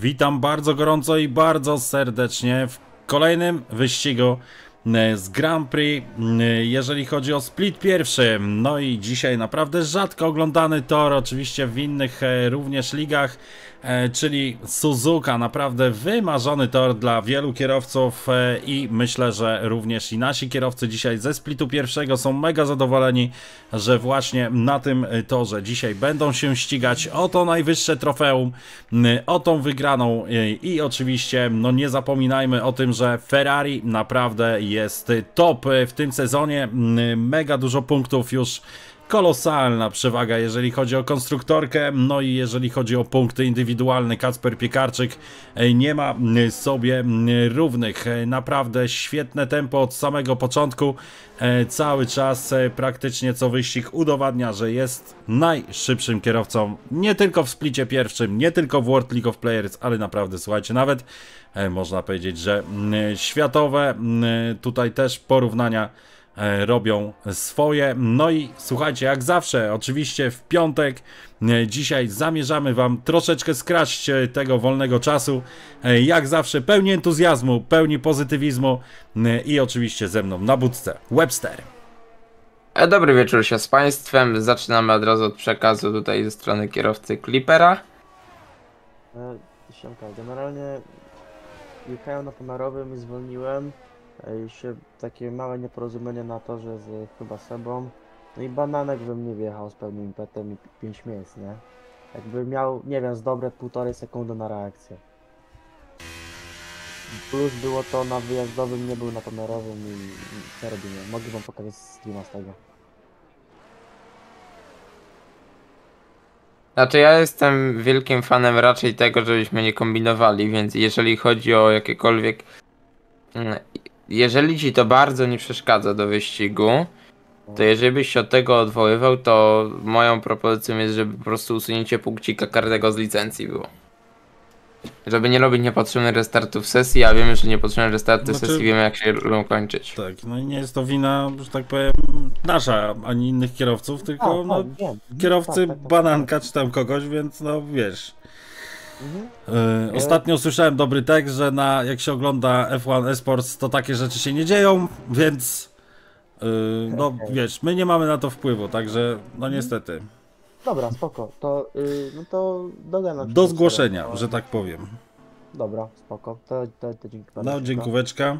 Witam bardzo gorąco i bardzo serdecznie w kolejnym wyścigu z Grand Prix, e, jeżeli chodzi o split pierwszy. No i dzisiaj naprawdę rzadko oglądany tor, oczywiście w innych e, również ligach. E, czyli Suzuka. Naprawdę wymarzony tor dla wielu kierowców e, i myślę, że również i nasi kierowcy dzisiaj ze splitu pierwszego są mega zadowoleni, że właśnie na tym torze dzisiaj będą się ścigać o to najwyższe trofeum, o tą wygraną e, i oczywiście no nie zapominajmy o tym, że Ferrari naprawdę jest top w tym sezonie. Mega dużo punktów już kolosalna przewaga, jeżeli chodzi o konstruktorkę, no i jeżeli chodzi o punkty indywidualne, Kacper Piekarczyk e, nie ma sobie równych. E, naprawdę świetne tempo od samego początku. E, cały czas praktycznie co wyścig udowadnia, że jest najszybszym kierowcą, nie tylko w splicie pierwszym, nie tylko w World League of Players, ale naprawdę słuchajcie, nawet można powiedzieć, że światowe tutaj też porównania E, robią swoje. No i słuchajcie, jak zawsze, oczywiście w piątek, e, dzisiaj zamierzamy Wam troszeczkę skraść e, tego wolnego czasu. Jak zawsze, pełni entuzjazmu, pełni pozytywizmu i oczywiście ze mną na budce Webster. Dobry wieczór się z Państwem. Zaczynamy od razu od przekazu tutaj ze strony kierowcy Clippera. Siemka, generalnie jechałem na pomiarowym i zwolniłem się takie małe nieporozumienie na to, że z chyba Sebą. No i bananek bym nie wjechał z pełnym impetem i 5 miejsc, nie? Jakby miał, nie wiem, z dobre półtorej sekundy na reakcję. Plus było to na wyjazdowym, nie był na pomiarowym i co robimy? Mogę wam pokazać streama z tego. Znaczy ja jestem wielkim fanem raczej tego, żebyśmy nie kombinowali, więc jeżeli chodzi o jakiekolwiek mm, jeżeli ci to bardzo nie przeszkadza do wyścigu, to jeżeli byś się od tego odwoływał, to moją propozycją jest, żeby po prostu usunięcie punkcika każdego z licencji było. Żeby nie robić niepotrzebnych restartów sesji, a wiemy, że niepotrzebne restarty znaczy, sesji wiemy jak się lubią kończyć. Tak, no i nie jest to wina, że tak powiem, nasza, ani innych kierowców, tylko no, tak, kierowcy tak, tak, bananka czy tam kogoś, więc no wiesz. Mhm. ostatnio słyszałem dobry tekst, że na, jak się ogląda F1 Esports, to takie rzeczy się nie dzieją, więc yy, no wiesz, my nie mamy na to wpływu, także no mhm. niestety. Dobra, spoko. To, yy, no to dogadam. Do zgłoszenia, to... że tak powiem. Dobra, spoko. To, to, to dziękuję. No, dziękóweczka.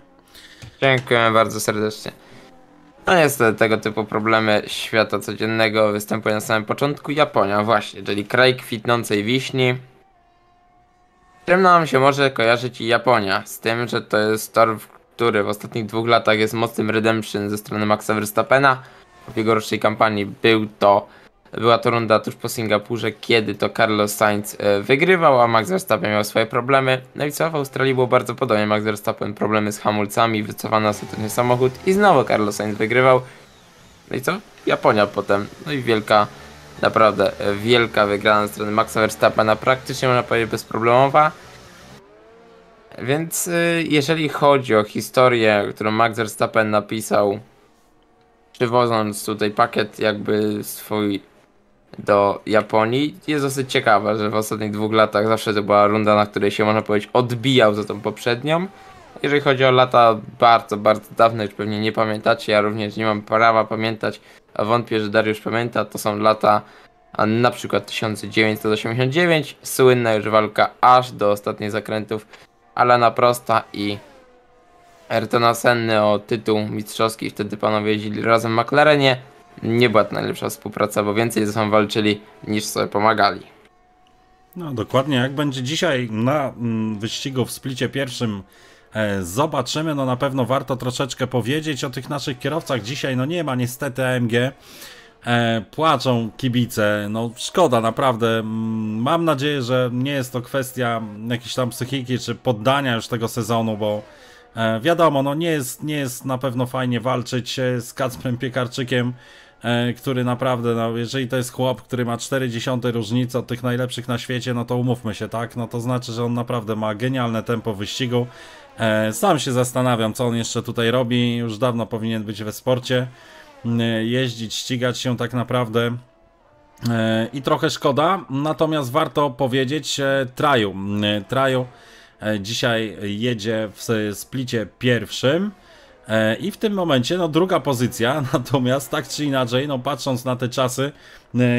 Dziękujemy bardzo serdecznie. No niestety tego typu problemy świata codziennego występują na samym początku. Japonia właśnie, czyli kraj kwitnącej wiśni, tym nam się może kojarzyć Japonia, z tym, że to jest tor, który w ostatnich dwóch latach jest mocnym redemption ze strony Maxa Verstappena. W jego rocznej kampanii był to, była to runda tuż po Singapurze, kiedy to Carlos Sainz e, wygrywał, a Max Verstappen miał swoje problemy. No i co, w Australii było bardzo podobnie, Max Verstappen problemy z hamulcami, wycofano ostatnio samochód i znowu Carlos Sainz wygrywał. No i co? Japonia potem, no i wielka Naprawdę e, wielka wygrana ze strony Maxa Verstappena, praktycznie można powiedzieć bezproblemowa. Więc e, jeżeli chodzi o historię, którą Max Verstappen napisał, przywożąc tutaj pakiet jakby swój do Japonii, jest dosyć ciekawa, że w ostatnich dwóch latach zawsze to była runda, na której się można powiedzieć odbijał za tą poprzednią. Jeżeli chodzi o lata bardzo, bardzo dawne, już pewnie nie pamiętacie, ja również nie mam prawa pamiętać, a wątpię, że Dariusz pamięta, to są lata a na przykład 1989, słynna już walka aż do ostatnich zakrętów Alana Prosta i Ayrtona Senny o tytuł mistrzowski, wtedy panowie jeździli razem w McLarenie. Nie była to najlepsza współpraca, bo więcej ze sobą walczyli niż sobie pomagali. No dokładnie, jak będzie dzisiaj na mm, wyścigu w splicie pierwszym zobaczymy, no na pewno warto troszeczkę powiedzieć o tych naszych kierowcach. Dzisiaj no nie ma niestety AMG. E, płaczą kibice, no szkoda naprawdę. Mm, mam nadzieję, że nie jest to kwestia jakiejś tam psychiki czy poddania już tego sezonu, bo e, wiadomo, no nie jest, nie jest na pewno fajnie walczyć e, z Kacprem Piekarczykiem, e, który naprawdę, no jeżeli to jest chłop, który ma 40 różnicy od tych najlepszych na świecie, no to umówmy się, tak? No to znaczy, że on naprawdę ma genialne tempo wyścigu. E, sam się zastanawiam, co on jeszcze tutaj robi. Już dawno powinien być we sporcie. E, jeździć, ścigać się tak naprawdę. E, I trochę szkoda, natomiast warto powiedzieć, e, Traju. Traju dzisiaj jedzie w splicie pierwszym. I w tym momencie, no druga pozycja, natomiast tak czy inaczej, no patrząc na te czasy,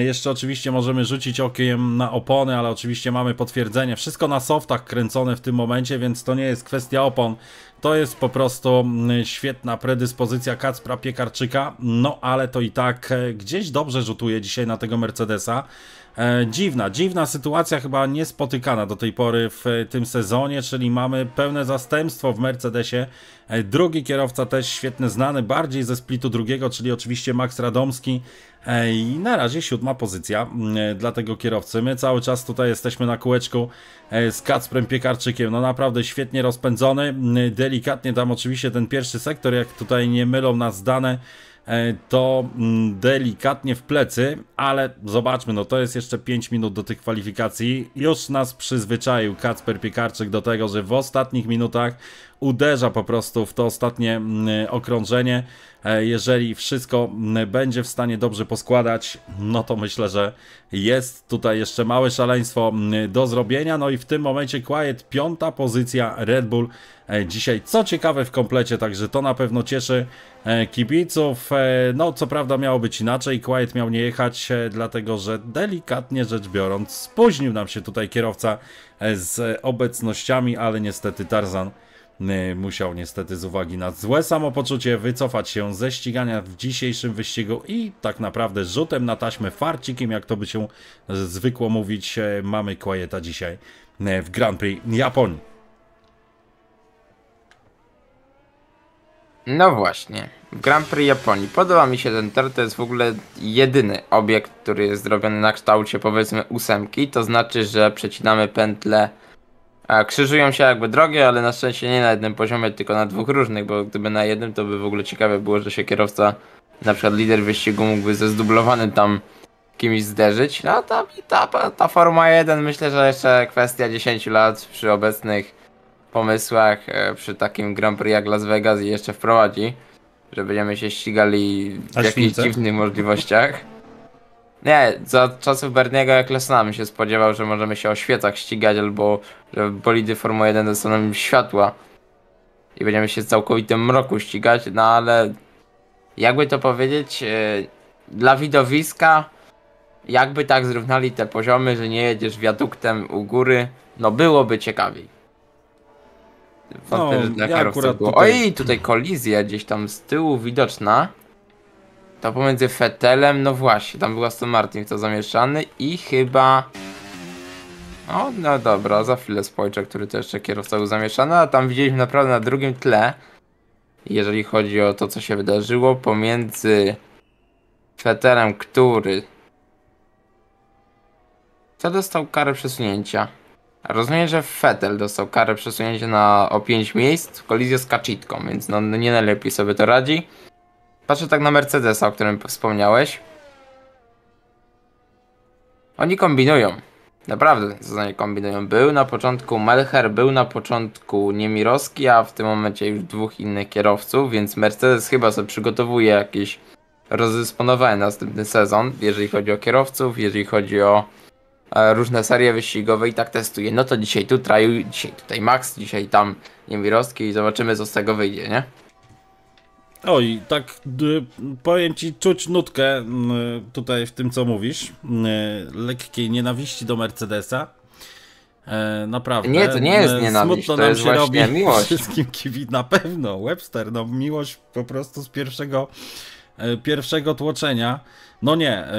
jeszcze oczywiście możemy rzucić okiem na opony, ale oczywiście mamy potwierdzenie. Wszystko na softach kręcone w tym momencie, więc to nie jest kwestia opon, to jest po prostu świetna predyspozycja Kacpra Piekarczyka, no ale to i tak e, gdzieś dobrze rzutuje dzisiaj na tego Mercedesa. E, dziwna, dziwna sytuacja, chyba niespotykana do tej pory w e, tym sezonie, czyli mamy pełne zastępstwo w Mercedesie. Drugi kierowca też świetny, znany bardziej ze splitu drugiego, czyli oczywiście Max Radomski. I na razie siódma pozycja mm, dla tego kierowcy. My cały czas tutaj jesteśmy na kółeczku e, z Kacprem Piekarczykiem. No naprawdę świetnie rozpędzony. Mm, delikatnie tam oczywiście ten pierwszy sektor, jak tutaj nie mylą nas dane, e, to mm, delikatnie w plecy, ale zobaczmy, no to jest jeszcze 5 minut do tych kwalifikacji. Już nas przyzwyczaił Kacper Piekarczyk do tego, że w ostatnich minutach uderza po prostu w to ostatnie okrążenie. E, jeżeli wszystko będzie w stanie dobrze poskładać, no to myślę, że jest tutaj jeszcze małe szaleństwo do zrobienia. No i w tym momencie Quiet, piąta pozycja Red Bull. E, dzisiaj co ciekawe w komplecie, także to na pewno cieszy e, kibiców. No co prawda miało być inaczej, Quiet miał nie jechać, dlatego że delikatnie rzecz biorąc spóźnił nam się tutaj kierowca z obecnościami, ale niestety Tarzan musiał niestety z uwagi na złe samopoczucie wycofać się ze ścigania w dzisiejszym wyścigu i tak naprawdę rzutem na taśmę, farcikiem, jak to by się zwykło mówić, e, mamy Quieta dzisiaj e, w Grand Prix Japonii. No właśnie, w Grand Prix Japonii. Podoba mi się ten tor, to jest w ogóle jedyny obiekt, który jest zrobiony na kształcie powiedzmy ósemki, to znaczy, że przecinamy pętlę a krzyżują się jakby drogie, ale na szczęście nie na jednym poziomie, tylko na dwóch różnych, bo gdyby na jednym, to by w ogóle ciekawe było, że się kierowca, na przykład lider wyścigu mógłby ze zdublowanym tam kimś zderzyć. No ta, ta, ta Forma 1 myślę, że jeszcze kwestia 10 lat przy obecnych pomysłach, e, przy takim Grand Prix jak Las Vegas i jeszcze wprowadzi, że będziemy się ścigali w jakichś dziwnych możliwościach. Nie, za czasów Berniego jak Lesnam się spodziewał, że możemy się o świecach ścigać albo że bolidy Formuły 1 dostaną światła i będziemy się w całkowitym mroku ścigać, no ale jakby to powiedzieć, yy, dla widowiska jakby tak zrównali te poziomy, że nie jedziesz wiaduktem u góry, no byłoby ciekawiej. Wątpię, no, że dla ja kierowców było. Tutaj... Oj, tutaj kolizja gdzieś tam z tyłu widoczna. To pomiędzy Fetelem, no właśnie, tam był Aston Martin w to zamieszany i chyba... O, no dobra, za chwilę spojrzę, który to jeszcze kierowca był zamieszany, a tam widzieliśmy naprawdę na drugim tle, jeżeli chodzi o to, co się wydarzyło pomiędzy Fetelem, który... Co dostał karę przesunięcia? Rozumiem, że Fetel dostał karę przesunięcia na o 5 miejsc, kolizję z Kaczitką, więc no nie najlepiej sobie to radzi. Patrzę tak na Mercedesa, o którym wspomniałeś. Oni kombinują. Naprawdę, co nie kombinują. Był na początku Melcher, był na początku Niemirowski, a w tym momencie już dwóch innych kierowców, więc Mercedes chyba sobie przygotowuje jakieś rozdysponowane następny sezon, jeżeli chodzi o kierowców, jeżeli chodzi o e, różne serie wyścigowe i tak testuje. No to dzisiaj tu traju, dzisiaj tutaj Max, dzisiaj tam Niemirowski i zobaczymy co z tego wyjdzie, nie? Oj, tak powiem ci, czuć nutkę tutaj w tym, co mówisz. Lekkiej nienawiści do Mercedesa. E, naprawdę. Nie, to nie jest nienawiść, Smutno to nam jest się robi miłość. wszystkim kiwi na pewno. Webster, no miłość po prostu z pierwszego, e, pierwszego tłoczenia. No nie, e,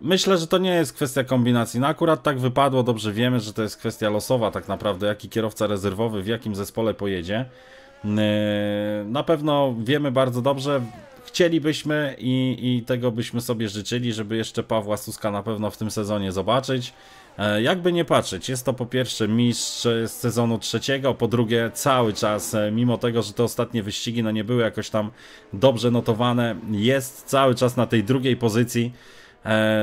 myślę, że to nie jest kwestia kombinacji. No akurat tak wypadło, dobrze wiemy, że to jest kwestia losowa tak naprawdę, jaki kierowca rezerwowy w jakim zespole pojedzie. Yy, na pewno wiemy bardzo dobrze, chcielibyśmy i, i tego byśmy sobie życzyli, żeby jeszcze Pawła Suska na pewno w tym sezonie zobaczyć. E, jakby nie patrzeć, jest to po pierwsze mistrz z sezonu trzeciego, po drugie cały czas, e, mimo tego, że te ostatnie wyścigi no nie były jakoś tam dobrze notowane, jest cały czas na tej drugiej pozycji.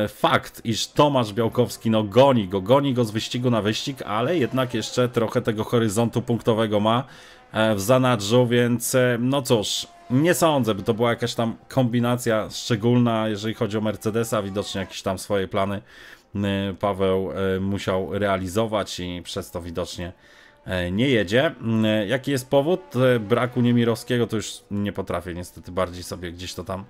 Fakt, iż Tomasz Białkowski no goni go, goni go z wyścigu na wyścig, ale jednak jeszcze trochę tego horyzontu punktowego ma. E, w zanadrzu, więc e, no cóż, nie sądzę, by to była jakaś tam kombinacja szczególna, jeżeli chodzi o Mercedesa, widocznie jakieś tam swoje plany y, Paweł musiał realizować i przez to widocznie nie jedzie. Jaki jest powód braku Niemirowskiego, to już nie potrafię niestety bardziej sobie gdzieś to tam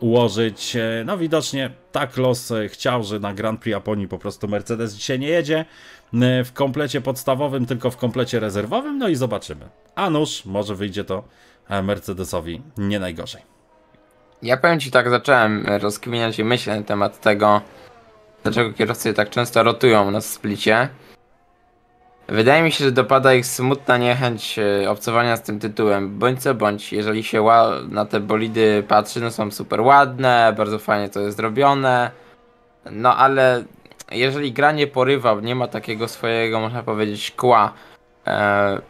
ułożyć. No widocznie tak los chciał, że na Grand Prix Japonii po prostu Mercedes dzisiaj nie jedzie w komplecie podstawowym, tylko w komplecie rezerwowym, no i zobaczymy. A nuż, może wyjdzie to Mercedesowi nie najgorzej. Ja powiem Ci tak, zacząłem rozkminiać i myśleć na temat tego, dlaczego kierowcy tak często rotują na splicie. Wydaje mi się, że dopada ich smutna niechęć e, obcowania z tym tytułem. Bądź co bądź, jeżeli się na te bolidy patrzy, no są super ładne, bardzo fajnie to jest zrobione. No ale jeżeli gra nie porywa, nie ma takiego swojego, można powiedzieć, kła, e,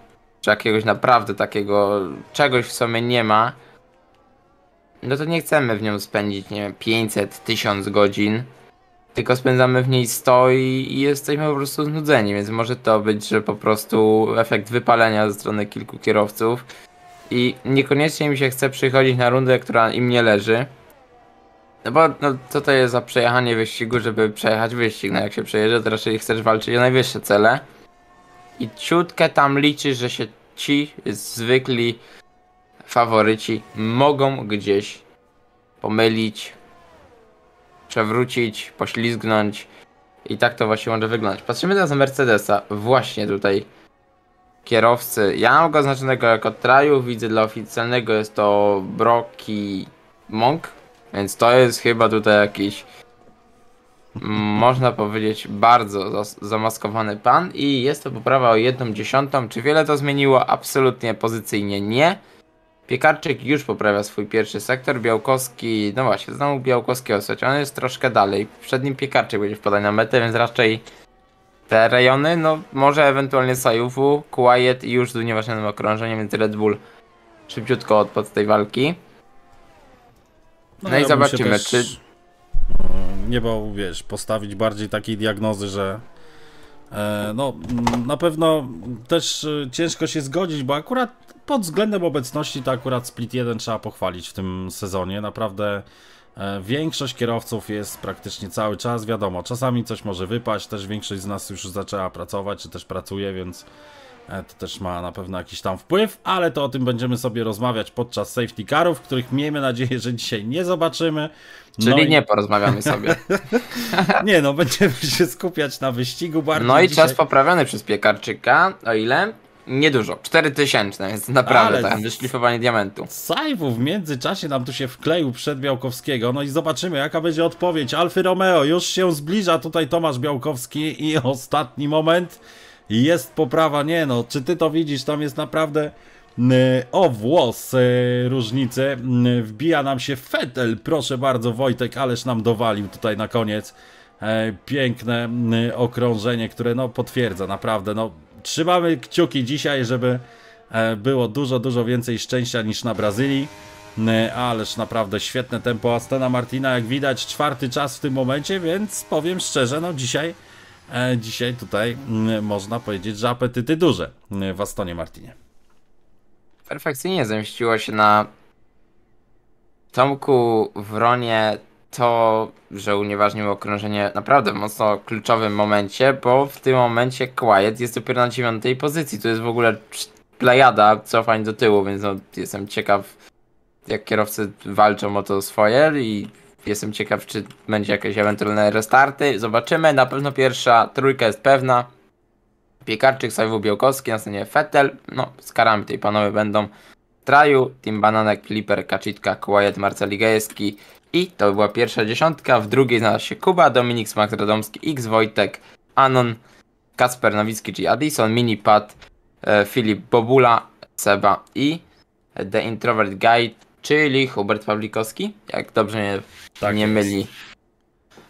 czy jakiegoś naprawdę takiego czegoś w sobie nie ma, no to nie chcemy w nią spędzić, nie wiem, 500, 1000 godzin, tylko spędzamy w niej 100 i, i jesteśmy po prostu znudzeni, więc może to być, że po prostu efekt wypalenia ze strony kilku kierowców i niekoniecznie mi się chce przychodzić na rundę, która im nie leży. No bo no, co to jest za przejechanie wyścigu, żeby przejechać wyścig? No jak się przejeżdża, to raczej chcesz walczyć o najwyższe cele. I ciutkę tam liczy, że się ci zwykli faworyci mogą gdzieś pomylić, przewrócić, poślizgnąć. I tak to właśnie może wyglądać. Patrzymy teraz na Mercedesa. Właśnie tutaj kierowcy. Ja mam go oznaczonego jako traju. Widzę dla oficjalnego jest to Broki Monk. Więc to jest chyba tutaj jakiś można powiedzieć, bardzo zamaskowany pan i jest to poprawa o jedną dziesiątą. Czy wiele to zmieniło? Absolutnie pozycyjnie nie. Piekarczyk już poprawia swój pierwszy sektor, Białkowski, no właśnie, znowu Białkowski ostać, on jest troszkę dalej. Przed nim Piekarczyk będzie wpadać na metę, więc raczej te rejony, no może ewentualnie Sajufu, Quiet i już z unieważnionym okrążeniem, więc Red Bull szybciutko odpadł z tej walki. No, no i zobaczymy, też... czy nie bał, wiesz, postawić bardziej takiej diagnozy, że e, no, na pewno też e, ciężko się zgodzić, bo akurat pod względem obecności to akurat Split 1 trzeba pochwalić w tym sezonie. Naprawdę e, większość kierowców jest praktycznie cały czas, wiadomo, czasami coś może wypaść, też większość z nas już zaczęła pracować, czy też pracuje, więc E, to też ma na pewno jakiś tam wpływ, ale to o tym będziemy sobie rozmawiać podczas safety carów, których miejmy nadzieję, że dzisiaj nie zobaczymy. No Czyli i... nie porozmawiamy sobie. nie no, będziemy się skupiać na wyścigu bardziej. No i dzisiaj... czas poprawiony przez piekarczyka, o ile? Niedużo, 4000, więc naprawdę Ale tak, wyszlifowanie diamentu. Sajwu w międzyczasie nam tu się wkleił przed Białkowskiego, no i zobaczymy jaka będzie odpowiedź. Alfy Romeo, już się zbliża tutaj Tomasz Białkowski i ostatni moment. Jest poprawa, nie no, czy ty to widzisz, tam jest naprawdę o włos różnicy, wbija nam się Fetel, proszę bardzo Wojtek, ależ nam dowalił tutaj na koniec. E, piękne okrążenie, które no potwierdza naprawdę, no trzymamy kciuki dzisiaj, żeby e, było dużo, dużo więcej szczęścia niż na Brazylii. Ależ naprawdę świetne tempo Astana Martina, jak widać, czwarty czas w tym momencie, więc powiem szczerze, no dzisiaj E, dzisiaj tutaj można powiedzieć, że apetyty duże w Astonie Martinie. Perfekcyjnie zemściło się na Tomku Wronie to, że unieważnił okrążenie naprawdę mocno kluczowym momencie, bo w tym momencie Quiet jest dopiero na dziewiątej pozycji. To jest w ogóle plejada cofań do tyłu, więc no, jestem ciekaw, jak kierowcy walczą o to swoje i Jestem ciekaw, czy będzie jakieś ewentualne restarty. Zobaczymy. Na pewno pierwsza trójka jest pewna. Piekarczyk, Sajwu Białkowski, następnie Fettel. No, z karami tej panowie będą. Traju, Tim Bananek, Kliper, Kacitka, Quiet, Marceli Gajewski. I to była pierwsza dziesiątka. W drugiej znalazł się Kuba, Dominik Smak Radomski, X Wojtek, Anon, Kasper Nowicki, czyli Addison, Minipad, e, Filip Bobula, Seba i The Introvert Guide, czyli Hubert Pawlikowski, jak dobrze nie, tak nie myli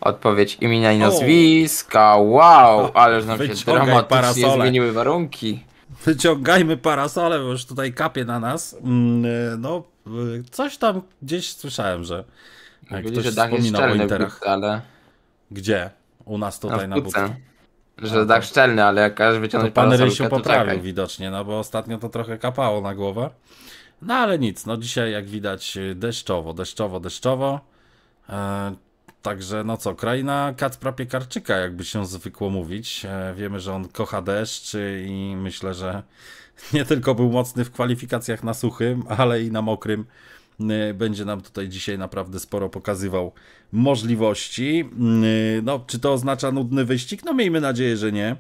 odpowiedź imienia i nazwiska. Wow, ale nam się dramatycznie parasole. zmieniły warunki. Wyciągajmy parasole, bo już tutaj kapie na nas. Mm, e, no, e, coś tam gdzieś słyszałem, że Mówili, ktoś że dach jest szczelny Interach. ale... Gdzie? U nas tutaj na budce. Że no dach szczelny, ale jak każesz wyciągnąć to pan się poprawił widocznie, no bo ostatnio to trochę kapało na głowę. No ale nic, no dzisiaj jak widać deszczowo, deszczowo, deszczowo. E, także no co, kraina Kacpra Piekarczyka, jakby się zwykło mówić. E, wiemy, że on kocha deszcz i myślę, że nie tylko był mocny w kwalifikacjach na suchym, ale i na mokrym. E, będzie nam tutaj dzisiaj naprawdę sporo pokazywał możliwości. E, no, czy to oznacza nudny wyścig? No, miejmy nadzieję, że nie.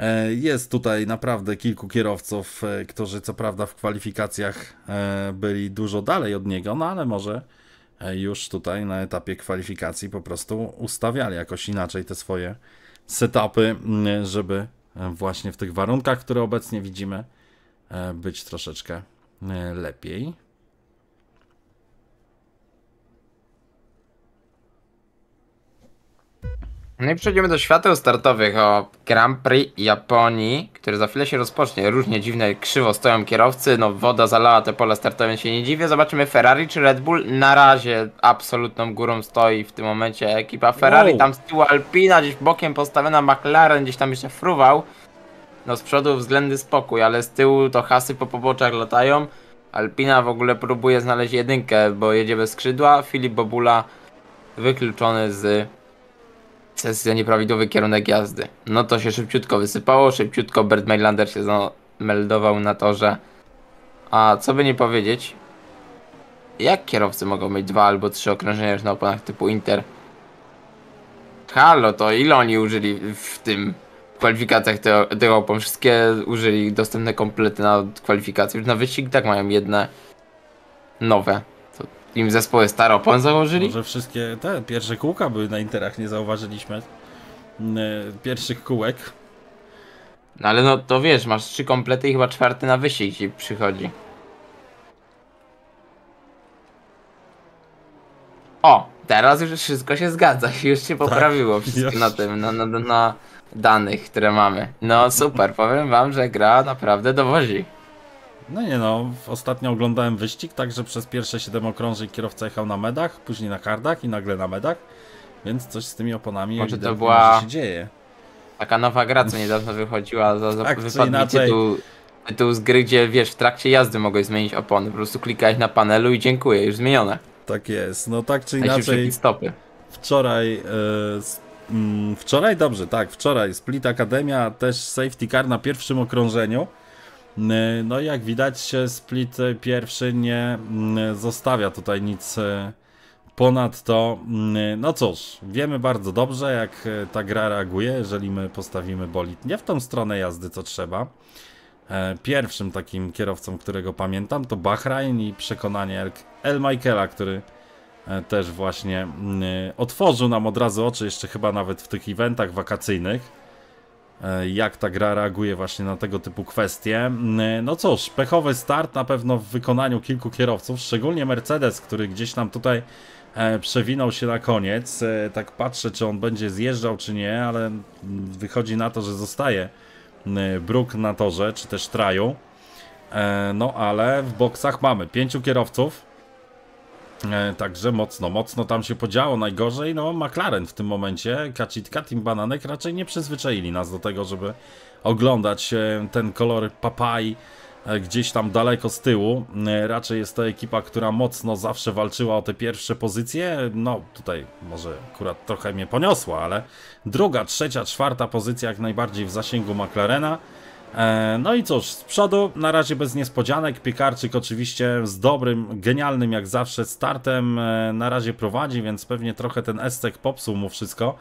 E, jest tutaj naprawdę kilku kierowców, e, którzy co prawda w kwalifikacjach e, byli dużo dalej od niego, no ale może już tutaj na etapie kwalifikacji po prostu ustawiali jakoś inaczej te swoje setupy, żeby właśnie w tych warunkach, które obecnie widzimy, być troszeczkę lepiej. No i przejdziemy do świateł startowych o Grand Prix Japonii, który za chwilę się rozpocznie. Różnie dziwne, krzywo stoją kierowcy, no woda zalała te pola startowe, się nie dziwię. Zobaczymy Ferrari czy Red Bull. Na razie absolutną górą stoi w tym momencie ekipa Ferrari, Wow. tam z tyłu Alpina, gdzieś bokiem postawiona McLaren, gdzieś tam jeszcze fruwał. No z przodu względny spokój, ale z tyłu to hasy po poboczach latają. Alpina w ogóle próbuje znaleźć jedynkę, bo jedzie bez skrzydła. Filip Bobula wykluczony z sesja nieprawidłowy kierunek jazdy. No to się szybciutko wysypało, szybciutko Bert Mailander się zameldował na torze. A co by nie powiedzieć, jak kierowcy mogą mieć dwa albo trzy okrążenia już na oponach typu Inter? Halo, to ile oni użyli w tym w kwalifikacjach te- tych opon? Wszystkie użyli dostępne komplety na kwalifikacje. Już na wyścig tak mają jedne nowe. Im zespoły stare opon założyli? Może wszystkie te pierwsze kółka były na interach, nie zauważyliśmy. mm, Pierwszych kółek. No ale no to wiesz, masz trzy komplety i chyba czwarty na wyścig ci przychodzi. O, teraz już wszystko się zgadza, już się poprawiło wszystko na tym, na, na, na danych, które mamy. No super, powiem wam, że gra naprawdę dowozi. No nie no, ostatnio oglądałem wyścig, także przez pierwsze 7 okrążeń kierowca jechał na medach, później na hardach i nagle na medach. Więc coś z tymi oponami Może to była- może się dzieje. Taka nowa gra, co niedawno wychodziła, za, za Tak, mi inaczej- tytuł, tytuł z gry, gdzie wiesz, w trakcie jazdy mogłeś zmienić opony, po prostu klikałeś na panelu i dziękuję, już zmienione. Tak jest. No tak czy inaczej, stopy. wczoraj. Mm, wczoraj dobrze, tak, wczoraj Split Akademia, też safety car na pierwszym okrążeniu. No jak widać, Split pierwszy nie zostawia tutaj nic e, ponad to. Mm, No cóż, wiemy bardzo dobrze, jak e, ta gra reaguje, jeżeli my postawimy bolid nie w tą stronę jazdy, co trzeba. E, Pierwszym takim kierowcą, którego pamiętam, to Bahrain i przekonanie El, El Michaela, który też właśnie otworzył nam od razu oczy, jeszcze chyba nawet w tych eventach wakacyjnych, jak ta gra reaguje właśnie na tego typu kwestie. Mm, No cóż, pechowy start na pewno w wykonaniu kilku kierowców, szczególnie Mercedes, który gdzieś nam tutaj e, przewinął się na koniec. E, Tak patrzę, czy on będzie zjeżdżał, czy nie, ale wychodzi na to, że zostaje mm, Brook na torze, czy też Traju. E, No ale w boksach mamy pięciu kierowców. E, Także mocno, mocno tam się podziało. Najgorzej, no McLaren w tym momencie, Kacitka, Team Bananek raczej nie przyzwyczaili nas do tego, żeby oglądać e, ten kolor papai e, gdzieś tam daleko z tyłu. Raczej jest to ekipa, która mocno zawsze walczyła o te pierwsze pozycje. No tutaj może akurat trochę mnie poniosła, ale druga, trzecia, czwarta pozycja jak najbardziej w zasięgu McLarena. E, No i cóż, z przodu na razie bez niespodzianek. Piekarczyk oczywiście z dobrym, genialnym jak zawsze startem e, na razie prowadzi, więc pewnie trochę ten Estek popsuł mu wszystko.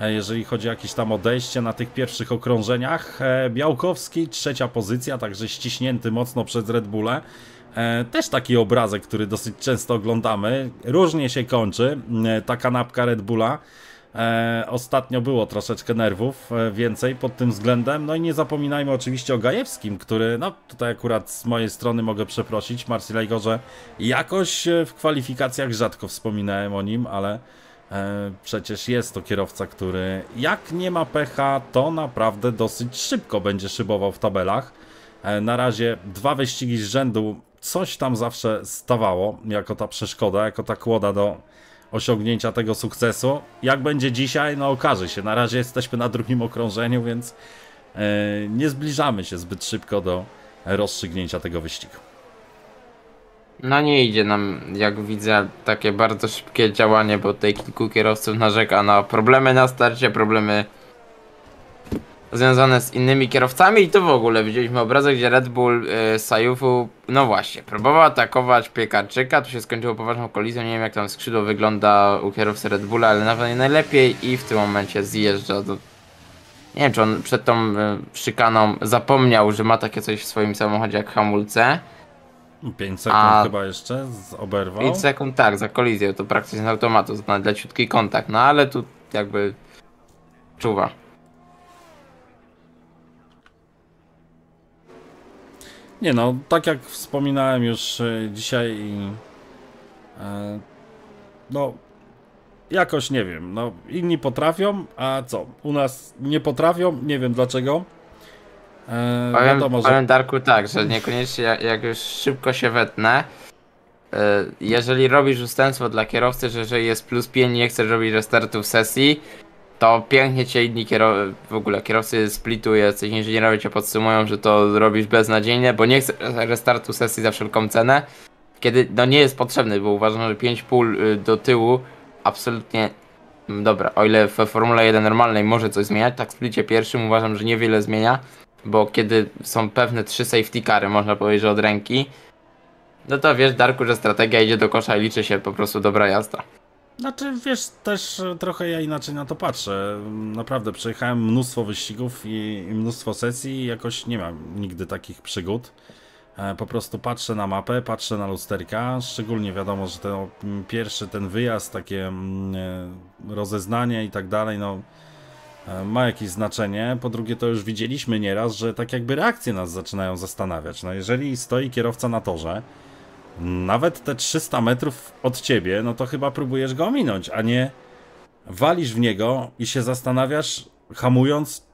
e, Jeżeli chodzi o jakieś tam odejście na tych pierwszych okrążeniach, Białkowski trzecia pozycja, także ściśnięty mocno przez Red Bulle. Też taki obrazek, który dosyć często oglądamy. Różnie się kończy ta kanapka Red Bulla. E, ostatnio było troszeczkę nerwów, e, więcej pod tym względem. No i nie zapominajmy oczywiście o Gajewskim, który, no tutaj akurat z mojej strony mogę przeprosić Marcilego, że jakoś e, w kwalifikacjach rzadko wspominałem o nim, ale e, przecież jest to kierowca, który jak nie ma pecha, to naprawdę dosyć szybko będzie szybował w tabelach. E, Na razie dwa wyścigi z rzędu coś tam zawsze stawało, jako ta przeszkoda, jako ta kłoda do osiągnięcia tego sukcesu. Jak będzie dzisiaj, no okaże się. Na razie jesteśmy na drugim okrążeniu, więc e, nie zbliżamy się zbyt szybko do rozstrzygnięcia tego wyścigu. No nie idzie nam, jak widzę, takie bardzo szybkie działanie, bo tutaj kilku kierowców narzeka na problemy na starcie, problemy związane z innymi kierowcami i to w ogóle widzieliśmy obrazek, gdzie Red Bull y, Sajufu, no właśnie, próbował atakować Piekarczyka, to się skończyło poważną kolizją, nie wiem jak tam skrzydło wygląda u kierowcy Red Bulla, ale nawet nie najlepiej i w tym momencie zjeżdża do... Nie wiem, czy on przed tą y, szykaną zapomniał, że ma takie coś w swoim samochodzie jak hamulce. 5 sekund A- chyba jeszcze z oberwał. 5 sekund tak, za kolizję, to praktycznie z automatu, to na leciutki kontakt, no ale tu jakby czuwa. Nie no, tak jak wspominałem już e, dzisiaj i e, no jakoś nie wiem, no inni potrafią, a co? U nas nie potrafią, nie wiem dlaczego. E, Powiem, wiadomo, że powiem Darku tak, że niekoniecznie jak, jak już szybko się wetnę, y, jeżeli robisz ustępstwo dla kierowcy, że jeżeli jest plus 5 nie chcesz robić restartu w sesji, to pięknie cię inni kierowcy, w ogóle kierowcy splitu, jacyś inżynierowie cię podsumują, że to robisz beznadziejnie, bo nie chcesz restartu sesji za wszelką cenę, kiedy no nie jest potrzebny, bo uważam, że 5 pól y, do tyłu absolutnie mm, dobra, o ile w Formule 1 normalnej może coś zmieniać, tak w splicie pierwszym uważam, że niewiele zmienia, bo kiedy są pewne trzy safety cary, można powiedzieć, że od ręki, no to wiesz, Darku, że strategia idzie do kosza i liczy się po prostu dobra jazda. Znaczy, wiesz, też e, trochę ja inaczej na to patrzę. Naprawdę, przejechałem mnóstwo wyścigów i, i mnóstwo sesji i jakoś nie mam nigdy takich przygód. E, Po prostu patrzę na mapę, patrzę na lusterka, szczególnie wiadomo, że ten pierwszy ten wyjazd, takie e, rozeznanie i tak dalej, no ma jakieś znaczenie. Po drugie, to już widzieliśmy nieraz, że tak jakby reakcje nas zaczynają zastanawiać. No jeżeli stoi kierowca na torze, nawet te 300 metrów od ciebie, no to chyba próbujesz go ominąć, a nie walisz w niego i się zastanawiasz, hamując,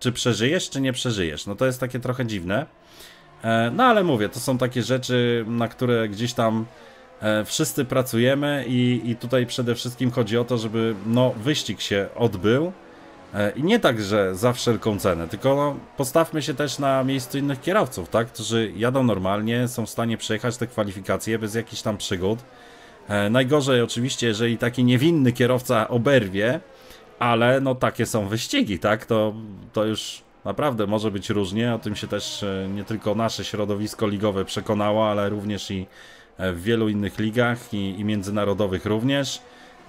czy przeżyjesz, czy nie przeżyjesz. No to jest takie trochę dziwne. E, No ale mówię, to są takie rzeczy, na które gdzieś tam e, wszyscy pracujemy i, i tutaj przede wszystkim chodzi o to, żeby no, wyścig się odbył. E, I nie tak, że za wszelką cenę, tylko no, postawmy się też na miejscu innych kierowców, tak? Którzy jadą normalnie, są w stanie przejechać te kwalifikacje bez jakichś tam przygód. E, najgorzej oczywiście, jeżeli taki niewinny kierowca oberwie, ale no takie są wyścigi, tak? To, to już naprawdę może być różnie. O tym się też e, nie tylko nasze środowisko ligowe przekonało, ale również i w wielu innych ligach i, i międzynarodowych również.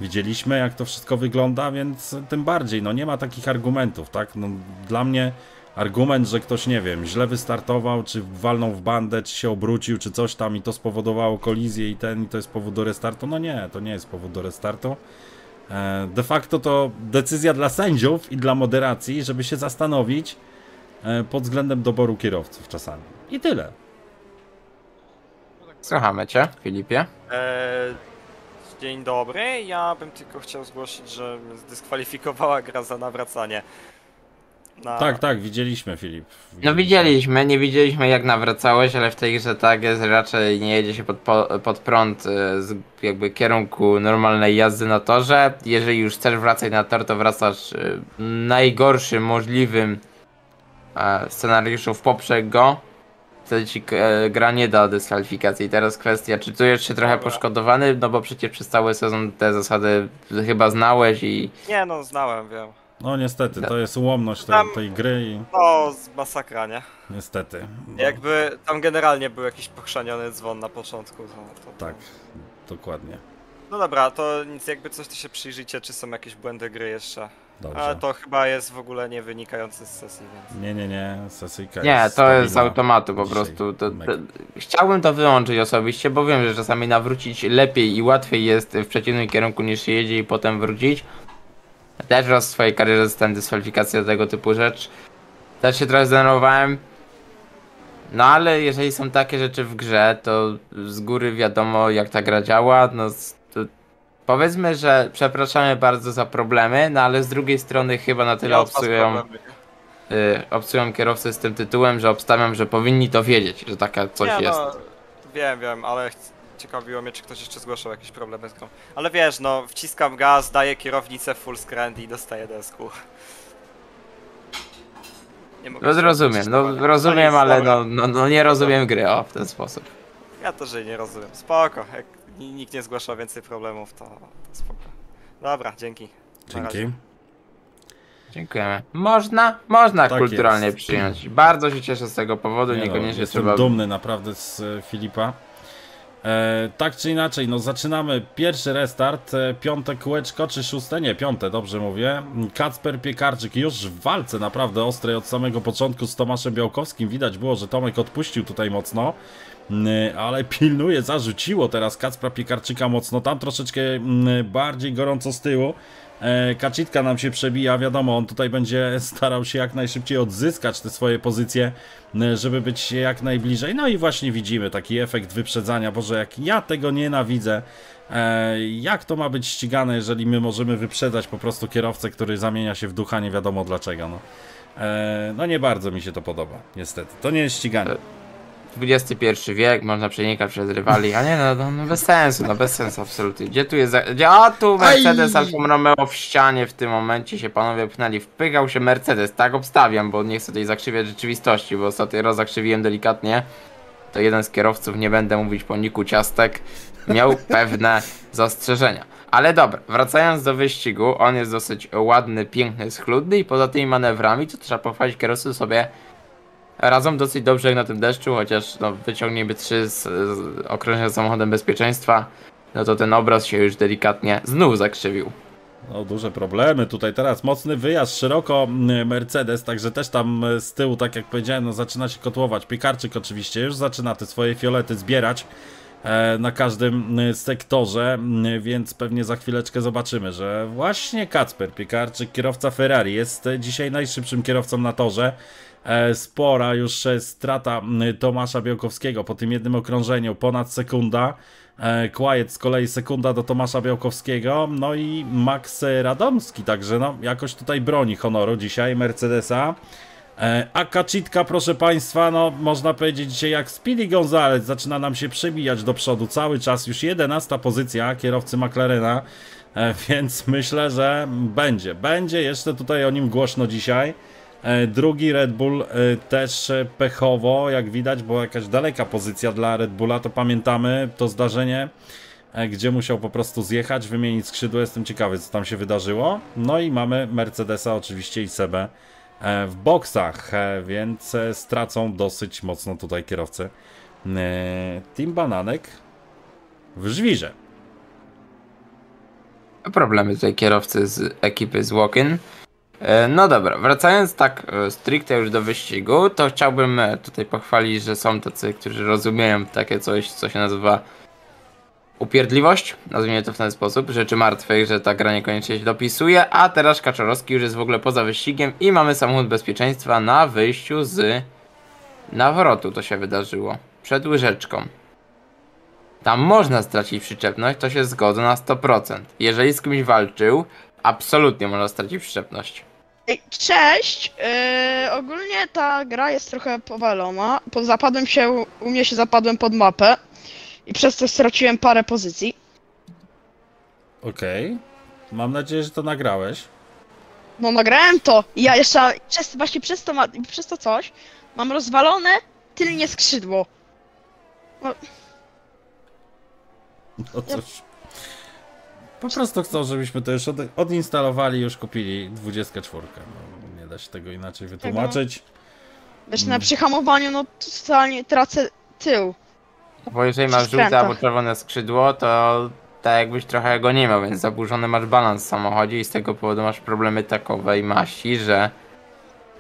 Widzieliśmy, jak to wszystko wygląda, więc tym bardziej, no nie ma takich argumentów, tak? No, dla mnie argument, że ktoś, nie wiem, źle wystartował, czy walnął w bandę, czy się obrócił, czy coś tam i to spowodowało kolizję i ten, i to jest powód do restartu, no nie, to nie jest powód do restartu. E, De facto to decyzja dla sędziów i dla moderacji, żeby się zastanowić e, pod względem doboru kierowców czasami. I tyle. Słuchamy cię, Filipie. Eee, dzień dobry. Ja bym tylko chciał zgłosić, że zdyskwalifikowała gra za nawracanie. Na... Tak, tak, widzieliśmy, Filip. No widzieliśmy, nie widzieliśmy jak nawracałeś, ale w tej grze tak jest, raczej nie jedzie się pod, po, pod prąd y, z jakby kierunku normalnej jazdy na torze. Jeżeli już chcesz wracać na tor, to wracasz y, najgorszym możliwym e, scenariuszu w poprzek go. Wtedy ci e, gra nie da dyskwalifikacji. Teraz kwestia, czy czujesz się trochę Dobra. poszkodowany? No bo przecież przez cały sezon te zasady chyba znałeś i Nie no, znałem, wiem. No niestety, to jest ułomność tej, Tam- tej gry i No, z masakra, nie? niestety. No, Jakby tam generalnie był jakiś pochrzaniony dzwon na początku. To, to, Tak, dokładnie. No dobra, to nic, jakby coś to się przyjrzyjcie, czy są jakieś błędy gry jeszcze. Dobrze. Ale to chyba jest w ogóle nie wynikające z sesji, więc... Nie, nie, nie, sesyjka Nie, jest to jest z automatu po prostu. To, to, chciałbym to wyłączyć osobiście, bo wiem, że czasami nawrócić lepiej i łatwiej jest w przeciwnym kierunku niż się jedzie i potem wrócić. Też raz w swojej karierze dostałem dyskwalifikację do tego typu rzecz. Też się trochę zdenerwowałem. No ale jeżeli są takie rzeczy w grze, to z góry wiadomo jak ta gra działa. No powiedzmy, że przepraszamy bardzo za problemy, no ale z drugiej strony chyba na tyle Ja problemy. y, z tym tytułem, że obstawiam, że powinni to wiedzieć, że taka coś nie, jest. No, wiem, wiem, ale ciekawiło mnie, czy ktoś jeszcze zgłaszał jakieś problemy z grą. Ale wiesz, no, wciskam gaz, daję kierownicę full screen i dostaję desku. Nie mogę No rozumiem, no rozumiem, ale no, no, no nie rozumiem gry, o, w ten sposób. Ja też jej nie rozumiem. Spoko, jak nikt nie zgłaszał więcej problemów, to, to spoko. Dobra, dzięki. Na razie. Dzięki. Dziękujemy. Można, można Tak kulturalnie jest. przyjąć. Bardzo się cieszę z tego powodu, Nie no, niekoniecznie jestem trzeba... dumny naprawdę z e, Filipa. E, tak czy inaczej, no zaczynamy pierwszy restart, e, piąte kółeczko, czy szóste? Nie, piąte, dobrze mówię. Kacper Piekarczyk już w walce naprawdę ostrej od samego początku z Tomaszem Białkowskim. Widać było, że Tomek odpuścił tutaj mocno, ale pilnuje, zarzuciło teraz Kacpra Piekarczyka mocno, tam troszeczkę mm, bardziej gorąco z tyłu. E, Kacitka nam się przebija, wiadomo, on tutaj będzie starał się jak najszybciej odzyskać te swoje pozycje, e, żeby być jak najbliżej. No i właśnie widzimy taki efekt wyprzedzania. Boże, jak ja tego nienawidzę. E, jak to ma być ścigane, jeżeli my możemy wyprzedzać po prostu kierowcę, który zamienia się w ducha, nie wiadomo dlaczego. No, e, no nie bardzo mi się to podoba, niestety. To nie jest ściganie. XXI wiek, można przenikać przez rywali, a nie no, no, no bez sensu, no bez sensu absolutnie. Gdzie tu jest, za... gdzie, a tu Mercedes Aj! Alfa Romeo w ścianie w tym momencie się panowie pchnęli, wpychał się Mercedes, tak obstawiam, bo nie chcę tutaj zakrzywiać rzeczywistości, bo ostatnio raz zakrzywiłem delikatnie, to jeden z kierowców, nie będę mówić po niku ciastek, miał pewne zastrzeżenia. Ale dobra, wracając do wyścigu, on jest dosyć ładny, piękny, schludny i poza tymi manewrami, to trzeba pochwalić kierowcy sobie radzą dosyć dobrze jak na tym deszczu, chociaż no, trzy z, z samochodem bezpieczeństwa, no to ten obraz się już delikatnie znów zakrzywił. No, duże problemy tutaj teraz. Mocny wyjazd, szeroko mm, Mercedes, także też tam e, z tyłu, tak jak powiedziałem, no, zaczyna się kotłować. Piekarczyk oczywiście już zaczyna te swoje fiolety zbierać e, na każdym e, sektorze, m, więc pewnie za chwileczkę zobaczymy, że właśnie Kacper Piekarczyk, kierowca Ferrari, jest dzisiaj najszybszym kierowcą na torze. E, Spora już e, strata Tomasza Białkowskiego po tym jednym okrążeniu, ponad sekunda. E, Quiet z kolei sekunda do Tomasza Białkowskiego, no i Max Radomski, także no jakoś tutaj broni honoru dzisiaj Mercedesa. E, A Kacitka, proszę Państwa, no można powiedzieć dzisiaj jak Speedy Gonzalez zaczyna nam się przebijać do przodu cały czas, już 11 pozycja kierowcy McLarena, e, więc myślę, że będzie, będzie jeszcze tutaj o nim głośno dzisiaj. E, Drugi Red Bull e, też e, pechowo, jak widać, bo jakaś daleka pozycja dla Red Bulla, to pamiętamy to zdarzenie, gdzie musiał po prostu zjechać, wymienić skrzydło. Jestem ciekawy, co tam się wydarzyło. No i mamy Mercedesa oczywiście i Sebę w boksach, więc stracą dosyć mocno tutaj kierowcy. Team Bananek w żwirze. Problemy tutaj kierowcy z ekipy z Walkin. E, No dobra, wracając tak e, stricte już do wyścigu, to chciałbym e, tutaj pochwalić, że są tacy, którzy rozumieją takie coś, co się nazywa upierdliwość, nazwijmy to w ten sposób, rzeczy martwych, że ta gra niekoniecznie się dopisuje, a teraz Kaczorowski już jest w ogóle poza wyścigiem i mamy samochód bezpieczeństwa na wyjściu z nawrotu, to się wydarzyło, przed łyżeczką. Tam można stracić przyczepność, to się zgodzę na 100%. Jeżeli z kimś walczył, absolutnie można stracić przyczepność. Ej, Cześć! Yy, ogólnie ta gra jest trochę powalona. Po, zapadłem się, u mnie się zapadłem pod mapę i przez to straciłem parę pozycji. Okej. Mam nadzieję, że to nagrałeś. No nagrałem to i ja jeszcze przez, właśnie przez to, ma, przez to coś mam rozwalone tylnie skrzydło. No cóż. Po prostu chcą, żebyśmy to już od, odinstalowali, już kupili 24. No, nie da się tego inaczej wytłumaczyć. Wiesz, Mm. na przyhamowaniu no totalnie tracę tył. Bo jeżeli masz żółte albo czerwone skrzydło, to tak jakbyś trochę go nie miał, więc zaburzony masz balans w samochodzie i z tego powodu masz problemy takowej maści, że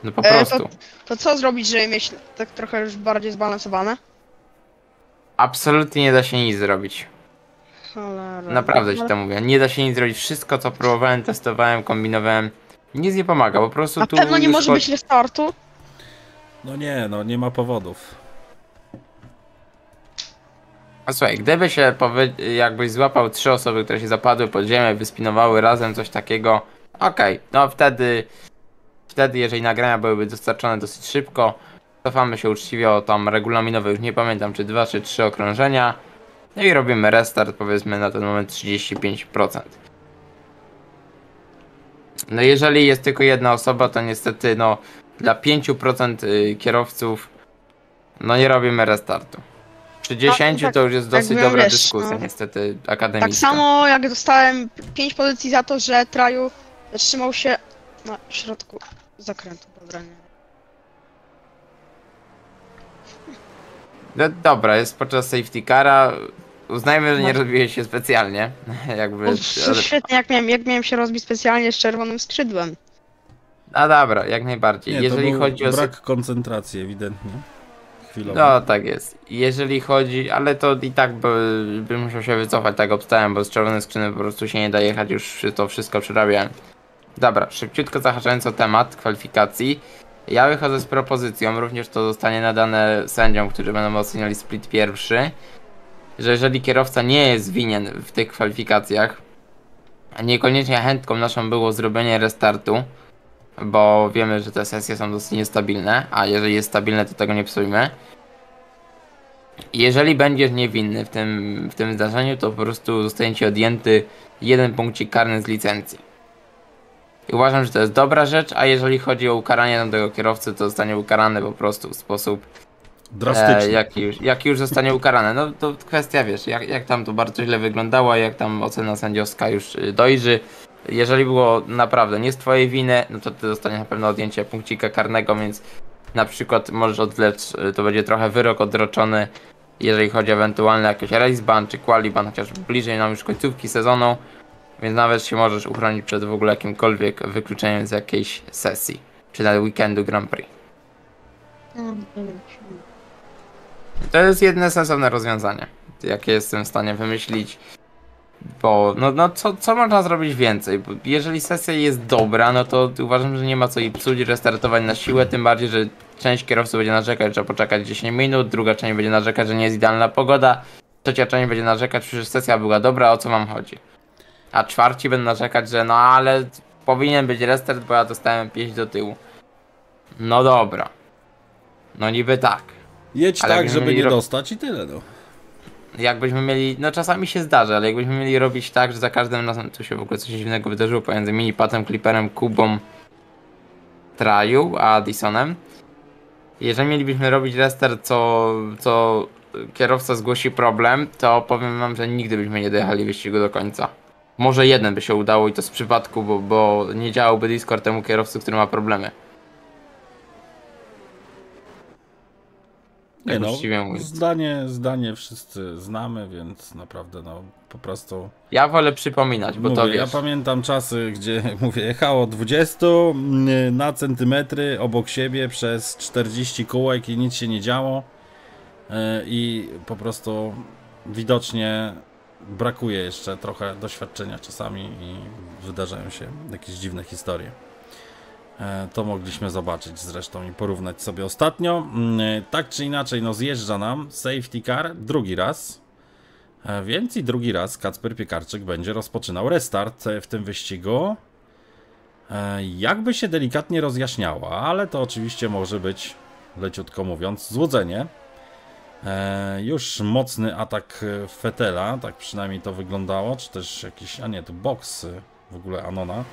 no po E, prostu. To co zrobić, żeby mieć tak trochę już bardziej zbalansowane? Absolutnie nie da się nic zrobić. Cholera. Naprawdę ci to mówię. Nie da się nic zrobić. Wszystko co próbowałem, testowałem, kombinowałem. Nic nie pomaga, po prostu Na tu pewno nie może chodzi- być restartu. No nie, no nie ma powodów. A słuchaj, gdyby się powy... jakbyś złapał trzy osoby, które się zapadły pod ziemię, wyspinowały razem coś takiego, okej, no wtedy, wtedy jeżeli nagrania byłyby dostarczone dosyć szybko, cofamy się uczciwie o tam regulaminowe, już nie pamiętam czy dwa czy trzy okrążenia, no i robimy restart powiedzmy na ten moment 35%. No jeżeli jest tylko jedna osoba, to niestety no dla 5% y, kierowców no nie robimy restartu. Przy 10 tak- to już jest tak dosyć dobra wiesz, dyskusja, no. niestety akademicka. Tak samo jak dostałem 5 pozycji za to, że Traju zatrzymał się na środku zakrętu. Dobra, nie. No, dobra, jest podczas safety cara. Uznajmy, że nie No. robiłeś się specjalnie. Jakby. O, ale- Świetnie, jak miałem, jak miałem się rozbić specjalnie z czerwonym skrzydłem. A dobra, jak najbardziej. Nie, Jeżeli to był chodzi o. brak koncentracji ewidentnie. Chwilowo. No tak jest. Jeżeli chodzi, ale to i tak by, bym musiał się wycofać, tak obstałem, bo z czerwonej skrzyny po prostu się nie da jechać, już to wszystko przerabiałem. Dobra, szybciutko zahaczając o temat kwalifikacji. Ja wychodzę z propozycją, również to zostanie nadane sędziom, którzy będą oceniali split pierwszy, że jeżeli kierowca nie jest winien w tych kwalifikacjach, a niekoniecznie chętką naszą było zrobienie restartu, bo wiemy, że te sesje są dosyć niestabilne, a jeżeli jest stabilne, to tego nie psujmy. Jeżeli będziesz niewinny w tym, w tym zdarzeniu, to po prostu zostanie ci odjęty jeden punkcik karny z licencji. I uważam, że to jest dobra rzecz, a jeżeli chodzi o ukaranie tamtego kierowcy, to zostanie ukarany po prostu w sposób, Drastycznie. e, jaki, już, jaki już zostanie ukarany. No to kwestia, wiesz, jak, jak tam to bardzo źle wyglądało, jak tam ocena sędziowska już y, dojrzy. Jeżeli było naprawdę nie z twojej winy, no to ty dostaniesz na pewno odjęcie punkcika karnego, więc na przykład możesz odwlec, y, to będzie trochę wyrok odroczony, jeżeli chodzi o ewentualny jakiś race ban czy quali ban, chociaż bliżej nam już końcówki sezonu, więc nawet się możesz uchronić przed w ogóle jakimkolwiek wykluczeniem z jakiejś sesji, czy nawet weekendu Grand Prix. To jest jedyne sensowne rozwiązanie, jakie jestem w stanie wymyślić. Bo, no, no co, co można zrobić więcej? Bo jeżeli sesja jest dobra, no to uważam, że nie ma co jej psuć, restartować na siłę, tym bardziej, że część kierowców będzie narzekać, że trzeba poczekać 10 minut, druga część będzie narzekać, że nie jest idealna pogoda, trzecia część będzie narzekać, przecież sesja była dobra, o co wam chodzi? A czwarci będą narzekać, że no ale powinien być restart, bo ja dostałem 5 do tyłu. No dobra. No niby tak. Jedź ale tak, żeby nie ro- dostać i tyle no. jakbyśmy mieli, no czasami się zdarza, ale jakbyśmy mieli robić tak, że za każdym razem tu się w ogóle coś dziwnego wydarzyło pomiędzy minipatem, Clipperem, Kubą, Traju, a Addisonem. Jeżeli mielibyśmy robić restart, co, co kierowca zgłosi problem, to powiem wam, że nigdy byśmy nie dojechali wyścigu do końca. Może jeden by się udało i to z przypadku, bo, bo nie działałby Discord temu kierowcy, który ma problemy. Nie no, zdanie, zdanie wszyscy znamy, więc naprawdę no po prostu Ja wolę przypominać, bo mówię, to ja wiesz. pamiętam czasy, gdzie mówię, jechało 20 mm, na centymetry obok siebie przez 40 kółek i nic się nie działo e, i po prostu widocznie brakuje jeszcze trochę doświadczenia czasami i wydarzają się jakieś dziwne historie. E, To mogliśmy zobaczyć zresztą i porównać sobie ostatnio. Mm, Tak czy inaczej, no zjeżdża nam safety car drugi raz. E, Więc i drugi raz Kacper Piekarczyk będzie rozpoczynał restart e, w tym wyścigu. Jakby się delikatnie rozjaśniała, ale to oczywiście może być, leciutko mówiąc, złudzenie. Już mocny atak Fetela, tak przynajmniej to wyglądało, czy też jakiś, a nie, to box e, w ogóle Anona.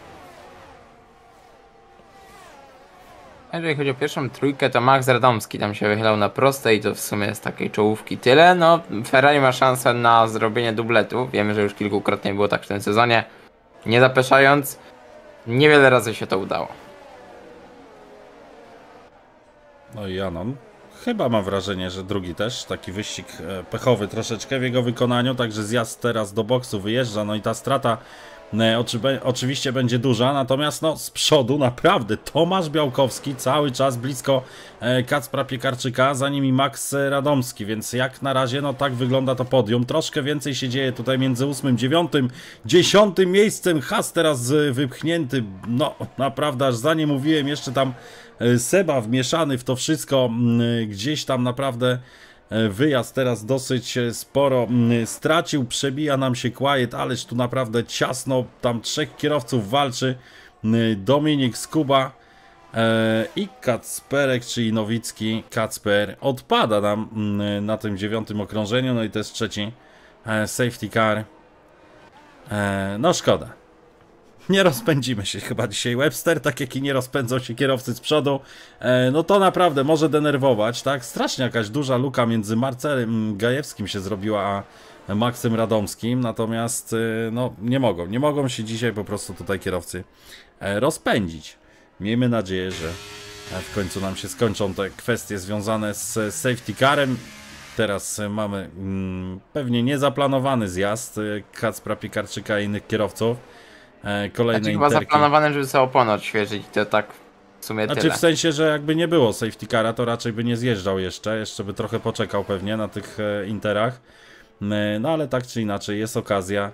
Jeżeli chodzi o pierwszą trójkę, to Max Radomski tam się wychylał na prostej, to w sumie z takiej czołówki tyle. No, Ferrari ma szansę na zrobienie dubletu. Wiemy, że już kilkukrotnie było tak w tym sezonie. Nie zapeszając, niewiele razy się to udało. No i Anon. Chyba mam wrażenie, że drugi też. Taki wyścig e, pechowy troszeczkę w jego wykonaniu. Także zjazd teraz do boksu wyjeżdża. No i ta strata oczywiście będzie duża. Natomiast no z przodu naprawdę Tomasz Białkowski cały czas blisko e, Kacpra Piekarczyka. Za nimi Max Radomski. Więc jak na razie no tak wygląda to podium. Troszkę więcej się dzieje tutaj między 8, 9, 10 miejscem. Has teraz e, wypchnięty. No naprawdę aż za nie mówiłem jeszcze tam e, Seba wmieszany w to wszystko, gdzieś tam naprawdę wyjazd teraz dosyć e, sporo stracił, przebija nam się Quiet, ależ tu naprawdę ciasno, tam trzech kierowców walczy, Dominik Skuba e, i Kacperek, czyli Nowicki. Kacper odpada nam na tym dziewiątym okrążeniu, no i to jest trzeci e, safety car, e, no szkoda. Nie rozpędzimy się chyba dzisiaj Webster, tak jak i nie rozpędzą się kierowcy z przodu. E, no to naprawdę może denerwować, tak? Strasznie jakaś duża luka między Marcelem Gajewskim się zrobiła, a Maksym Radomskim, natomiast e, no nie mogą, nie mogą się dzisiaj po prostu tutaj kierowcy e, rozpędzić. Miejmy nadzieję, że w końcu nam się skończą te kwestie związane z safety carem. Teraz mamy mm, pewnie niezaplanowany zjazd Kacpra Pikarczyka i innych kierowców. E, Kolejne Znaczy chyba interki. zaplanowane, żeby sobie opony odświeżyć, to tak w sumie Znaczy tyle. w sensie, że jakby nie było safety cara, to raczej by nie zjeżdżał jeszcze, jeszcze by trochę poczekał pewnie na tych e, interach. E, No ale tak czy inaczej jest okazja,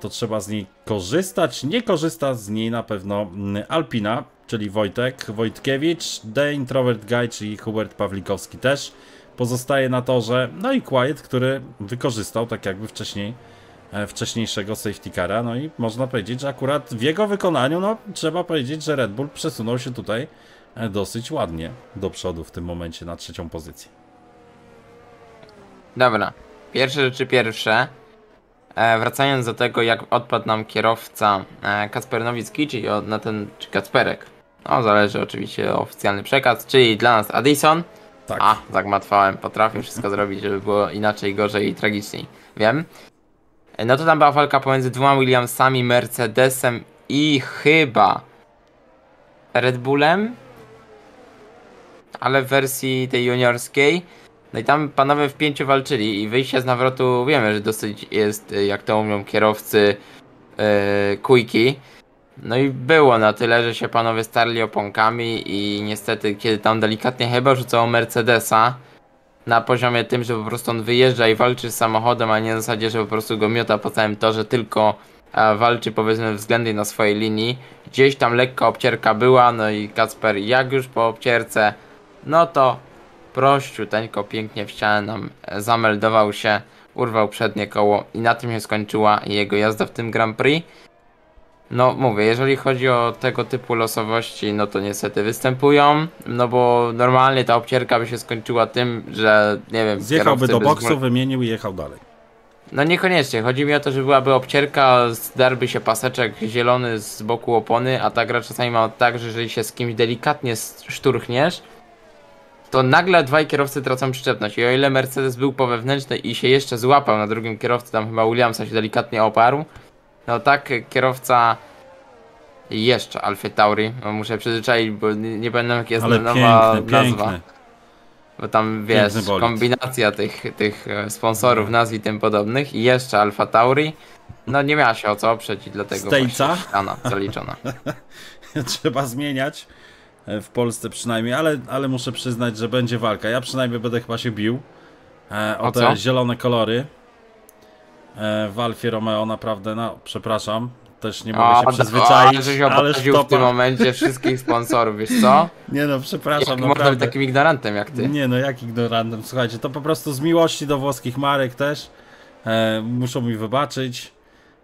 to trzeba z niej korzystać. Nie korzysta z niej na pewno Alpina, czyli Wojtek Wojtkiewicz, The Introvert Guy, czyli Hubert Pawlikowski też pozostaje na torze. No i Quiet, który wykorzystał tak jakby wcześniej wcześniejszego safety cara. No i można powiedzieć, że akurat w jego wykonaniu, no trzeba powiedzieć, że Red Bull przesunął się tutaj e, dosyć ładnie do przodu w tym momencie na trzecią pozycję. Dobra, pierwsze rzeczy pierwsze. E, wracając do tego, jak odpadł nam kierowca e, Kacper Nowicki, czyli od, na ten, czy Kacperek. No, zależy oczywiście oficjalny przekaz, czyli dla nas Addison. Tak. A, zagmatwałem, potrafię wszystko zrobić, żeby było inaczej, gorzej i tragiczniej. Wiem. No to tam była walka pomiędzy dwoma Williamsami, Mercedesem i chyba Red Bullem. Ale w wersji tej juniorskiej. No i tam panowie w pięciu walczyli i wyjście z nawrotu wiemy, że dosyć jest, y, jak to mówią kierowcy, yy, kujki. No i było na tyle, że się panowie starli oponkami i niestety, kiedy tam delikatnie chyba rzucało Mercedesa na poziomie tym, że po prostu on wyjeżdża i walczy z samochodem, a nie na zasadzie, że po prostu go miota po całym torze, tylko e, walczy powiedzmy względnie na swojej linii. Gdzieś tam lekka obcierka była, no i Kacper jak już po obcierce, no to prościuteńko, pięknie w ścianę nam e, zameldował się, urwał przednie koło i na tym się skończyła jego jazda w tym Grand Prix. No mówię, jeżeli chodzi o tego typu losowości, no to niestety występują, no bo normalnie ta obcierka by się skończyła tym, że nie wiem, Zjechałby do boksu, wymienił i jechał dalej. No niekoniecznie, chodzi mi o to, że byłaby obcierka, zdarłby się paseczek zielony z boku opony, a ta gra czasami ma tak, że jeżeli się z kimś delikatnie szturchniesz, to nagle dwaj kierowcy tracą przyczepność. I o ile Mercedes był po wewnętrznej i się jeszcze złapał na drugim kierowcy, tam chyba Williamsa się delikatnie oparł, no tak kierowca jeszcze Alfa Tauri, muszę przyzwyczaić, bo nie, nie pamiętam jak jest Ale nowa piękny, nazwa. piękny. Bo tam wiesz, kombinacja tych, tych e, sponsorów, nazw i tym podobnych i jeszcze Alfa Tauri. No nie miała się o co oprzeć i dlatego Stejca? ściana zaliczona. Trzeba zmieniać. e, W Polsce przynajmniej, ale, ale muszę przyznać, że będzie walka. Ja przynajmniej będę chyba się bił e, o, O te co? zielone kolory. E, w Alfie Romeo naprawdę, no przepraszam, też nie O, mogę się da- przyzwyczaić, żeś ale w tym momencie wszystkich sponsorów, wiesz co? Nie no, przepraszam, Jak można być naprawdę. takim ignorantem jak ty? Nie no, jak ignorantem. Słuchajcie, to po prostu z miłości do włoskich marek też. E, muszą mi wybaczyć,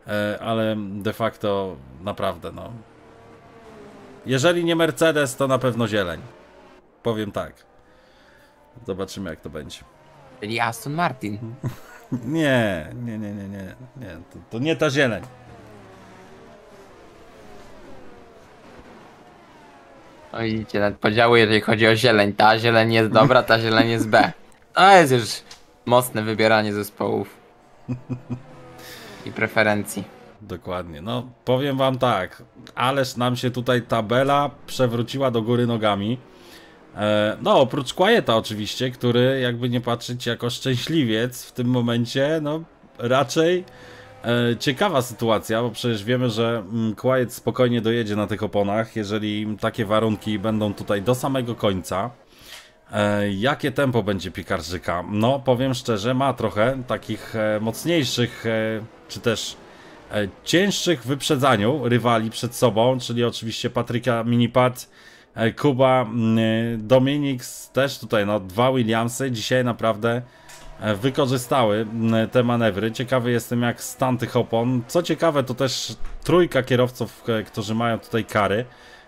e, ale de facto naprawdę no. Jeżeli nie Mercedes, to na pewno zieleń. Powiem tak. Zobaczymy jak to będzie. Czyli Aston Martin. Nie, nie, nie, nie, nie. nie to, to nie ta zieleń. No widzicie, nawet podziały jeżeli chodzi o zieleń. Ta zieleń jest dobra, ta zieleń jest B. To jest już mocne wybieranie zespołów. I preferencji. Dokładnie. No, powiem wam tak, ależ nam się tutaj tabela przewróciła do góry nogami. E, no, oprócz Quieta oczywiście, który jakby nie patrzeć jako szczęśliwiec w tym momencie, no raczej e, ciekawa sytuacja, bo przecież wiemy, że mm, Quiet spokojnie dojedzie na tych oponach, jeżeli takie warunki będą tutaj do samego końca. E, jakie tempo będzie piekarzyka? No, powiem szczerze, ma trochę takich mocniejszych, czy też cięższych wyprzedzaniu rywali przed sobą, czyli oczywiście Patryka Minipad, Kuba, m, e, Dominix, też tutaj no, dwa Williamsy dzisiaj naprawdę e, wykorzystały m, te manewry. Ciekawy jestem jak stan tych opon. Co ciekawe to też trójka kierowców, e, którzy mają tutaj kary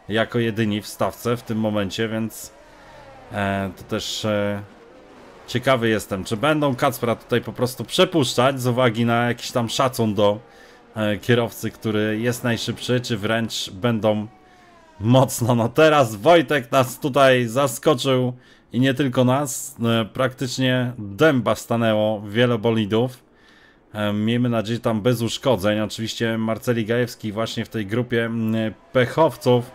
jako jedyni w stawce w tym momencie, więc e, to też e, ciekawy jestem, czy będą Kacpra tutaj po prostu przepuszczać z uwagi na jakiś tam szacun do e, kierowcy, który jest najszybszy, czy wręcz będą mocno. No teraz Wojtek nas tutaj zaskoczył i nie tylko nas. E, praktycznie dęba stanęło wiele bolidów. E, Miejmy nadzieję tam bez uszkodzeń. Oczywiście Marceli Gajewski właśnie w tej grupie pechowców,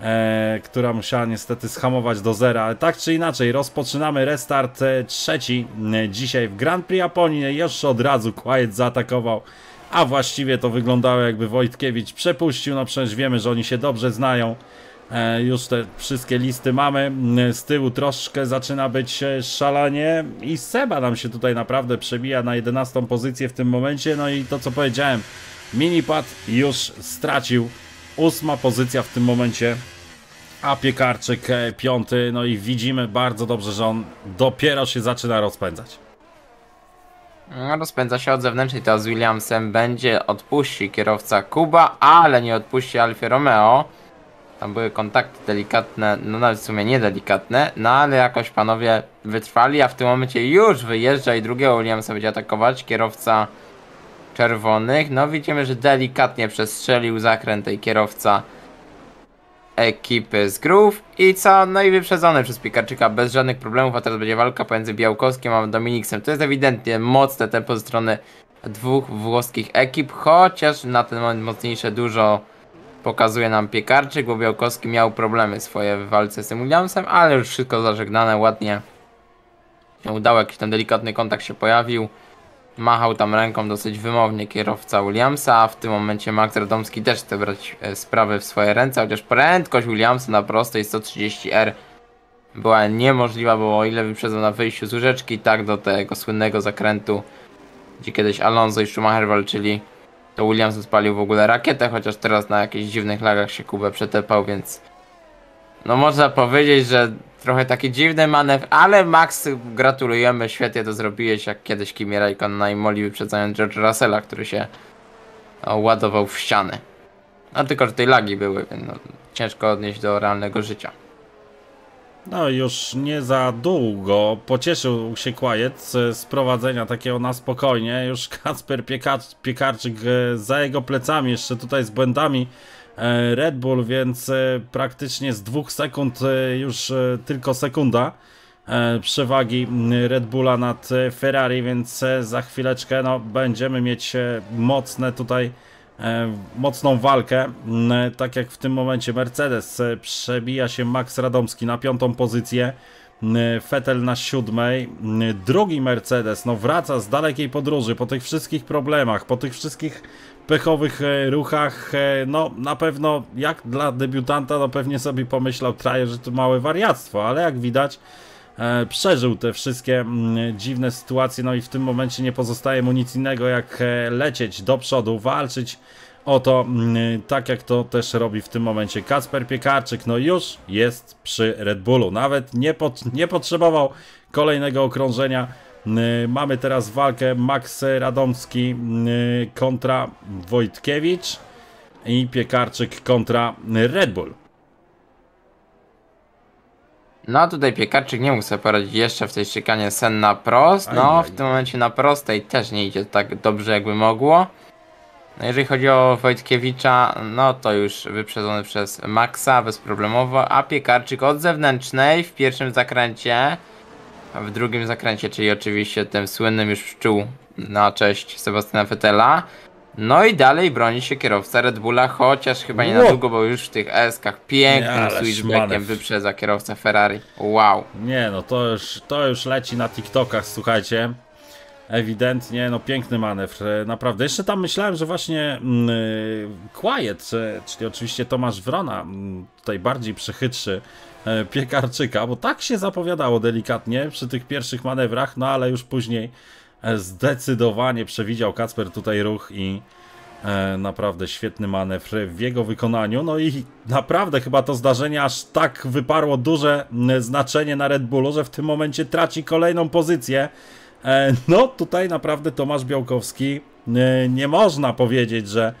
e, która musiała niestety schamować do zera. Ale tak czy inaczej, rozpoczynamy restart trzeci dzisiaj w Grand Prix Japonii. Już od razu Quiet zaatakował. A właściwie to wyglądało jakby Wojtkiewicz przepuścił. No przecież wiemy, że oni się dobrze znają. E, już te wszystkie listy mamy. Mm, Z tyłu troszkę zaczyna być e, szalanie i Seba nam się tutaj naprawdę przebija na 11 pozycję w tym momencie. No i to co powiedziałem, minipad już stracił. Ósma pozycja w tym momencie. A piekarczyk e, piąty. No i widzimy bardzo dobrze, że on dopiero się zaczyna rozpędzać. Rozpędza się od zewnętrznej, to z Williamsem będzie odpuści kierowca Kuba, ale nie odpuści Alfie Romeo. Tam były kontakty delikatne, no nawet w sumie niedelikatne, no ale jakoś panowie wytrwali, a w tym momencie już wyjeżdża i drugiego Williamsa będzie atakować kierowca czerwonych. No widzimy, że delikatnie przestrzelił zakręt tej kierowca ekipy z Groove i co? No i wyprzedzony przez Piekarczyka bez żadnych problemów, a teraz będzie walka pomiędzy Białkowskim a Dominiksem. To jest ewidentnie mocne tempo ze strony dwóch włoskich ekip, chociaż na ten moment mocniejsze dużo pokazuje nam Piekarczyk, bo Białkowski miał problemy swoje w walce z tym Williamsem, ale już wszystko zażegnane ładnie się udało, jakiś tam delikatny kontakt się pojawił. Machał tam ręką dosyć wymownie kierowca Williamsa, a w tym momencie Max Radomski też chce brać e, sprawy w swoje ręce, chociaż prędkość Williamsa na prostej 130R była niemożliwa, bo o ile wyprzedzał na wyjściu z łóżeczki, tak do tego słynnego zakrętu, gdzie kiedyś Alonso i Schumacher walczyli, to Williams spalił w ogóle rakietę, chociaż teraz na jakichś dziwnych lagach się Kubę przetepał, więc no można powiedzieć, że trochę taki dziwny manewr, ale Max gratulujemy, świetnie to zrobiłeś, jak kiedyś Kimi Raikkonen i Moli wyprzedzając George Russella, który się ładował w ściany. No tylko, że tej lagi były, więc no, ciężko odnieść do realnego życia. No już nie za długo pocieszył się Quiet z sprowadzenia takiego na spokojnie. Już Kacper Piekar- Piekarczyk e, za jego plecami, jeszcze tutaj z błędami Red Bull, więc e, praktycznie z dwóch sekund e, już e, tylko sekunda e, przewagi m, Red Bulla nad e, Ferrari, więc e, za chwileczkę no, będziemy mieć e, mocne tutaj e, mocną walkę. Mm, Tak jak w tym momencie Mercedes e, przebija się Max Radomski na piątą pozycję. mm, Vettel na siódmej. mm, Drugi Mercedes no wraca z dalekiej podróży po tych wszystkich problemach, po tych wszystkich pechowych e, ruchach. e, No na pewno jak dla debiutanta, no pewnie sobie pomyślał Traje, że to małe wariactwo, ale jak widać e, przeżył te wszystkie mm, dziwne sytuacje, no i w tym momencie nie pozostaje mu nic innego jak lecieć do przodu, walczyć o to, mm, tak jak to też robi w tym momencie Kasper Piekarczyk, no już jest przy Red Bullu, nawet nie, pot, nie potrzebował kolejnego okrążenia. Mm, Mamy teraz walkę Max Radomski mm, kontra Wojtkiewicz i Piekarczyk kontra Red Bull. No tutaj Piekarczyk nie mógł sobie poradzić jeszcze w tej szykanie sen na prost. No w tym momencie na prostej też nie idzie tak dobrze jakby mogło. No jeżeli chodzi o Wojtkiewicza, no to już wyprzedzony przez Maxa bezproblemowo, a Piekarczyk od zewnętrznej w pierwszym zakręcie, a w drugim zakręcie, czyli oczywiście tym słynnym już pszczół na cześć Sebastiana Vettela. No i dalej broni się kierowca Red Bulla, chociaż chyba nie na długo, bo już w tych S-kach Nie, pięknym ale switchbackiem wyprzedza kierowcę Ferrari. Wow. Nie, no to już, to już leci na TikTokach, słuchajcie. Ewidentnie, no piękny manewr, naprawdę. Jeszcze tam myślałem, że właśnie mm, y, Quiet, czyli oczywiście Tomasz Wrona, mm, tutaj bardziej przechytrzy e, Piekarczyka, bo tak się zapowiadało delikatnie przy tych pierwszych manewrach, no ale już później e, zdecydowanie przewidział Kacper tutaj ruch i E, naprawdę świetny manewr w jego wykonaniu. No i naprawdę chyba to zdarzenie aż tak wyparło duże znaczenie na Red Bullu, że w tym momencie traci kolejną pozycję. E, no tutaj naprawdę Tomasz Białkowski e, nie można powiedzieć, że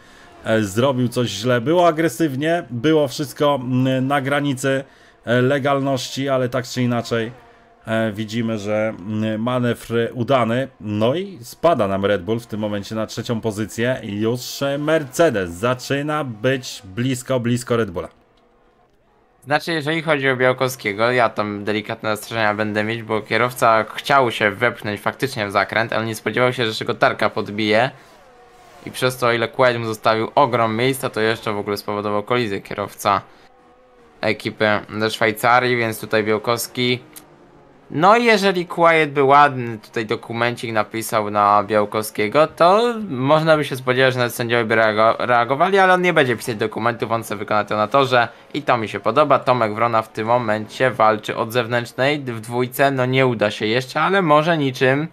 e, zrobił coś źle. Było agresywnie, było wszystko na granicy e, legalności, ale tak czy inaczej E, widzimy, że manewr udany, no i spada nam Red Bull w tym momencie na trzecią pozycję i już e, Mercedes zaczyna być blisko, blisko Red Bulla. Znaczy, jeżeli chodzi o Białkowskiego, ja tam delikatne zastrzeżenia będę mieć, bo kierowca chciał się wepchnąć faktycznie w zakręt, ale nie spodziewał się, że jeszcze go tarka podbije. I przez to, o ile Quaid mu zostawił ogrom miejsca, to jeszcze w ogóle spowodował kolizję kierowca ekipy ze Szwajcarii, więc tutaj Białkowski. No i jeżeli Quiet by ładny tutaj dokumencik napisał na Białkowskiego, to można by się spodziewać, że nawet sędziowie by reago reagowali, ale on nie będzie pisać dokumentów, on sobie wykona to na torze i to mi się podoba. Tomek Wrona w tym momencie walczy od zewnętrznej w dwójce, no nie uda się jeszcze, ale może niczym.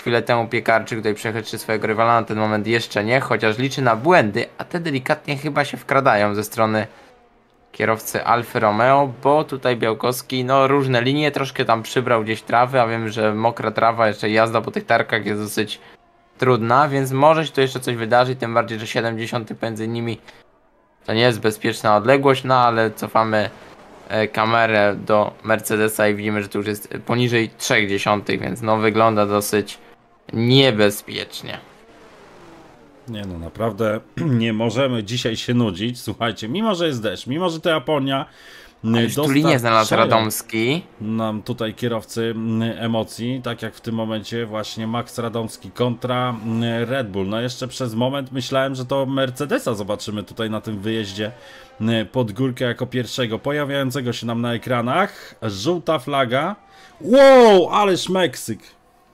Chwilę temu Piekarczyk tutaj przechytrzy swojego rywala, na ten moment jeszcze nie, chociaż liczy na błędy, a te delikatnie chyba się wkradają ze strony kierowcy Alfa Romeo, bo tutaj Białkowski, no różne linie, troszkę tam przybrał gdzieś trawy, a wiem, że mokra trawa, jeszcze jazda po tych tarkach jest dosyć trudna, więc może się tu jeszcze coś wydarzyć, tym bardziej, że 70 między nimi to nie jest bezpieczna odległość, no ale cofamy e, kamerę do Mercedesa i widzimy, że tu już jest poniżej 0,3, więc no wygląda dosyć niebezpiecznie. Nie no, naprawdę nie możemy dzisiaj się nudzić. Słuchajcie, mimo że jest deszcz, mimo że to Japonia. A już tu linię znalazł Radomski. Nam tutaj kierowcy mm, emocji, tak jak w tym momencie właśnie Max Radomski kontra mm, Red Bull. No jeszcze przez moment myślałem, że to Mercedesa zobaczymy tutaj na tym wyjeździe pod górkę jako pierwszego, pojawiającego się nam na ekranach. Żółta flaga. Wow, ależ Meksyk.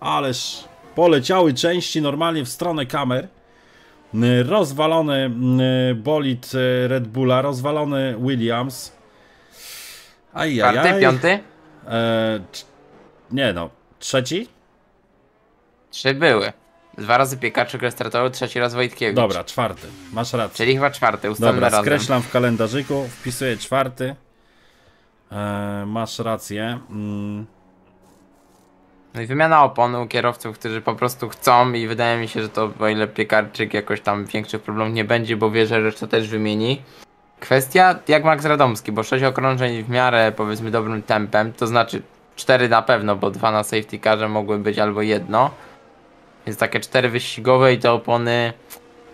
Ależ poleciały części normalnie w stronę kamer. Rozwalony bolid Red Bulla, rozwalony Williams. Ajajaj. Czwarty, piąty? E, nie no, trzeci? Trzy były. Dwa razy Piekarczyk restartował, trzeci raz Wojtkiewicz. Dobra, czwarty. Masz rację. Czyli chyba czwarty, ustalmy Dobra, razem. skreślam w kalendarzyku, wpisuję czwarty. E, masz rację. Mm. No i wymiana opon u kierowców, którzy po prostu chcą i wydaje mi się, że to o ile Piekarczyk jakoś tam większych problemów nie będzie, bo wie, że reszta też wymieni. Kwestia jak Max Radomski, bo 6 okrążeń w miarę powiedzmy dobrym tempem, to znaczy 4 na pewno, bo dwa na safety carze mogły być albo jedno. Więc takie 4 wyścigowe i te opony,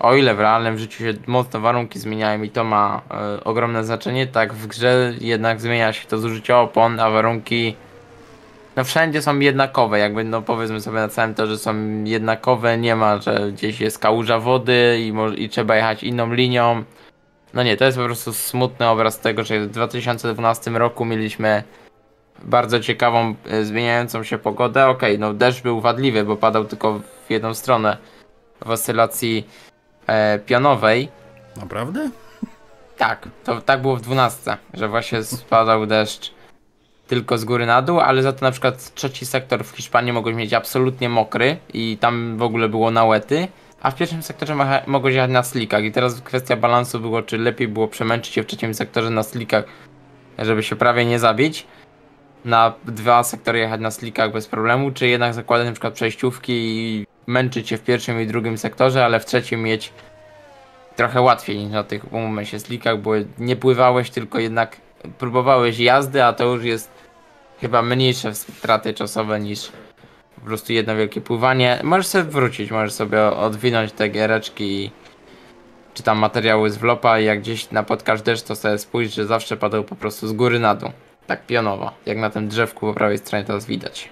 o ile w realnym życiu się mocno warunki zmieniają i to ma e, ogromne znaczenie, tak w grze jednak zmienia się to zużycie opon, a warunki no wszędzie są jednakowe, jakby no powiedzmy sobie na całym torze są jednakowe, nie ma, że gdzieś jest kałuża wody i, mo- i trzeba jechać inną linią. No nie, to jest po prostu smutny obraz tego, że w 2012 roku mieliśmy bardzo ciekawą, e, zmieniającą się pogodę. Okej, no deszcz był wadliwy, bo padał tylko w jedną stronę w oscylacji e, pionowej. Naprawdę? Tak, to tak było w 12, że właśnie spadał deszcz tylko z góry na dół, ale za to na przykład trzeci sektor w Hiszpanii mogłeś mieć absolutnie mokry i tam w ogóle było nałety, a w pierwszym sektorze mogłeś jechać na slickach i teraz kwestia balansu było, czy lepiej było przemęczyć się w trzecim sektorze na slickach, żeby się prawie nie zabić, na dwa sektory jechać na slickach bez problemu, czy jednak zakładać na przykład przejściówki i męczyć się w pierwszym i drugim sektorze, ale w trzecim mieć trochę łatwiej niż na tych, umówmy się, slickach, bo nie pływałeś, tylko jednak próbowałeś jazdy, a to już jest chyba mniejsze straty czasowe niż po prostu jedno wielkie pływanie. Możesz sobie wrócić, możesz sobie odwinąć te giereczki i czy tam materiały z vlopa i jak gdzieś napotkasz deszcz, to sobie spójrz, że zawsze padał po prostu z góry na dół. Tak pionowo, jak na tym drzewku po prawej stronie teraz widać.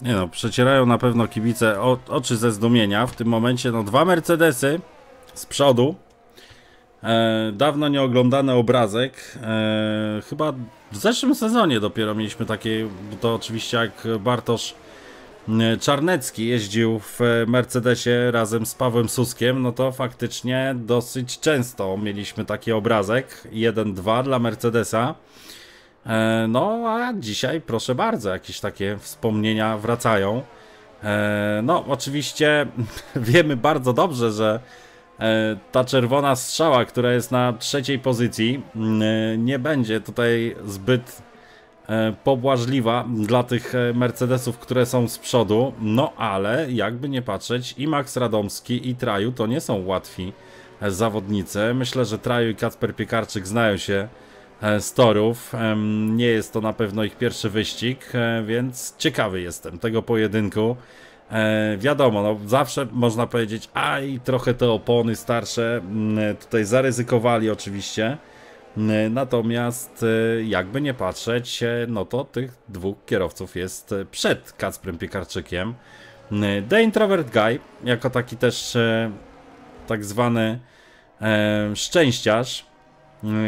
Nie no, przecierają na pewno kibice o, oczy ze zdumienia. W tym momencie no dwa Mercedesy z przodu. E, dawno nieoglądany obrazek. E, chyba w zeszłym sezonie dopiero mieliśmy takie, bo to oczywiście jak Bartosz Czarnecki jeździł w Mercedesie razem z Pawłem Suskiem, no to faktycznie dosyć często mieliśmy taki obrazek 1-2 dla Mercedesa. E, No, a dzisiaj, proszę bardzo, jakieś takie wspomnienia wracają. E, No, oczywiście wiemy bardzo dobrze, że ta czerwona strzała, która jest na trzeciej pozycji, mm, e, nie będzie tutaj zbyt e, pobłażliwa dla tych e, Mercedesów, które są z przodu. No, ale jakby nie patrzeć, i Max Radomski, i Traju to nie są łatwi e, zawodnicy. Myślę, że Traju i Kacper Piekarczyk znają się e, z torów. Nie jest to na pewno ich pierwszy wyścig, e, więc ciekawy jestem tego pojedynku. E, wiadomo, no zawsze można powiedzieć, a i trochę te opony starsze mm, tutaj zaryzykowali oczywiście. Mm, Natomiast e, jakby nie patrzeć, e, no to tych dwóch kierowców jest e, przed Kacprem Piekarczykiem. Mm, The Introvert Guy, jako taki też tak zwany szczęściarz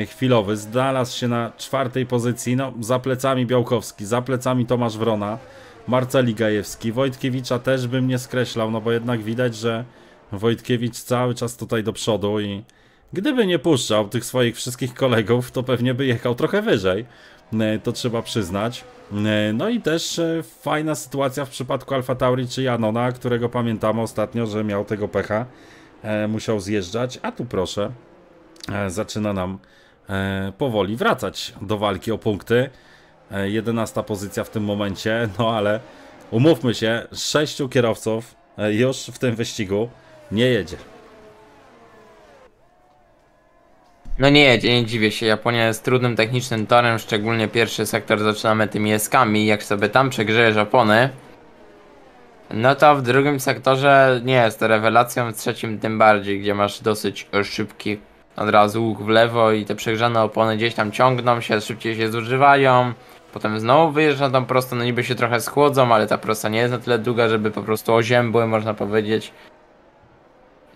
chwilowy, znalazł się na czwartej pozycji, no za plecami Białkowski, za plecami Tomasz Wrona, Marceli Gajewski, Wojtkiewicza też bym nie skreślał, no bo jednak widać, że Wojtkiewicz cały czas tutaj do przodu i gdyby nie puszczał tych swoich wszystkich kolegów, to pewnie by jechał trochę wyżej, e, to trzeba przyznać. E, No i też e, fajna sytuacja w przypadku Alfa Tauri czy Janona, którego pamiętamy ostatnio, że miał tego pecha, musiał zjeżdżać, a tu proszę, zaczyna nam powoli wracać do walki o punkty. E, 11 pozycja w tym momencie, no ale umówmy się, sześciu kierowców e, już w tym wyścigu nie jedzie. No nie jedzie, nie dziwię się. Japonia jest trudnym technicznym torem, szczególnie pierwszy sektor zaczynamy tymi jeskami. Jak sobie tam przegrzejesz opony, no to w drugim sektorze nie jest to rewelacją, w trzecim tym bardziej, gdzie masz dosyć szybki od razu łuk w lewo i te przegrzane opony gdzieś tam ciągną się, szybciej się zużywają. Potem znowu na tą prostą, no niby się trochę schłodzą, ale ta prosta nie jest na tyle długa, żeby po prostu oziębły, można powiedzieć.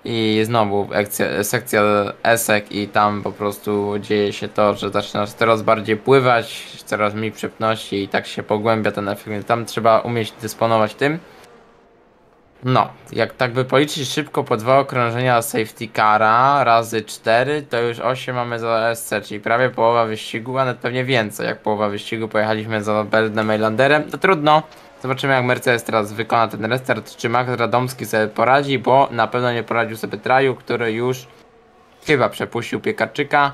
I znowu ekcja, sekcja esek i tam po prostu dzieje się to, że zaczynasz coraz bardziej pływać, coraz mniej przepności i tak się pogłębia ten efekt, tam trzeba umieć dysponować tym. No, jak tak by policzyć szybko po dwa okrążenia safety cara razy 4, to już 8 mamy za SC, czyli prawie połowa wyścigu, a nawet pewnie więcej. Jak połowa wyścigu pojechaliśmy za Berdem Mailanderem, to trudno. Zobaczymy jak Mercedes teraz wykona ten restart, czy Max Radomski sobie poradzi, bo na pewno nie poradził sobie Traju, który już chyba przepuścił Piekarczyka.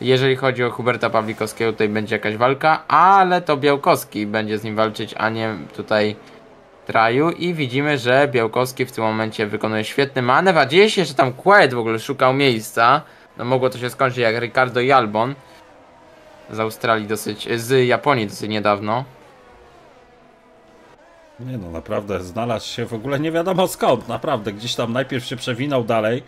Jeżeli chodzi o Huberta Pawlikowskiego, tutaj będzie jakaś walka, ale to Białkowski będzie z nim walczyć, a nie tutaj Traju. I widzimy, że Białkowski w tym momencie wykonuje świetny manewr, a dzieje się, że tam Quiet w ogóle szukał miejsca. No mogło to się skończyć jak Ricardo i Albon z Australii dosyć, z Japonii dosyć niedawno. Nie no, naprawdę znalazł się w ogóle nie wiadomo skąd, naprawdę. Gdzieś tam najpierw się przewinął dalej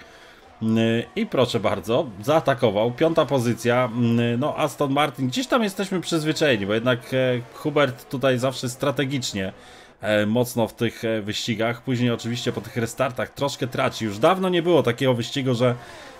yy, i proszę bardzo, zaatakował. Piąta pozycja, yy, no Aston Martin, gdzieś tam jesteśmy przyzwyczajeni, bo jednak e, Hubert tutaj zawsze strategicznie mocno w tych e, wyścigach. Później oczywiście po tych restartach troszkę traci. Już dawno nie było takiego wyścigu, że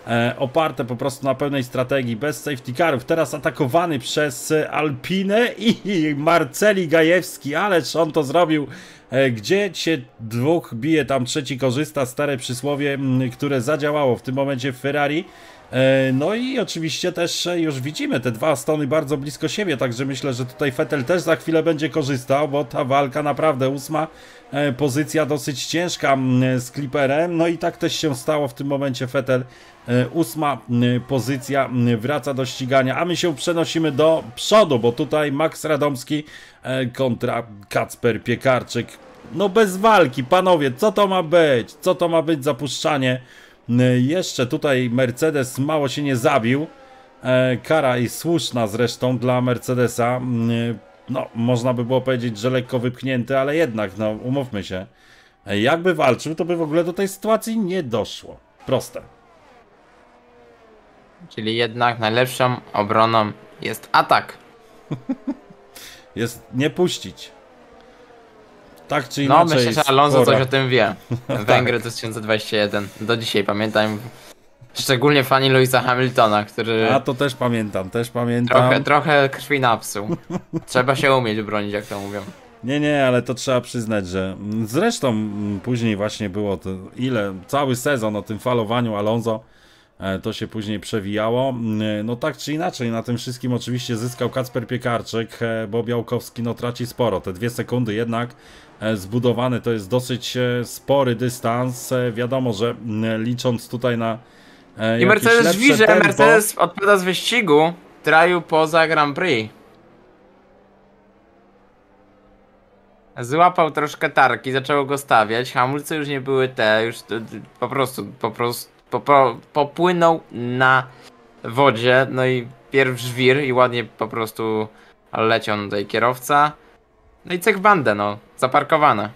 e, oparte po prostu na pełnej strategii, bez safety carów. Teraz atakowany przez e, Alpinę i Marceli Gajewski, ależ on to zrobił. E, Gdzie się dwóch bije, tam trzeci korzysta, stare przysłowie, m, które zadziałało w tym momencie w Ferrari. E, No i oczywiście też e, już widzimy te dwa Astony bardzo blisko siebie, także myślę, że tutaj Vettel też za chwilę będzie korzystał, bo ta walka naprawdę ósma e, pozycja dosyć ciężka z Clipperem, no i tak też się stało w tym momencie Vettel e, ósma pozycja wraca do ścigania, a my się przenosimy do przodu, bo tutaj Max Radomski kontra Kacper Piekarczyk. No bez walki, panowie, co to ma być? Co to ma być zapuszczanie? Jeszcze tutaj Mercedes mało się nie zabił. E, Kara i słuszna zresztą dla Mercedesa. N- No, można by było powiedzieć, że lekko wypchnięty, ale jednak, no, umówmy się. E, Jakby walczył, to by w ogóle do tej sytuacji nie doszło. Proste. Czyli jednak najlepszą obroną jest atak. Jest nie puścić. Tak czy No inaczej. myślę, że Alonso spora- coś o tym wie. Węgry 2021. Do dzisiaj pamiętam. Szczególnie fani Louisa Hamiltona, który A to też pamiętam, też pamiętam. trochę, trochę krwi napsuł. Trzeba się umieć bronić, jak to mówią. Nie, nie, ale to trzeba przyznać, że zresztą później właśnie było to, ile, cały sezon o tym falowaniu Alonso, e, to się później przewijało. Mm, No tak czy inaczej, na tym wszystkim oczywiście zyskał Kacper Piekarczyk, e, bo Białkowski no traci sporo, te dwie sekundy jednak e, zbudowany to jest dosyć e, spory dystans. E, Wiadomo, że licząc tutaj na e, I Mercedes drzwi, że Mercedes odpada z wyścigu. Traju poza Grand Prix. Złapał troszkę tarki, zaczęło go stawiać. Hamulce już nie były te, już po prostu, po prostu po, po, popłynął na wodzie. No i pierw żwir i ładnie po prostu leciał tutaj kierowca. No i cech bandę, no, zaparkowane.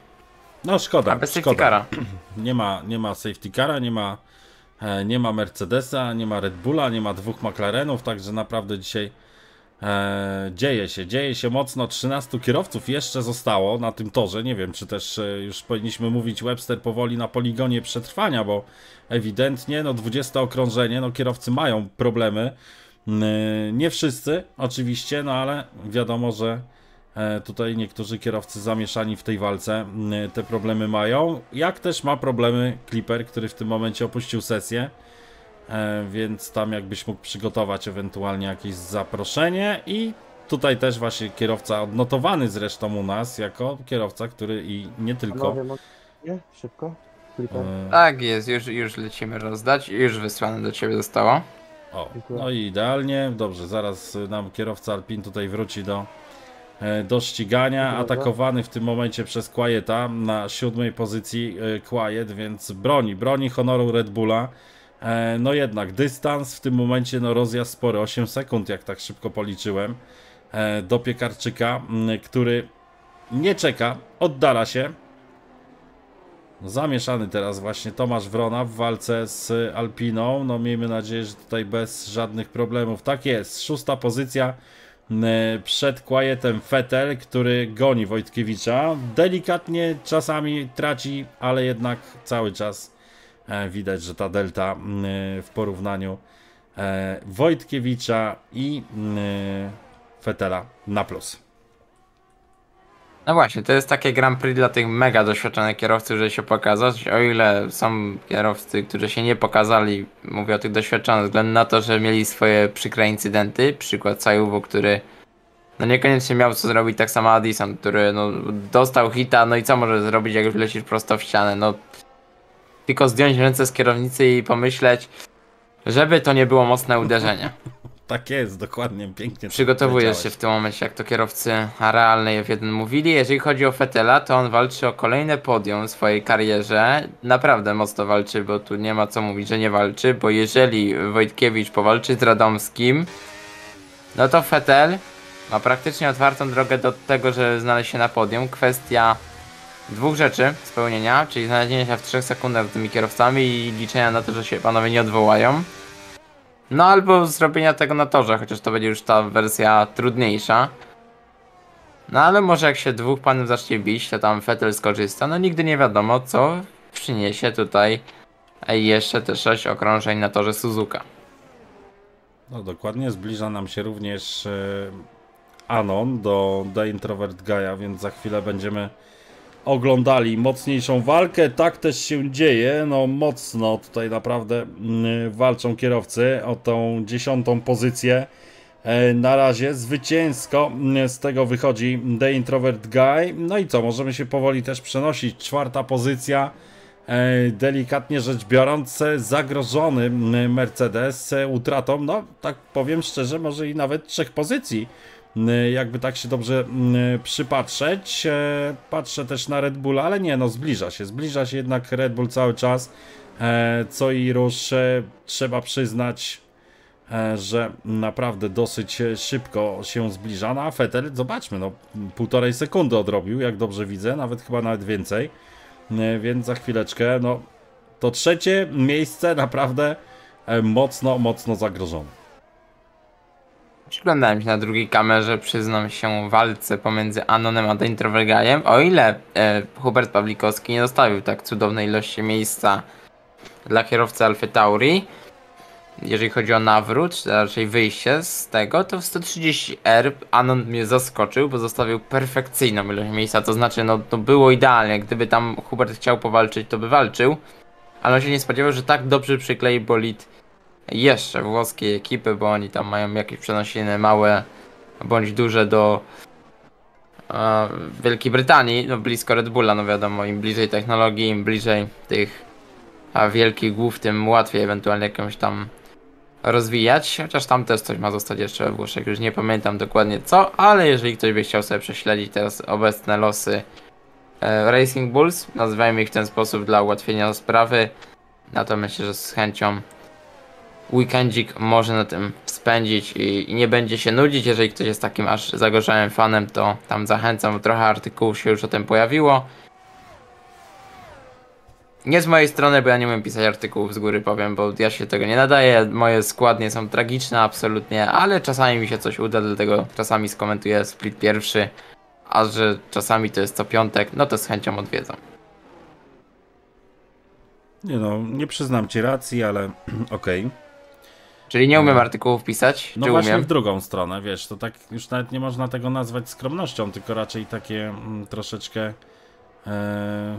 No szkoda, A bez safety szkoda. cara. Nie ma, nie ma safety cara, nie ma, e, nie ma Mercedesa, nie ma Red Bulla, nie ma dwóch McLarenów, także naprawdę dzisiaj e, dzieje się, dzieje się mocno. 13 kierowców jeszcze zostało na tym torze. Nie wiem, czy też e, już powinniśmy mówić Webster powoli na poligonie przetrwania, bo ewidentnie no 20 okrążenie, no kierowcy mają problemy. Mm, Nie wszyscy, oczywiście, no ale wiadomo, że e, tutaj niektórzy kierowcy zamieszani w tej walce mm, te problemy mają. Jak też ma problemy Clipper, który w tym momencie opuścił sesję. E, Więc tam jakbyś mógł przygotować ewentualnie jakieś zaproszenie i tutaj też właśnie kierowca odnotowany zresztą u nas jako kierowca, który i nie tylko. Nie? Szybko? E, Tak jest, już, już lecimy rozdać, już wysłane do ciebie zostało. O, no i idealnie. Dobrze, zaraz nam kierowca Alpin tutaj wróci do, e, do ścigania. Atakowany w tym momencie przez Quieta na siódmej pozycji e, Quiet, więc broni, broni honoru Red Bulla. E, No jednak dystans w tym momencie, no rozjazd spory, 8 sekund, jak tak szybko policzyłem, e, do Piekarczyka, który nie czeka, oddala się. Zamieszany teraz właśnie Tomasz Wrona w walce z Alpiną. No miejmy nadzieję, że tutaj bez żadnych problemów. Tak jest, szósta pozycja przed Quietem Fetel, który goni Wojtkiewicza. Delikatnie czasami traci, ale jednak cały czas e, widać, że ta delta m, w porównaniu e, Wojtkiewicza i Fetela na plus. No właśnie, to jest takie Grand Prix dla tych mega doświadczonych kierowców, żeby się pokazać. O ile są kierowcy, którzy się nie pokazali, mówię o tych doświadczonych, względu na to, że mieli swoje przykre incydenty. Przykład Sajubo, który no niekoniecznie miał co zrobić, tak samo Addison, który no, dostał hita, no i co może zrobić, jak już lecisz prosto w ścianę? No tylko zdjąć ręce z kierownicy i pomyśleć, żeby to nie było mocne uderzenie. Tak jest, dokładnie, pięknie. to Przygotowujesz się w tym momencie, jak to kierowcy realnej F1 mówili. Jeżeli chodzi o Fetela, to on walczy o kolejne podium w swojej karierze. Naprawdę mocno walczy, bo tu nie ma co mówić, że nie walczy, bo jeżeli Wojtkiewicz powalczy z Radomskim, no to Fetel ma praktycznie otwartą drogę do tego, żeby znaleźć się na podium. Kwestia dwóch rzeczy spełnienia, czyli znalezienia się w 3 sekundach z tymi kierowcami i liczenia na to, że się panowie nie odwołają. No albo zrobienia tego na torze, chociaż to będzie już ta wersja trudniejsza. No ale może jak się dwóch panów zacznie bić, to tam Vettel skorzysta. No nigdy nie wiadomo, co przyniesie tutaj jeszcze te 6 okrążeń na torze Suzuka. No dokładnie, zbliża nam się również e, Anon do The Introvert Gaia, więc za chwilę będziemy oglądali mocniejszą walkę. Tak też się dzieje, no mocno tutaj naprawdę mm, walczą kierowcy o tą dziesiątą pozycję. E, Na razie zwycięsko mm, z tego wychodzi The Introvert Guy. No i co, możemy się powoli też przenosić. Czwarta pozycja. E, delikatnie rzecz biorąc, zagrożony m, Mercedes e, utratą, no tak powiem szczerze, może i nawet trzech pozycji. Jakby tak się dobrze przypatrzeć. E, Patrzę też na Red Bull, ale nie, no zbliża się. Zbliża się jednak Red Bull cały czas. E, Co i rusz, e, trzeba przyznać, że naprawdę dosyć szybko się zbliża. No a Vettel, zobaczmy, no półtorej sekundy odrobił, jak dobrze widzę, nawet chyba nawet więcej. Więc za chwileczkę, no to trzecie miejsce naprawdę mocno, mocno zagrożone. Przyglądałem się na drugiej kamerze, przyznam się, walce pomiędzy Anonem a Deintrovergajem. O ile e, Hubert Pawlikowski nie zostawił tak cudownej ilości miejsca dla kierowcy Alfy Tauri, jeżeli chodzi o nawrót, czy raczej wyjście z tego, to w 130R Anon mnie zaskoczył, bo zostawił perfekcyjną ilość miejsca, to znaczy, no to było idealnie, gdyby tam Hubert chciał powalczyć, to by walczył, ale on się nie spodziewał, że tak dobrze przyklei bolid jeszcze włoskiej ekipy, bo oni tam mają jakieś przenosiny małe bądź duże do e, Wielkiej Brytanii, no blisko Red Bulla, no wiadomo, im bliżej technologii, im bliżej tych a wielkich głów, tym łatwiej ewentualnie jakąś tam rozwijać, chociaż tam też coś ma zostać jeszcze we Włoszech, już nie pamiętam dokładnie co, ale jeżeli ktoś by chciał sobie prześledzić teraz obecne losy e, Racing Bulls, nazywajmy ich w ten sposób dla ułatwienia sprawy, no to myślę, że z chęcią weekendzik może na tym spędzić i, i nie będzie się nudzić. Jeżeli ktoś jest takim aż zagorzałym fanem, to tam zachęcam, trochę artykułów się już o tym pojawiło. Nie z mojej strony, bo ja nie umiem pisać artykułów z góry, powiem, bo ja się tego nie nadaję. Moje składnie są tragiczne, absolutnie, ale czasami mi się coś uda, dlatego czasami skomentuję split pierwszy, a że czasami to jest co piątek, no to z chęcią odwiedzam. Nie no, nie przyznam ci racji, ale okej. Czyli nie umiem artykułów pisać, No właśnie umiem? w drugą stronę, wiesz, to tak już nawet nie można tego nazwać skromnością, tylko raczej takie mm, troszeczkę e,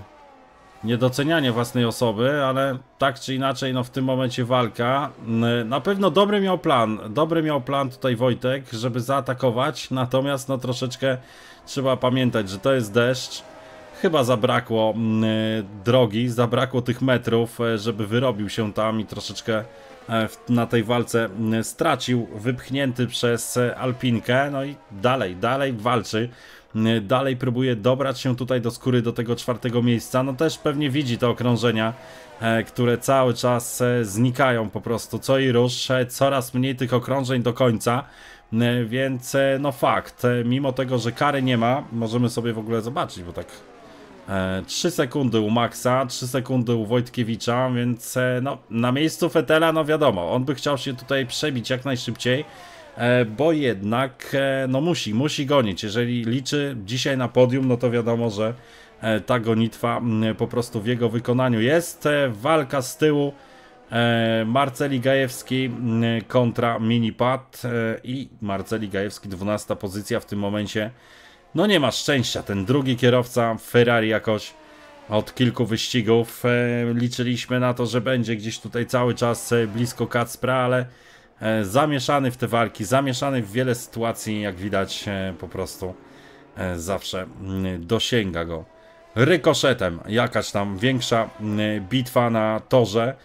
niedocenianie własnej osoby, ale tak czy inaczej, no w tym momencie walka. Na pewno dobry miał plan, dobry miał plan tutaj Wojtek, żeby zaatakować, natomiast no troszeczkę trzeba pamiętać, że to jest deszcz. Chyba zabrakło drogi, zabrakło tych metrów, e, żeby wyrobił się tam i troszeczkę e, na tej walce stracił, wypchnięty przez e, Alpinkę, no i dalej, dalej walczy, dalej próbuje dobrać się tutaj do skóry do tego czwartego miejsca, no też pewnie widzi te okrążenia, e, które cały czas e, znikają po prostu, co i rusz, e, coraz mniej tych okrążeń do końca, e, więc e, no fakt, e, mimo tego, że kary nie ma, możemy sobie w ogóle zobaczyć, bo tak E, 3 sekundy u Maxa, 3 sekundy u Wojtkiewicza, więc e, no, na miejscu Fetela, no wiadomo, on by chciał się tutaj przebić jak najszybciej, e, bo jednak e, no musi, musi gonić. Jeżeli liczy dzisiaj na podium, no to wiadomo, że e, ta gonitwa m, po prostu w jego wykonaniu jest. E, walka z tyłu. E, Marceli Gajewski m, kontra Minipad e, i Marceli Gajewski 12 pozycja w tym momencie no nie ma szczęścia. Ten drugi kierowca Ferrari jakoś od kilku wyścigów e, liczyliśmy na to, że będzie gdzieś tutaj cały czas e, blisko Kacpra, ale e, zamieszany w te walki, zamieszany w wiele sytuacji, jak widać e, po prostu e, zawsze mm, dosięga go rykoszetem. Jakaś tam większa mm, bitwa na torze.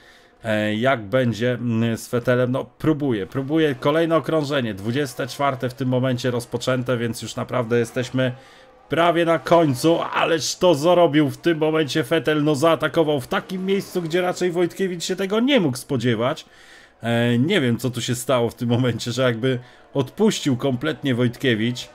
E, Jak będzie mm, z Fetelem? No, próbuję, próbuję. Kolejne okrążenie, 24 w tym momencie rozpoczęte, więc już naprawdę jesteśmy prawie na końcu. Ależ to zrobił w tym momencie Fetel. No, zaatakował w takim miejscu, gdzie raczej Wojtkiewicz się tego nie mógł spodziewać. E, nie wiem, co tu się stało w tym momencie, że jakby odpuścił kompletnie Wojtkiewicz.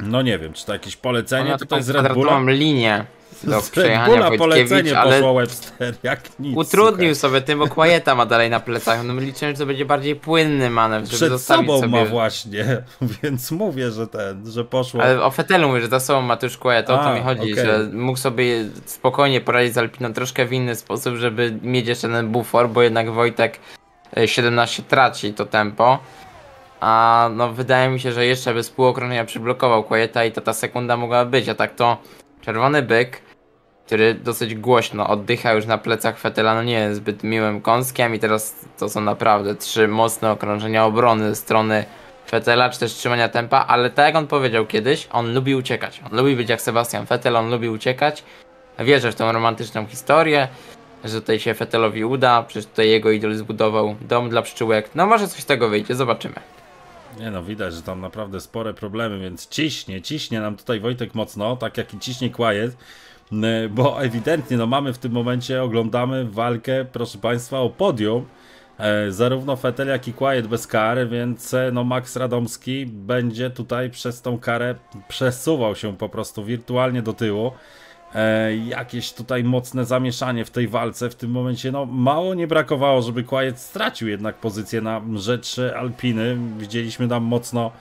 No nie wiem, czy to jakieś polecenie Ona tutaj z Red Bulla? linię do Z przejechania Wojtkiewicz, polecenie ale Webster, jak nic. utrudnił słuchaj. sobie tym, bo Quieta ma dalej na plecach. No liczyłem, że to będzie bardziej płynny manewr, żeby Przed sobą sobie... ma właśnie, więc mówię, że ten, że poszło. Ale o Fetelu mówię, że za sobą ma też Quieta, o to mi chodzi, okej. że mógł sobie spokojnie poradzić z Alpiną troszkę w inny sposób, żeby mieć jeszcze ten bufor, bo jednak Wojtek e, 17 traci to tempo. A no wydaje mi się, że jeszcze bez półokrążenia przyblokował Quieta i to ta sekunda mogła być, a tak to czerwony byk, który dosyć głośno oddycha już na plecach Fetela, no nie jest zbyt miłym kąskiem i teraz to są naprawdę trzy mocne okrążenia obrony ze strony Fetela, czy też trzymania tempa, ale tak jak on powiedział kiedyś, on lubi uciekać. On lubi być jak Sebastian Vettel, on lubi uciekać. Wierzę w tą romantyczną historię, że tutaj się Vettelowi uda, przecież tutaj jego idol zbudował dom dla pszczółek. No może coś z tego wyjdzie, zobaczymy. Nie no, widać, że tam naprawdę spore problemy, więc ciśnie, ciśnie nam tutaj Wojtek mocno, tak jak i ciśnie Quiet, bo ewidentnie no mamy w tym momencie, oglądamy walkę, proszę Państwa, o podium, e, zarówno Fetel, jak i Quiet bez kar, więc e, no Max Radomski będzie tutaj przez tą karę przesuwał się po prostu wirtualnie do tyłu. E, jakieś tutaj mocne zamieszanie w tej walce w tym momencie. No, mało nie brakowało, żeby Quiet stracił jednak pozycję na rzecz Alpiny. Widzieliśmy tam mocno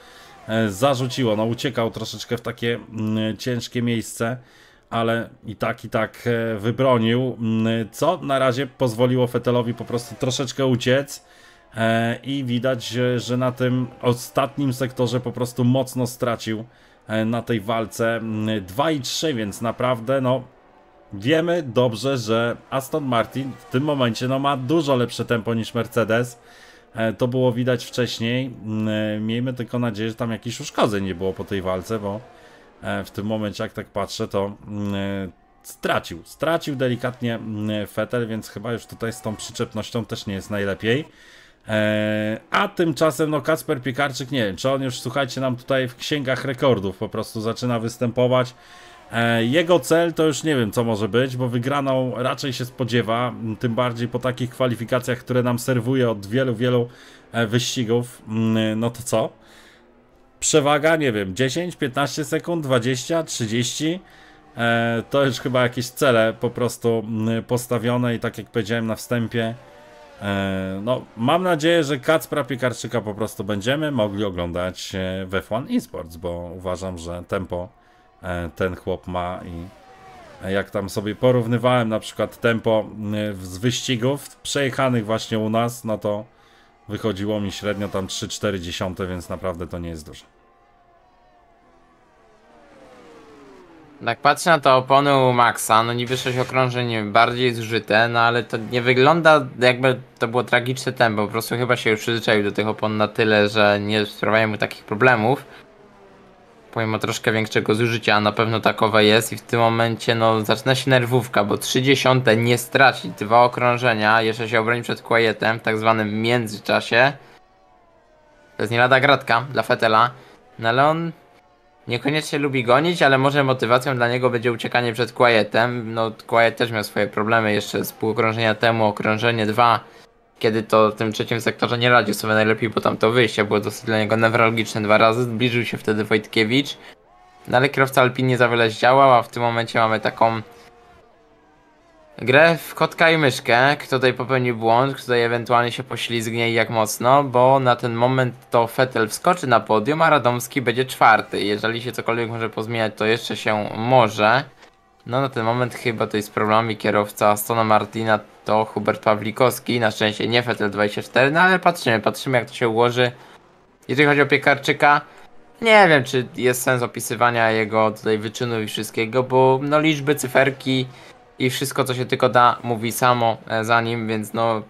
e, zarzuciło. No, uciekał troszeczkę w takie mm, ciężkie miejsce, ale i tak, i tak e, wybronił. Mm, Co na razie pozwoliło Fetelowi po prostu troszeczkę uciec. E, I widać, że, na tym ostatnim sektorze po prostu mocno stracił na tej walce. Mm, 2 i 3, więc naprawdę no wiemy dobrze, że Aston Martin w tym momencie no, ma dużo lepsze tempo niż Mercedes. E, To było widać wcześniej. E, Miejmy tylko nadzieję, że tam jakichś uszkodzeń nie było po tej walce, bo e, w tym momencie, jak tak patrzę, to e, stracił. Stracił delikatnie Vettel, więc chyba już tutaj z tą przyczepnością też nie jest najlepiej. E, A tymczasem, no Kacper Piekarczyk, nie wiem, czy on już, słuchajcie, nam tutaj w księgach rekordów po prostu zaczyna występować. E, Jego cel to już nie wiem, co może być, bo wygraną raczej się spodziewa, tym bardziej po takich kwalifikacjach, które nam serwuje od wielu, wielu e, wyścigów. Mm, No to co? Przewaga, nie wiem, 10, 15 sekund, 20, 30. E, To już chyba jakieś cele po prostu postawione i tak jak powiedziałem na wstępie, no mam nadzieję, że Kacpra Piekarczyka po prostu będziemy mogli oglądać e, w F1 Esports, bo uważam, że tempo e, ten chłop ma i e, jak tam sobie porównywałem na przykład tempo z wyścigów przejechanych właśnie u nas, no to wychodziło mi średnio tam 3-4 dziesiąte, więc naprawdę to nie jest dużo. Tak patrzę na te opony u Maxa, no niby 6 okrążeń bardziej zużyte, no ale to nie wygląda jakby to było tragiczne tempo, po prostu chyba się już przyzwyczaił do tych opon na tyle, że nie sprawiają mu takich problemów. Pomimo troszkę większego zużycia, a na pewno takowe jest i w tym momencie no zaczyna się nerwówka, bo 30 nie stracić, dwa okrążenia, jeszcze się obroni przed Quietem w tak zwanym międzyczasie. To jest nie lada gratka dla Fetela, no ale on Niekoniecznie lubi gonić, ale może motywacją dla niego będzie uciekanie przed Quietem. No, Quiet też miał swoje problemy jeszcze z pół okrążenia temu, okrążenie 2, kiedy to w tym trzecim sektorze nie radził sobie najlepiej, bo tam to wyjście było dosyć dla niego newralgiczne dwa razy. Zbliżył się wtedy Wojtkiewicz, no ale kierowca Alpin nie za wiele zdziałał, a w tym momencie mamy taką grę w kotka i myszkę. Kto tutaj popełnił błąd, kto tutaj ewentualnie się poślizgnie i jak mocno, bo na ten moment to Vettel wskoczy na podium, a Radomski będzie czwarty. Jeżeli się cokolwiek może pozmieniać, to jeszcze się może. No na ten moment chyba to jest problemami kierowca Astona Martina to Hubert Pawlikowski, na szczęście nie Vettel 24, no ale patrzymy, patrzymy jak to się ułoży. Jeżeli chodzi o Piekarczyka, nie wiem czy jest sens opisywania jego tutaj wyczynów i wszystkiego, bo no liczby, cyferki i wszystko co się tylko da mówi samo e, za nim, więc no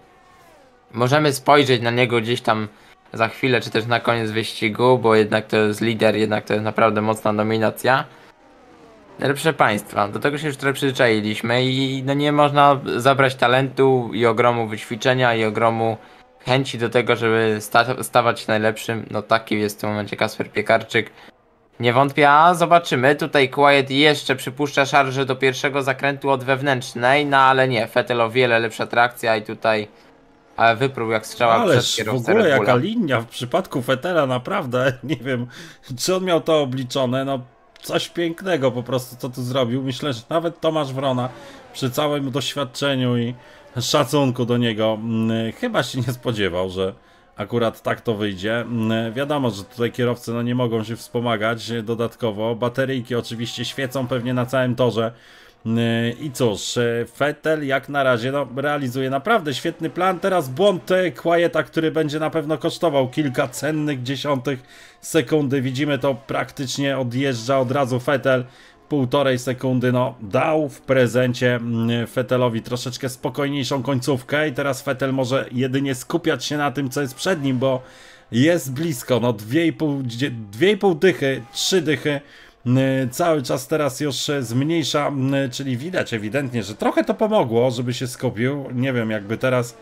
możemy spojrzeć na niego gdzieś tam za chwilę, czy też na koniec wyścigu, bo jednak to jest lider, jednak to jest naprawdę mocna dominacja. Ale proszę Państwa, do tego się już trochę przyzwyczailiśmy i no nie można zabrać talentu i ogromu wyćwiczenia i ogromu chęci do tego, żeby sta stawać się najlepszym. No taki jest w tym momencie Kasper Piekarczyk. Nie wątpię, a zobaczymy. Tutaj Quiet jeszcze przypuszcza szarże do pierwszego zakrętu od wewnętrznej, no ale nie, Vettel o wiele lepsza trakcja i tutaj e, wyprół jak strzała Ależ przez w kierowcę ogóle Red Bulla. jaka linia w przypadku Fetela, naprawdę nie wiem, czy on miał to obliczone, no coś pięknego po prostu, co tu zrobił. Myślę, że nawet Tomasz Wrona przy całym doświadczeniu i szacunku do niego mm, chyba się nie spodziewał, że akurat tak to wyjdzie. Mm, Wiadomo, że tutaj kierowcy no, nie mogą się wspomagać e, dodatkowo. Bateryjki oczywiście świecą pewnie na całym torze. Yy, I cóż, e, Vettel jak na razie no, realizuje naprawdę świetny plan. Teraz błąd e, Quieta, który będzie na pewno kosztował kilka cennych dziesiątych sekundy. Widzimy to praktycznie odjeżdża od razu Vettel. Półtorej sekundy, no dał w prezencie mm, Vettelowi troszeczkę spokojniejszą końcówkę i teraz Vettel może jedynie skupiać się na tym, co jest przed nim, bo jest blisko, no 2,5 dzie- 2,5 dychy, 3 dychy N- cały czas teraz już zmniejsza, n- czyli widać ewidentnie, że trochę to pomogło, żeby się skupił. Nie wiem, jakby teraz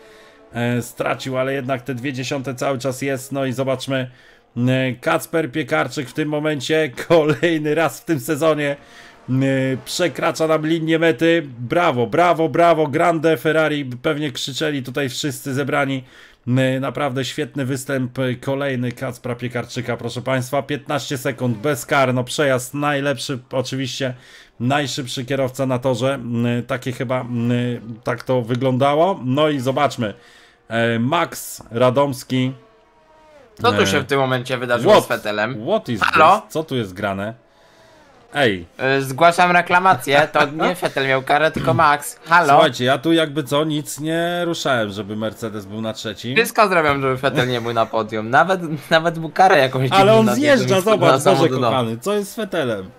e, stracił, ale jednak te dwie dziesiąte cały czas jest. No i zobaczmy, Kacper Piekarczyk w tym momencie kolejny raz w tym sezonie n- przekracza nam linię mety. Brawo, brawo, brawo, grande Ferrari, pewnie krzyczeli tutaj wszyscy zebrani. N- Naprawdę świetny występ, kolejny Kacpra Piekarczyka, proszę Państwa, 15 sekund, bez kar, no przejazd najlepszy, oczywiście najszybszy kierowca na torze, takie chyba, tak to wyglądało, no i zobaczmy, E, Max Radomski, Co tu się w tym momencie wydarzyło What? z Vettelem? what is Halo? this? Co tu jest grane? Ej, Y, Zgłaszam reklamację, to nie Vettel miał karę, tylko Max. Halo? słuchajcie, ja tu jakby co, nic nie ruszałem, żeby Mercedes był na trzecim. Wszystko zrobią, żeby Vettel nie był na podium. Nawet, nawet mu karę jakąś Ale on zjeżdża, zobacz, Boże kochany, co jest z Fetelem?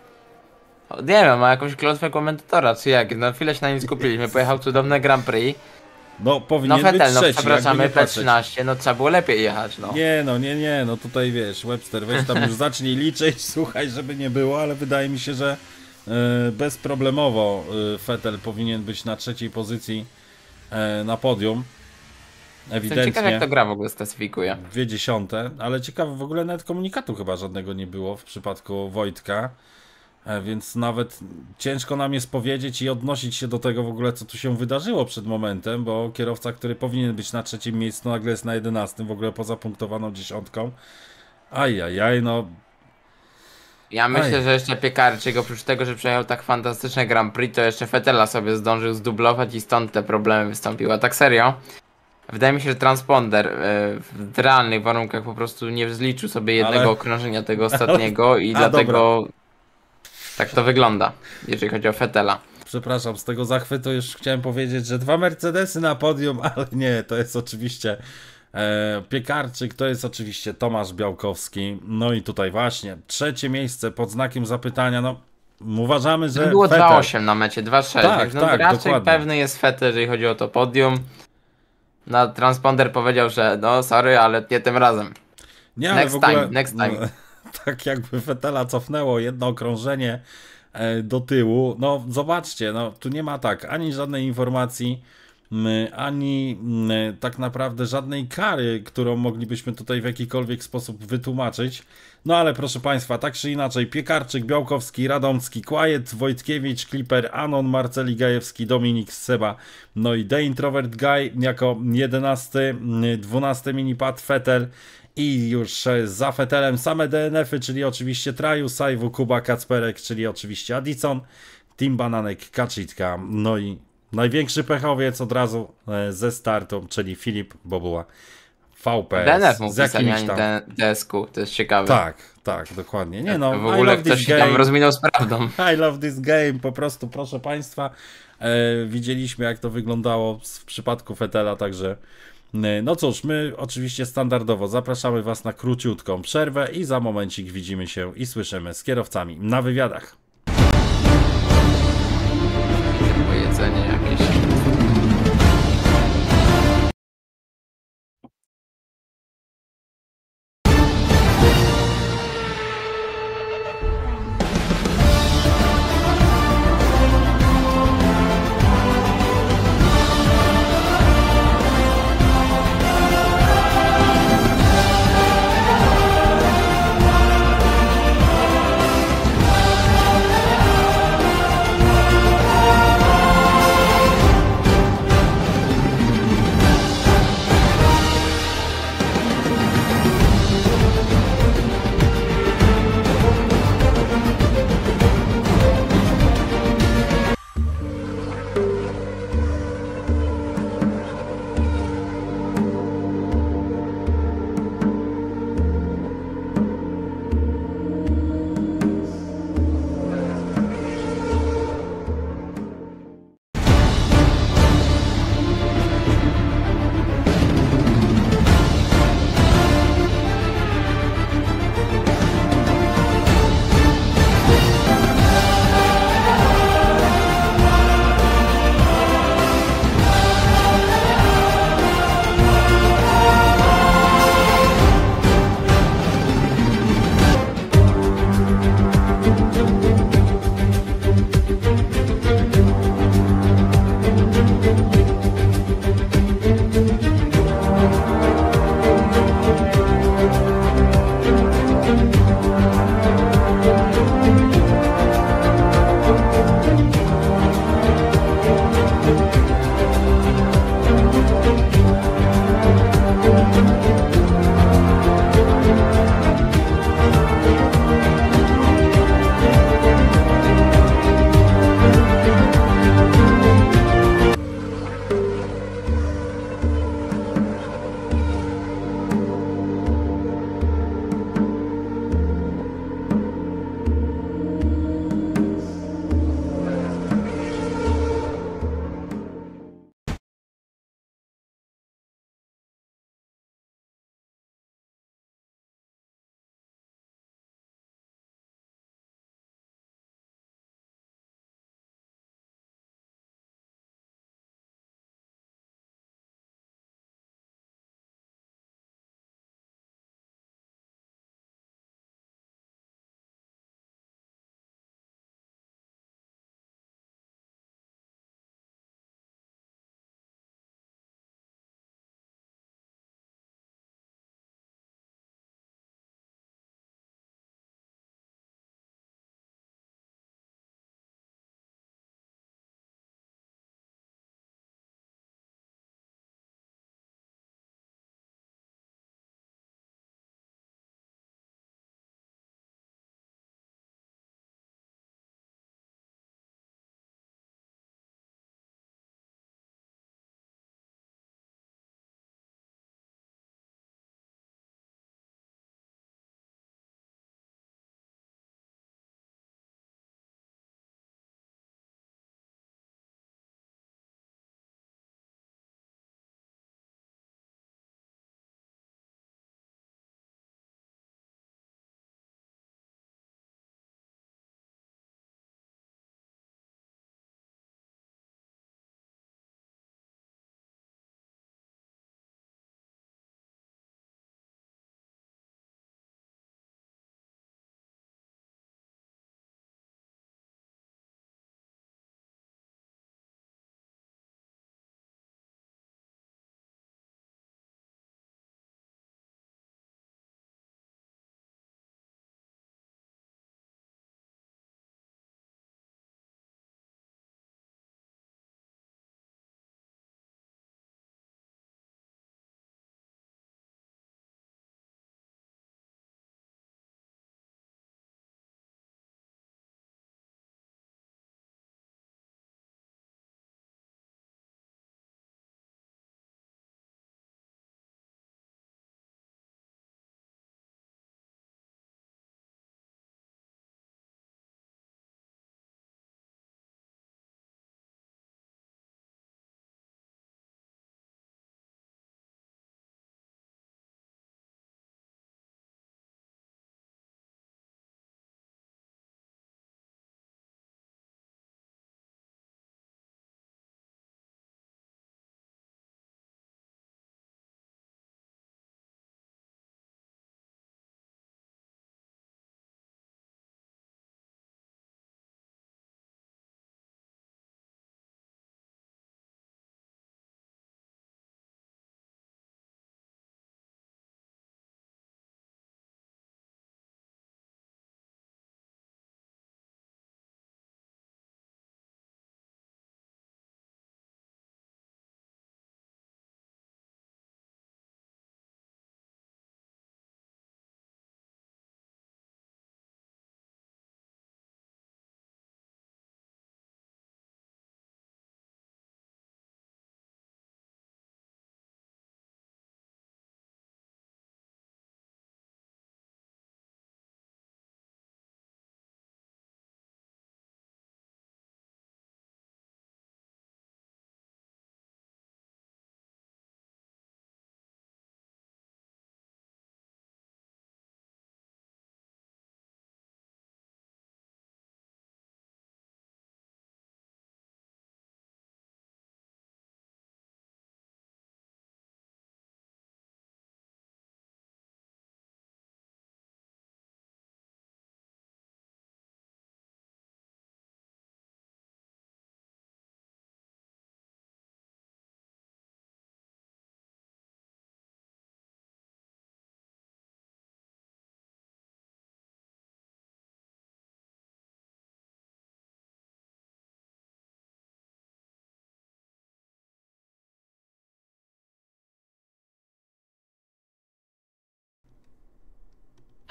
Nie wiem, ma jakąś klątwę komentatora, czy jak? Na chwilę się na nim skupiliśmy. Pojechał cudowne Grand Prix. No No powinien Vettel, być no trzeci, przepraszamy, nie patrzeć. P13, no trzeba było lepiej jechać, no. Nie no, nie, nie, no tutaj wiesz, Webster, weź tam już zacznij liczyć, słuchaj, żeby nie było, ale wydaje mi się, że e, bezproblemowo Vettel powinien być na trzeciej pozycji e, na podium. Jestem ciekaw Ewidentnie. jak to gra w ogóle specyfikuje. Dwie dziesiąte, ale ciekawe, w ogóle nawet komunikatu chyba żadnego nie było w przypadku Wojtka. E, Więc nawet ciężko nam jest powiedzieć i odnosić się do tego w ogóle, co tu się wydarzyło przed momentem, bo kierowca, który powinien być na trzecim miejscu, nagle jest na jedenastym, w ogóle poza punktowaną dziesiątką. Ajajaj, no Ja myślę, Aj. że jeszcze Piekarczyk, oprócz tego, że przejechał tak fantastyczne Grand Prix, to jeszcze Fetela sobie zdążył zdublować i stąd te problemy wystąpiły. A tak serio, wydaje mi się, że transponder e, w realnych warunkach po prostu nie zliczył sobie jednego Ale- okrążenia tego ostatniego i A, dlatego tak to wygląda, jeżeli chodzi o Fetela. przepraszam, z tego zachwytu już chciałem powiedzieć, że dwa Mercedesy na podium, ale nie, to jest oczywiście e, Piekarczyk, to jest oczywiście Tomasz Białkowski. No i tutaj właśnie trzecie miejsce pod znakiem zapytania. No, uważamy, że. Było Vettel- 2-8 na mecie, 2-6. Tak, no, tak, raczej dokładnie. pewny jest Fetel, jeżeli chodzi o to podium. Na transponder powiedział, że no sorry, ale nie tym razem. Nie, Next ogóle, time, next time. no, tak jakby Fetela cofnęło jedno okrążenie e, do tyłu. No zobaczcie, no tu nie ma tak ani żadnej informacji, ani tak naprawdę żadnej kary, którą moglibyśmy tutaj w jakikolwiek sposób wytłumaczyć. No ale proszę Państwa, tak czy inaczej, Piekarczyk, Białkowski, Radomski, Kłajet, Wojtkiewicz, Kliper, Anon, Marceli Gajewski, Dominik Seba, no i The Introvert Guy jako 11, m, 12 minipad Fetel i już e, za Fetelem same DNF-y, czyli oczywiście Traju, Sajwu, Kuba, Kacperek, czyli oczywiście Addison, Team Bananek, Kaczytka, no i największy pechowiec od razu e, ze startu, czyli Filip Bobuła. VPS DNF mu z jakimś tam... DSQ, to jest ciekawe. Tak, tak, dokładnie. Nie no, w ogóle ktoś się tam rozminął z prawdą. I love this game, po prostu, proszę Państwa. E, widzieliśmy, jak to wyglądało w przypadku Fetela, także. E, No cóż, my oczywiście standardowo zapraszamy Was na króciutką przerwę i za momencik widzimy się i słyszymy z kierowcami na wywiadach. Pojedzenie jakieś.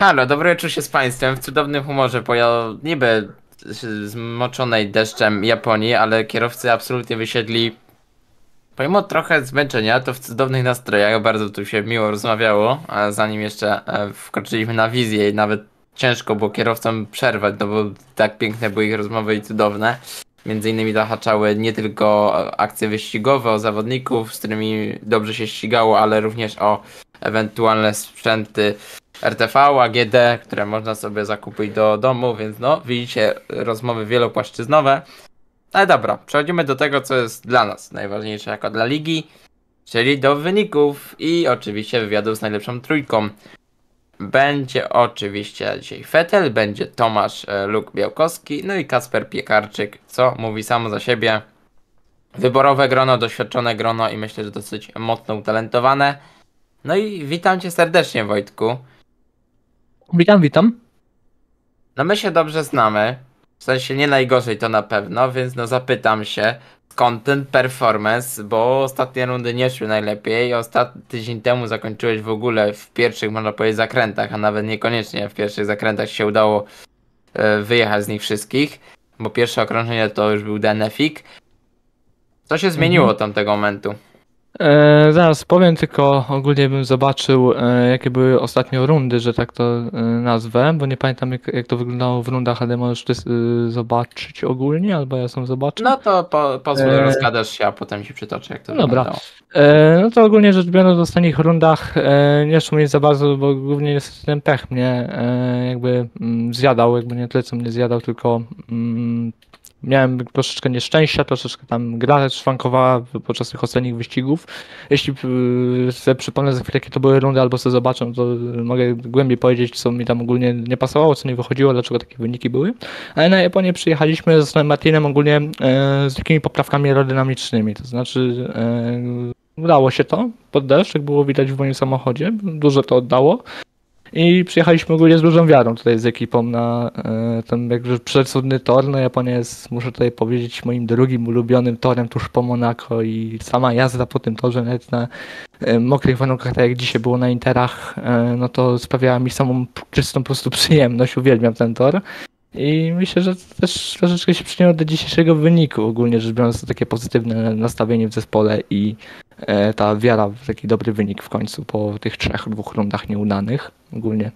Halo, dobry wieczór się z Państwem. W cudownym humorze po niby zmoczonej deszczem Japonii, ale kierowcy absolutnie wysiedli. Pomimo trochę zmęczenia, to w cudownych nastrojach bardzo tu się miło rozmawiało, a zanim jeszcze e, wkroczyliśmy na wizję i nawet ciężko było kierowcom przerwać, no bo tak piękne były ich rozmowy i cudowne. Między innymi zahaczały nie tylko akcje wyścigowe, o zawodników, z którymi dobrze się ścigało, ale również o ewentualne sprzęty RTV, AGD, które można sobie zakupić do domu, więc no, widzicie, rozmowy wielopłaszczyznowe. Ale dobra, przechodzimy do tego, co jest dla nas najważniejsze jako dla ligi, czyli do wyników i oczywiście wywiadów z najlepszą trójką. Będzie oczywiście dzisiaj Fetel, będzie Tomasz e, Luk Białkowski, no i Kasper Piekarczyk, co mówi samo za siebie. Wyborowe grono, doświadczone grono i myślę, że dosyć mocno utalentowane. No i witam cię serdecznie, Wojtku. Witam, witam. No my się dobrze znamy. W sensie nie najgorzej to na pewno, więc no zapytam się skąd ten performance, bo ostatnie rundy nie szły najlepiej. Ostatni tydzień temu zakończyłeś w ogóle w pierwszych, można powiedzieć, zakrętach, a nawet niekoniecznie w pierwszych zakrętach się udało e, wyjechać z nich wszystkich, bo pierwsze okrążenie to już był DNFik. Co się zmieniło od tamtego momentu? E, zaraz powiem, tylko ogólnie bym zobaczył, e, jakie były ostatnio rundy, że tak to e, nazwę, bo nie pamiętam jak, jak to wyglądało w rundach, ale możesz ty e, zobaczyć ogólnie, albo ja sam zobaczę. No to po, pozwól, E, rozgadasz się, a potem ci przytoczę, jak to Dobra. wyglądało. E, no to ogólnie rzecz biorąc, w ostatnich rundach e, nie szło mi za bardzo, bo głównie niestety ten pech mnie e, jakby mm, zjadał, jakby nie tyle co mnie zjadał, tylko mm, miałem troszeczkę nieszczęścia, troszeczkę tam gra szwankowała podczas tych ostatnich wyścigów. Jeśli y, sobie przypomnę za chwilę, jakie to były rundy, albo sobie zobaczę, to mogę głębiej powiedzieć, co mi tam ogólnie nie pasowało, co nie wychodziło, dlaczego takie wyniki były. Ale na Japonię przyjechaliśmy z Martinem ogólnie e, z takimi poprawkami aerodynamicznymi, to znaczy e, udało się to pod deszcz, było widać w moim samochodzie, dużo to oddało. I przyjechaliśmy ogólnie z dużą wiarą tutaj z ekipą na e, ten jakże przecudny tor. No Japonia jest, muszę tutaj powiedzieć, moim drugim ulubionym torem tuż po Monako i sama jazda po tym torze, nawet na e, mokrych warunkach, tak jak dzisiaj było na Interach, e, no to sprawiała mi samą czystą po prostu przyjemność, uwielbiam ten tor. I myślę, że to też troszeczkę się przyczyniło do dzisiejszego wyniku, ogólnie rzecz biorąc, to takie pozytywne nastawienie w zespole i ta wiara w taki dobry wynik w końcu po tych trzech, dwóch rundach nieudanych ogólnie.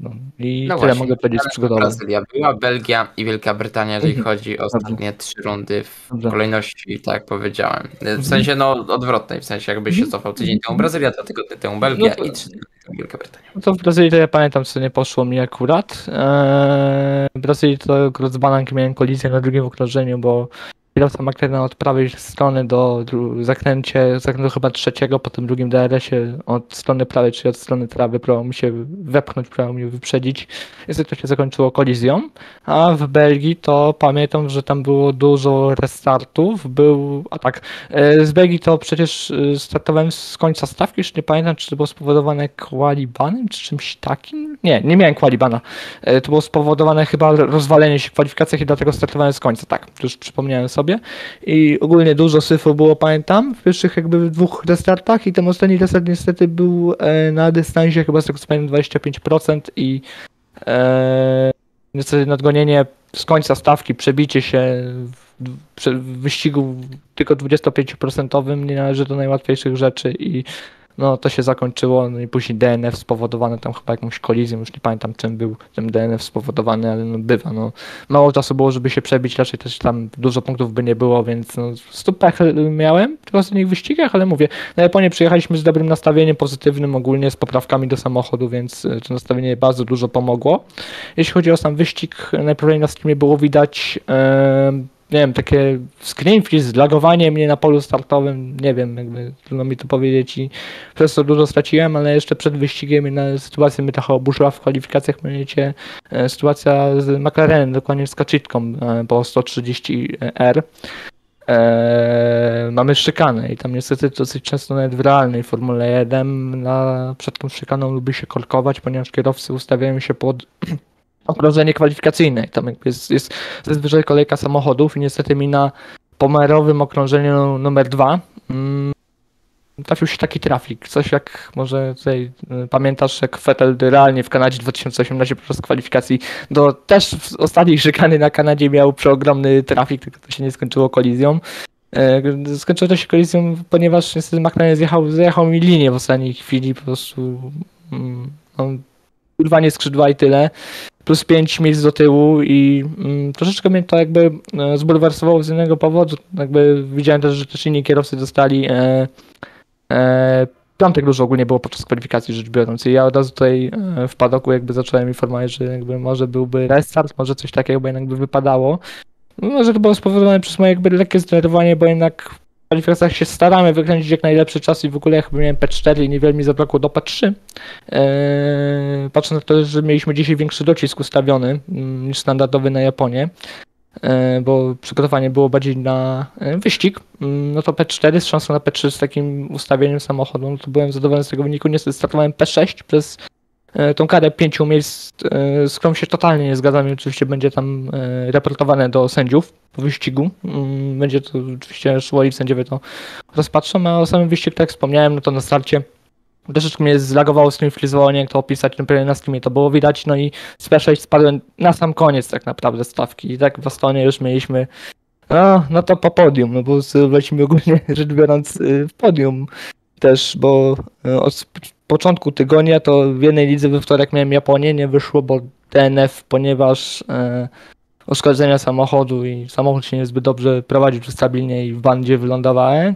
No, I No tyle właśnie, mogę powiedzieć z przygodowo. Brazylia była, Belgia i Wielka Brytania, jeżeli Mhm. chodzi o ostatnie trzy rundy w Dobrze. kolejności, tak jak powiedziałem. W sensie no odwrotnej, w sensie jakby się Mhm. cofał tydzień temu Brazylia, dwa tygodnie temu Belgia No to- i trzy tygodnie temu Wielka Brytania. No to w Brazylii to ja pamiętam, co nie poszło mi akurat. Eee, w Brazylii to z Banankiem miałem kolizję na drugim okrążeniu, bo kierowca McLarena od prawej strony do zakręcie, zakrętu chyba trzeciego, po tym drugim DRS-ie od strony prawej, czyli od strony trawy, próbował mi się wepchnąć, próbował mnie wyprzedzić. Niestety to się zakończyło kolizją. A w Belgii to pamiętam, że tam było dużo restartów. Był, a tak, e, z Belgii to przecież e, startowałem z końca stawki, już nie pamiętam, czy to było spowodowane kwalibanem, czy czymś takim. Nie, nie miałem kwalibana. E, To było spowodowane chyba rozwalenie się w kwalifikacjach i dlatego startowałem z końca. Tak, już przypomniałem sobie. I ogólnie dużo syfu było, pamiętam, w pierwszych jakby dwóch restartach i ten ostatni restart niestety był e, na dystansie chyba z tego co pamiętam 25% i e, niestety nadgonienie z końca stawki, przebicie się w, w wyścigu tylko 25% nie należy do najłatwiejszych rzeczy i no to się zakończyło, no i później DNF spowodowany tam chyba jakąś kolizją, już nie pamiętam czym był ten DNF spowodowany, ale no bywa, no mało czasu było, żeby się przebić, raczej też tam dużo punktów by nie było, więc no stóp pech miałem w ostatnich wyścigach, ale mówię, na Japonię przyjechaliśmy z dobrym nastawieniem pozytywnym ogólnie, z poprawkami do samochodu, więc e, to nastawienie bardzo dużo pomogło. Jeśli chodzi o sam wyścig, najprawdopodobniej na streamie było widać e, nie wiem, takie screen freeze, zlagowanie mnie na polu startowym, nie wiem, jakby trudno mi to powiedzieć i przez to dużo straciłem, ale jeszcze przed wyścigiem jedna sytuacja mnie trochę oburzyła w kwalifikacjach, mianowicie e, sytuacja z McLarenem, dokładnie z kaczytką e, po 130R. E, mamy szykanę i tam niestety dosyć często nawet w realnej Formule 1 na, przed tą szykaną lubi się korkować, ponieważ kierowcy ustawiają się pod okrążenie kwalifikacyjne tam jest, jest zazwyczaj kolejka samochodów i niestety mi na pomerowym okrążeniu numer dwa mm, trafił się taki trafik. Coś jak może tutaj y, pamiętasz, jak Vettel realnie w Kanadzie 2018 podczas kwalifikacji do też w ostatniej szykany na Kanadzie miał przeogromny trafik, tylko to się nie skończyło kolizją. E, Skończyło to się kolizją, ponieważ niestety McLaren zjechał, zjechał mi linię w ostatniej chwili, po prostu mm, no, urwanie skrzydła i tyle. Plus 5 miejsc do tyłu i mm, troszeczkę mnie to jakby e, zbulwersowało z innego powodu. Jakby widziałem też, że też inni kierowcy dostali e, e, piątek dużo ogólnie było podczas kwalifikacji rzecz biorąc i ja od razu tutaj e, w padoku jakby zacząłem informować, że jakby może byłby restart, może coś takiego, bo jednak by wypadało. Może to było spowodowane przez moje jakby lekkie zdenerwowanie, bo jednak kwalifikacjach się staramy wykręcić jak najlepszy czas i w ogóle ja chyba miałem P4 i niewiele mi zabrakło do P3. Eee, patrząc na to, że mieliśmy dzisiaj większy docisk ustawiony mm, niż standardowy na Japonię, e, bo przygotowanie było bardziej na e, wyścig, mm, no to P4 z szansą na P3 z takim ustawieniem samochodu, no to byłem zadowolony z tego wyniku. Niestety startowałem P6 przez tą karę pięciu miejsc, e, z którą się totalnie nie zgadzam i oczywiście będzie tam e, raportowane do sędziów po wyścigu. Mm, Będzie to oczywiście szło i sędziowie to rozpatrzą, a o samym wyścigu, tak jak wspomniałem, no to na starcie troszeczkę mnie zlagowało, streamflizowało, nie jak to opisać, no pewnie na streamie to było widać, no i z P6 spadłem na sam koniec tak naprawdę stawki i tak w Astonie już mieliśmy no, no to po podium, no bo lecimy ogólnie rzecz biorąc y, w podium też, bo y, od początku tygodnia to w jednej lidze we wtorek miałem Japonię, nie wyszło, bo DNF, ponieważ e, uszkodzenia samochodu i samochód się niezbyt dobrze prowadził czy stabilnie i w bandzie wylądowałem.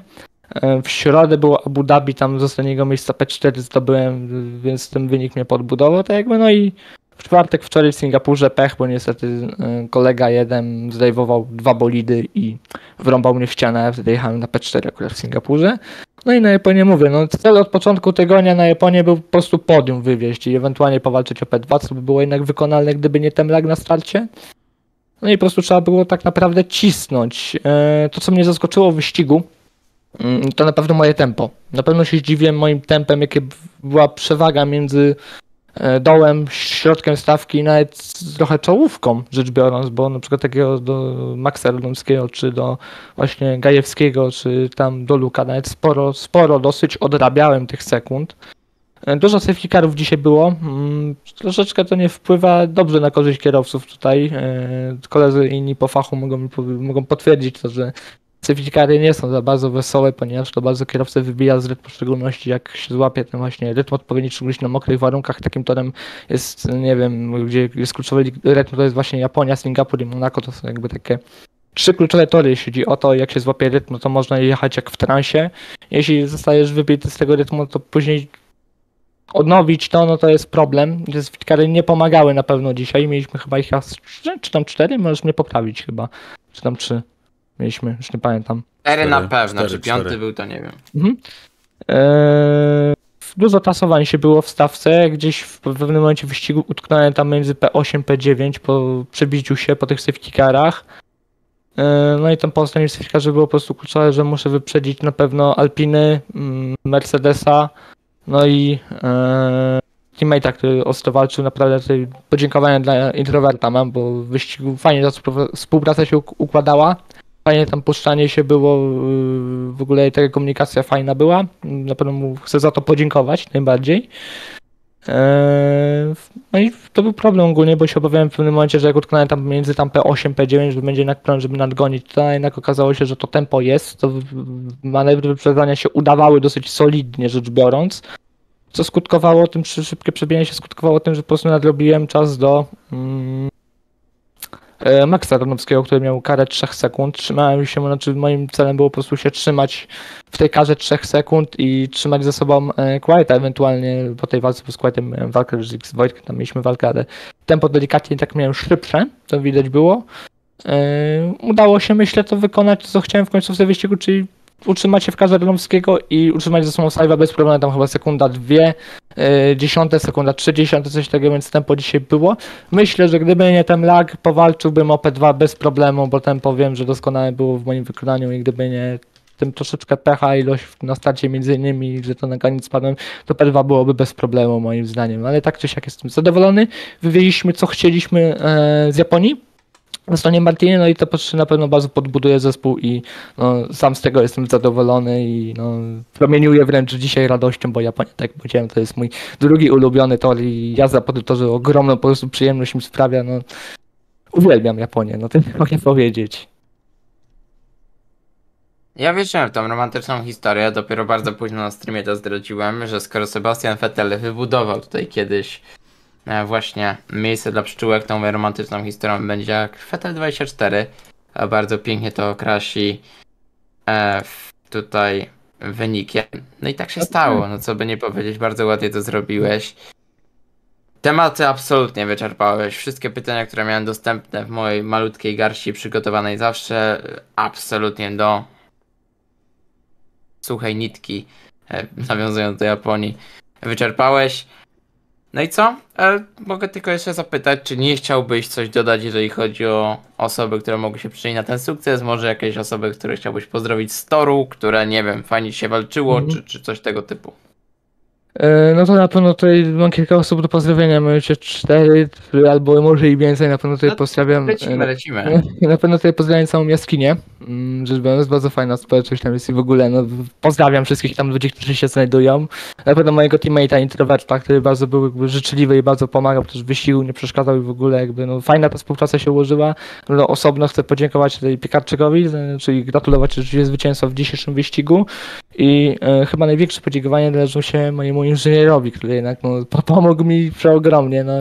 E, W środę było Abu Dhabi, tam z ostatniego miejsca P4 zdobyłem, więc ten wynik mnie podbudował, tak jakby, no i w czwartek wczoraj w Singapurze pech, bo niestety y, kolega jeden zdejmował dwa bolidy i wrąbał mnie w ścianę, wtedy jechałem na P4 akurat w Singapurze. No i na Japonię mówię, no cel od początku tygodnia na Japonię był po prostu podium wywieźć i ewentualnie powalczyć o P2, co by było jednak wykonalne, gdyby nie ten lag na starcie. No i po prostu trzeba było tak naprawdę cisnąć. E, To, co mnie zaskoczyło w wyścigu, mm, to na pewno moje tempo. Na pewno się zdziwiłem moim tempem, jakie była przewaga między dołem, środkiem stawki nawet trochę czołówką rzecz biorąc, bo na przykład takiego do Maxa Radomskiego, czy do właśnie Gajewskiego, czy tam do Luka nawet sporo, sporo dosyć odrabiałem tych sekund. E, Dużo safety carów dzisiaj było. Mm, Troszeczkę to nie wpływa dobrze na korzyść kierowców tutaj. E, Koledzy inni po fachu mogą, mogą potwierdzić to, że cary nie są za bardzo wesołe, ponieważ to bardzo kierowcę wybija z rytmu, w szczególności jak się złapie ten właśnie rytm odpowiedni, szczególnie na mokrych warunkach. Takim torem jest, nie wiem, gdzie jest kluczowy rytm, to jest właśnie Japonia, Singapur i Monako, to są jakby takie trzy kluczowe tory, jeśli chodzi o to, jak się złapie rytm, no to można jechać jak w transie. Jeśli zostajesz wybity z tego rytmu, to później odnowić to, no to jest problem. Safety nie pomagały na pewno dzisiaj. Mieliśmy chyba ich raz trzy, czy tam cztery, możesz mnie poprawić chyba. Czy tam trzy. Mieliśmy, już nie pamiętam. Cztery na pewno, czy piąty cztery. był, to nie wiem. Mhm. Eee, dużo tasowań się było w stawce. Gdzieś w pewnym momencie wyścigu utknąłem tam między P8 P9 po przebiciu się po tych safety carach. Eee, No i tam po ostatnim safety carze było po prostu kluczowe, że muszę wyprzedzić na pewno Alpiny, mm, Mercedesa, no i eee, teammate'a, który ostro walczył. Naprawdę tutaj podziękowania dla introwerta mam, bo wyścigu fajnie ta współpra- współpraca się uk- układała. Fajnie tam puszczanie się było, yy, w ogóle taka komunikacja fajna była. Na pewno mu chcę za to podziękować najbardziej. Eee, No i to był problem ogólnie, bo się obawiałem w pewnym momencie, że jak utknąłem tam między tam P8, P9, że będzie jednak plan, żeby nadgonić, to a jednak okazało się, że to tempo jest, to manewry wyprzedzania się udawały dosyć solidnie rzecz biorąc, co skutkowało tym, szybkie przebijanie się skutkowało tym, że po prostu nadrobiłem czas do mm, Maxa Ranowskiego, który miał karę 3 sekund. Trzymałem się, znaczy moim celem było po prostu się trzymać w tej karze 3 sekund i trzymać ze sobą e, Quieta, ewentualnie po tej walce z Quietem miałem walkę z Wojtkiem, tam mieliśmy walkę, ale tempo delikatnie tak miałem szybsze, to widać było. E, Udało się, myślę, to wykonać, co chciałem w końcu w wyścigu, czyli utrzymać się w karze Ranowskiego i utrzymać ze sobą Saiwa bez problemu, tam chyba sekunda dwie, e, dziesiąte, sekunda trzy dziesiąte, coś takiego, więc tempo dzisiaj było. Myślę, że gdyby nie ten lag, powalczyłbym o P2 bez problemu, bo tempo wiem, że doskonałe było w moim wykonaniu i gdyby nie tym troszeczkę pecha, ilość na starcie między innymi, że to na koniec spadłem, to P2 byłoby bez problemu moim zdaniem, ale tak czy siak jestem zadowolony. Wywieźliśmy co chcieliśmy e, z Japonii. Stronie Martiny, no i to na pewno bardzo podbuduje zespół i no, sam z tego jestem zadowolony i no, promieniuję wręcz dzisiaj radością, bo Japonia, tak jak powiedziałem, to jest mój drugi ulubiony tor i jazda po tym torze ogromną po prostu przyjemność mi sprawia, no uwielbiam Japonię, no tyle mogę powiedzieć. Ja wierzyłem w tą romantyczną historię, dopiero bardzo późno na streamie to zdradziłem, że skoro Sebastian Vettel wybudował tutaj kiedyś właśnie miejsce dla pszczółek, tą romantyczną historią będzie jak Vettel 24. a Bardzo pięknie to okrasi e, tutaj wynikiem. No i tak się stało, no co by nie powiedzieć, bardzo ładnie to zrobiłeś. Tematy absolutnie wyczerpałeś. Wszystkie pytania, które miałem dostępne w mojej malutkiej garści przygotowanej zawsze, e, absolutnie do suchej nitki, e, nawiązując do Japonii, wyczerpałeś. No i co? E, mogę tylko jeszcze zapytać, czy nie chciałbyś coś dodać, jeżeli chodzi o osoby, które mogły się przyczynić na ten sukces? Może jakieś osoby, które chciałbyś pozdrowić z toru, które, nie wiem, fajnie się walczyło, Mhm. czy, czy coś tego typu? E, No to na pewno tutaj mam kilka osób do pozdrowienia, mianowicie cztery, albo może i więcej, na pewno tutaj No, pozdrawiam. e, Lecimy, lecimy. Na pewno tutaj pozdrawiam całą jaskinię. Mm, Rzecz biorąc, bardzo fajna społeczność tam jest i w ogóle, no pozdrawiam wszystkich tam ludzi, którzy się znajdują. Na pewno mojego teammate'a introwerta, który bardzo był jakby życzliwy i bardzo pomagał, też w wysiłku nie przeszkadzał i w ogóle jakby, no fajna ta współpraca się ułożyła. No osobno chcę podziękować tutaj Piekarczykowi, czyli gratulować zwycięstwa w dzisiejszym wyścigu. I e, chyba największe podziękowanie należą się mojemu inżynierowi, który jednak no, po- pomógł mi przeogromnie. No.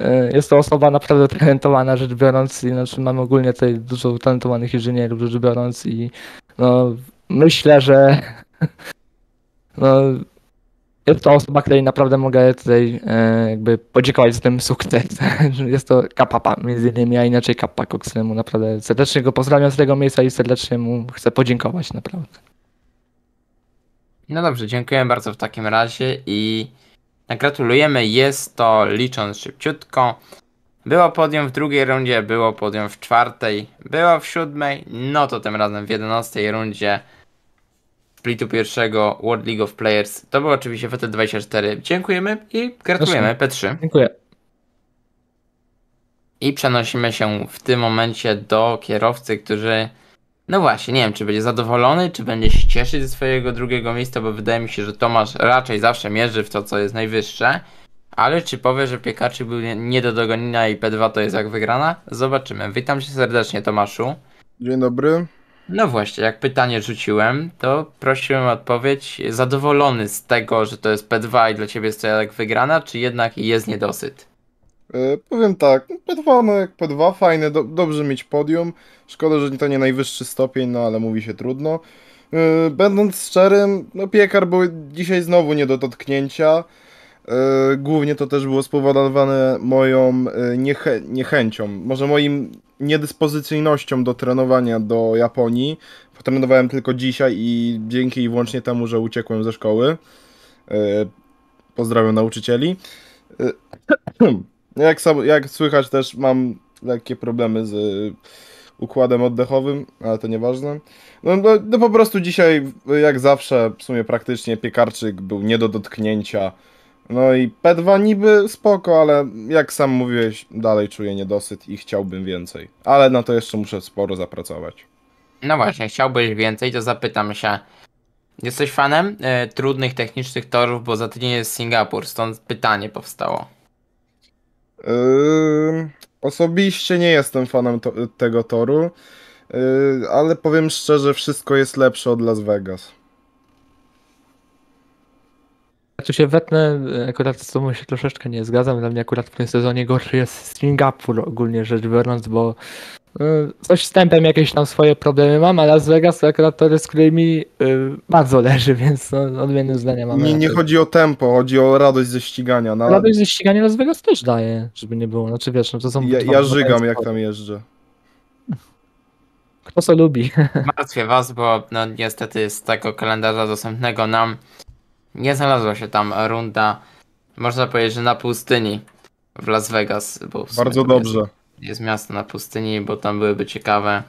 E, Jest to osoba naprawdę talentowana rzecz biorąc, i znaczy mamy ogólnie tutaj dużo talentowanych inżynierów rzecz biorąc i no, myślę, że no, jest to osoba, której naprawdę mogę tutaj e, jakby podziękować za ten sukces. Jest to Kapapa między innymi, a inaczej Kappa któremu naprawdę serdecznie go pozdrawiam z tego miejsca i serdecznie mu chcę podziękować naprawdę. No dobrze, dziękuję bardzo w takim razie i gratulujemy. Jest to licząc szybciutko. Było podium w drugiej rundzie, było podium w czwartej, było w siódmej, no to tym razem w jedenastej rundzie splitu pierwszego World League of Players. To był oczywiście WT24. Dziękujemy i gratulujemy P3. Dziękuję. I przenosimy się w tym momencie do kierowcy, który. No właśnie, nie wiem, czy będzie zadowolony, czy będzie się cieszyć ze swojego drugiego miejsca, bo wydaje mi się, że Tomasz raczej zawsze mierzy w to, co jest najwyższe. Ale czy powie, że piekarczyk był nie- do dogonienia i P2 to jest jak wygrana? Zobaczymy. Witam cię serdecznie, Tomaszu. Dzień dobry. No właśnie, jak pytanie rzuciłem, to prosiłem o odpowiedź. Zadowolony z tego, że to jest P2 i dla ciebie jest to jak wygrana, czy jednak jest niedosyt? E, powiem tak, P2, no jak P2, fajne, do, dobrze mieć podium. Szkoda, że to nie najwyższy stopień, no ale mówi się trudno. E, będąc szczerym, no piekar był dzisiaj znowu nie do dotknięcia. E, głównie to też było spowodowane moją niechę niechęcią, może moim niedyspozycyjnością do trenowania do Japonii. Potrenowałem tylko dzisiaj i dzięki i wyłącznie temu, że uciekłem ze szkoły. Pozdrawiam nauczycieli. E, Jak, sam, jak słychać też mam lekkie problemy z y, układem oddechowym, ale to nieważne. No, no, no po prostu dzisiaj, jak zawsze, w sumie praktycznie piekarczyk był nie do dotknięcia. No i P2 niby spoko, ale jak sam mówiłeś, dalej czuję niedosyt i chciałbym więcej. Ale na to jeszcze muszę sporo zapracować. No właśnie, chciałbyś więcej, to zapytam się. Jesteś fanem e, trudnych technicznych torów, bo za tydzień jest Singapur, stąd pytanie powstało. Osobiście nie jestem fanem to, tego toru, yy, ale powiem szczerze, wszystko jest lepsze od Las Vegas. Ja tu się wetnę, akurat z tobą się troszeczkę nie zgadzam. Dla mnie akurat w tym sezonie gorszy jest Singapur ogólnie rzecz biorąc, bo y, coś z tempem jakieś tam swoje problemy mam, a Las Vegas to akurat tory, z którymi y, bardzo leży, więc no, odmienne zdania mamy. Nie, nie chodzi o tempo, chodzi o radość ze ścigania. Na, Radość ze ścigania Las Vegas też daje, żeby nie było. Znaczy wiesz, no to są... ja, ja żygam jak tam jeżdżę. Kto co lubi. Martwię was, bo no niestety z tego kalendarza dostępnego nam nie znalazła się tam runda, można powiedzieć, że na pustyni w Las Vegas. Bo w Bardzo to jest- dobrze. Jest miasto na pustyni, bo tam byłyby ciekawe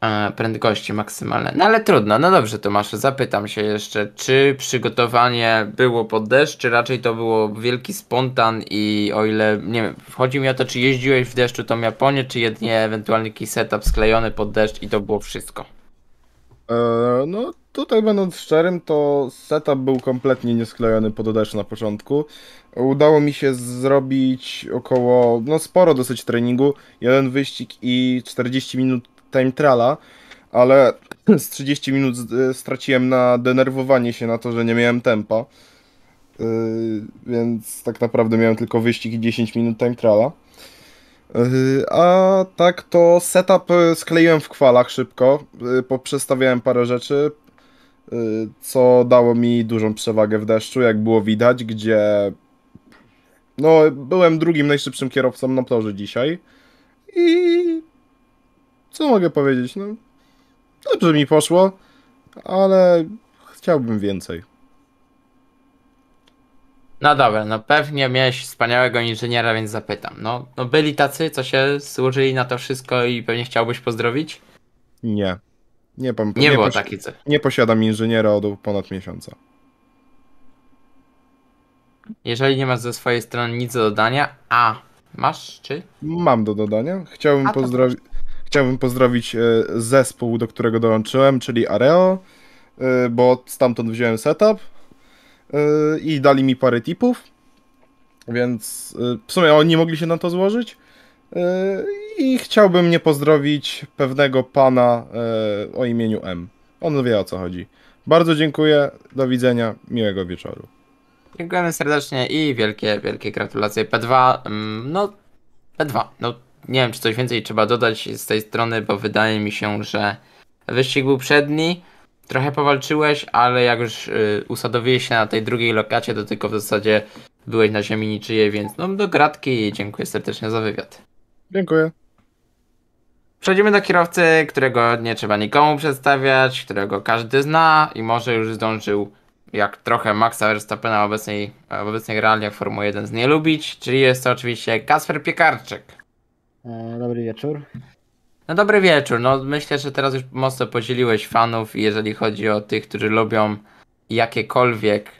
e, prędkości maksymalne. No ale trudno, no dobrze Tomasz, zapytam się jeszcze, czy przygotowanie było pod deszcz, czy raczej to było wielki spontan i o ile, nie wiem, chodzi mi o to, czy jeździłeś w deszczu tą Japonię, czy jedynie ewentualnie jakiś setup sklejony pod deszcz i to było wszystko? E, no, tutaj będąc szczerym, to setup był kompletnie niesklejony pod deszcz na początku. Udało mi się zrobić około, no sporo dosyć treningu, jeden wyścig i 40 minut time triala, ale z 30 minut z- straciłem na denerwowanie się na to, że nie miałem tempa. Yy, więc tak naprawdę miałem tylko wyścig i 10 minut time triala. Yy, A tak to setup y, skleiłem w kwalach szybko, y, poprzestawiałem parę rzeczy, y, co dało mi dużą przewagę w deszczu, jak było widać, gdzie no byłem drugim najszybszym kierowcą na torze dzisiaj i co mogę powiedzieć, no dobrze mi poszło, ale chciałbym więcej. No dobra, no pewnie miałeś wspaniałego inżyniera, więc zapytam. No, no byli tacy, co się służyli na to wszystko i pewnie chciałbyś pozdrowić? Nie. Nie, pam- Nie, było posi- takich, co... nie posiadam inżyniera od ponad miesiąca. Jeżeli nie masz ze swojej strony nic do dodania, a masz, czy? Mam do dodania. Chciałbym, pozdrowi- chciałbym pozdrowić e, zespół, do którego dołączyłem, czyli Areo, e, bo stamtąd wziąłem setup i dali mi parę tipów, więc e, w sumie oni mogli się na to złożyć. E, I chciałbym nie pozdrowić pewnego pana e, o imieniu M. On wie o co chodzi. Bardzo dziękuję, do widzenia, miłego wieczoru. Dziękujemy serdecznie i wielkie, wielkie gratulacje. P2, mm, no P2, no nie wiem czy coś więcej trzeba dodać z tej strony, bo wydaje mi się, że wyścig był przedni, trochę powalczyłeś, ale jak już y, usadowiłeś się na tej drugiej lokacie, to tylko w zasadzie byłeś na ziemi niczyjej, więc no do gratki i dziękuję serdecznie za wywiad. Dziękuję. Przechodzimy do kierowcy, którego nie trzeba nikomu przedstawiać, którego każdy zna i może już zdążył, jak trochę Maxa Verstappena w, obecnej, w obecnych realiach Formuły 1 nie lubić, czyli jest to oczywiście Kasper Piekarczyk. E, Dobry wieczór. No dobry wieczór, no myślę, że teraz już mocno podzieliłeś fanów, jeżeli chodzi o tych, którzy lubią jakiekolwiek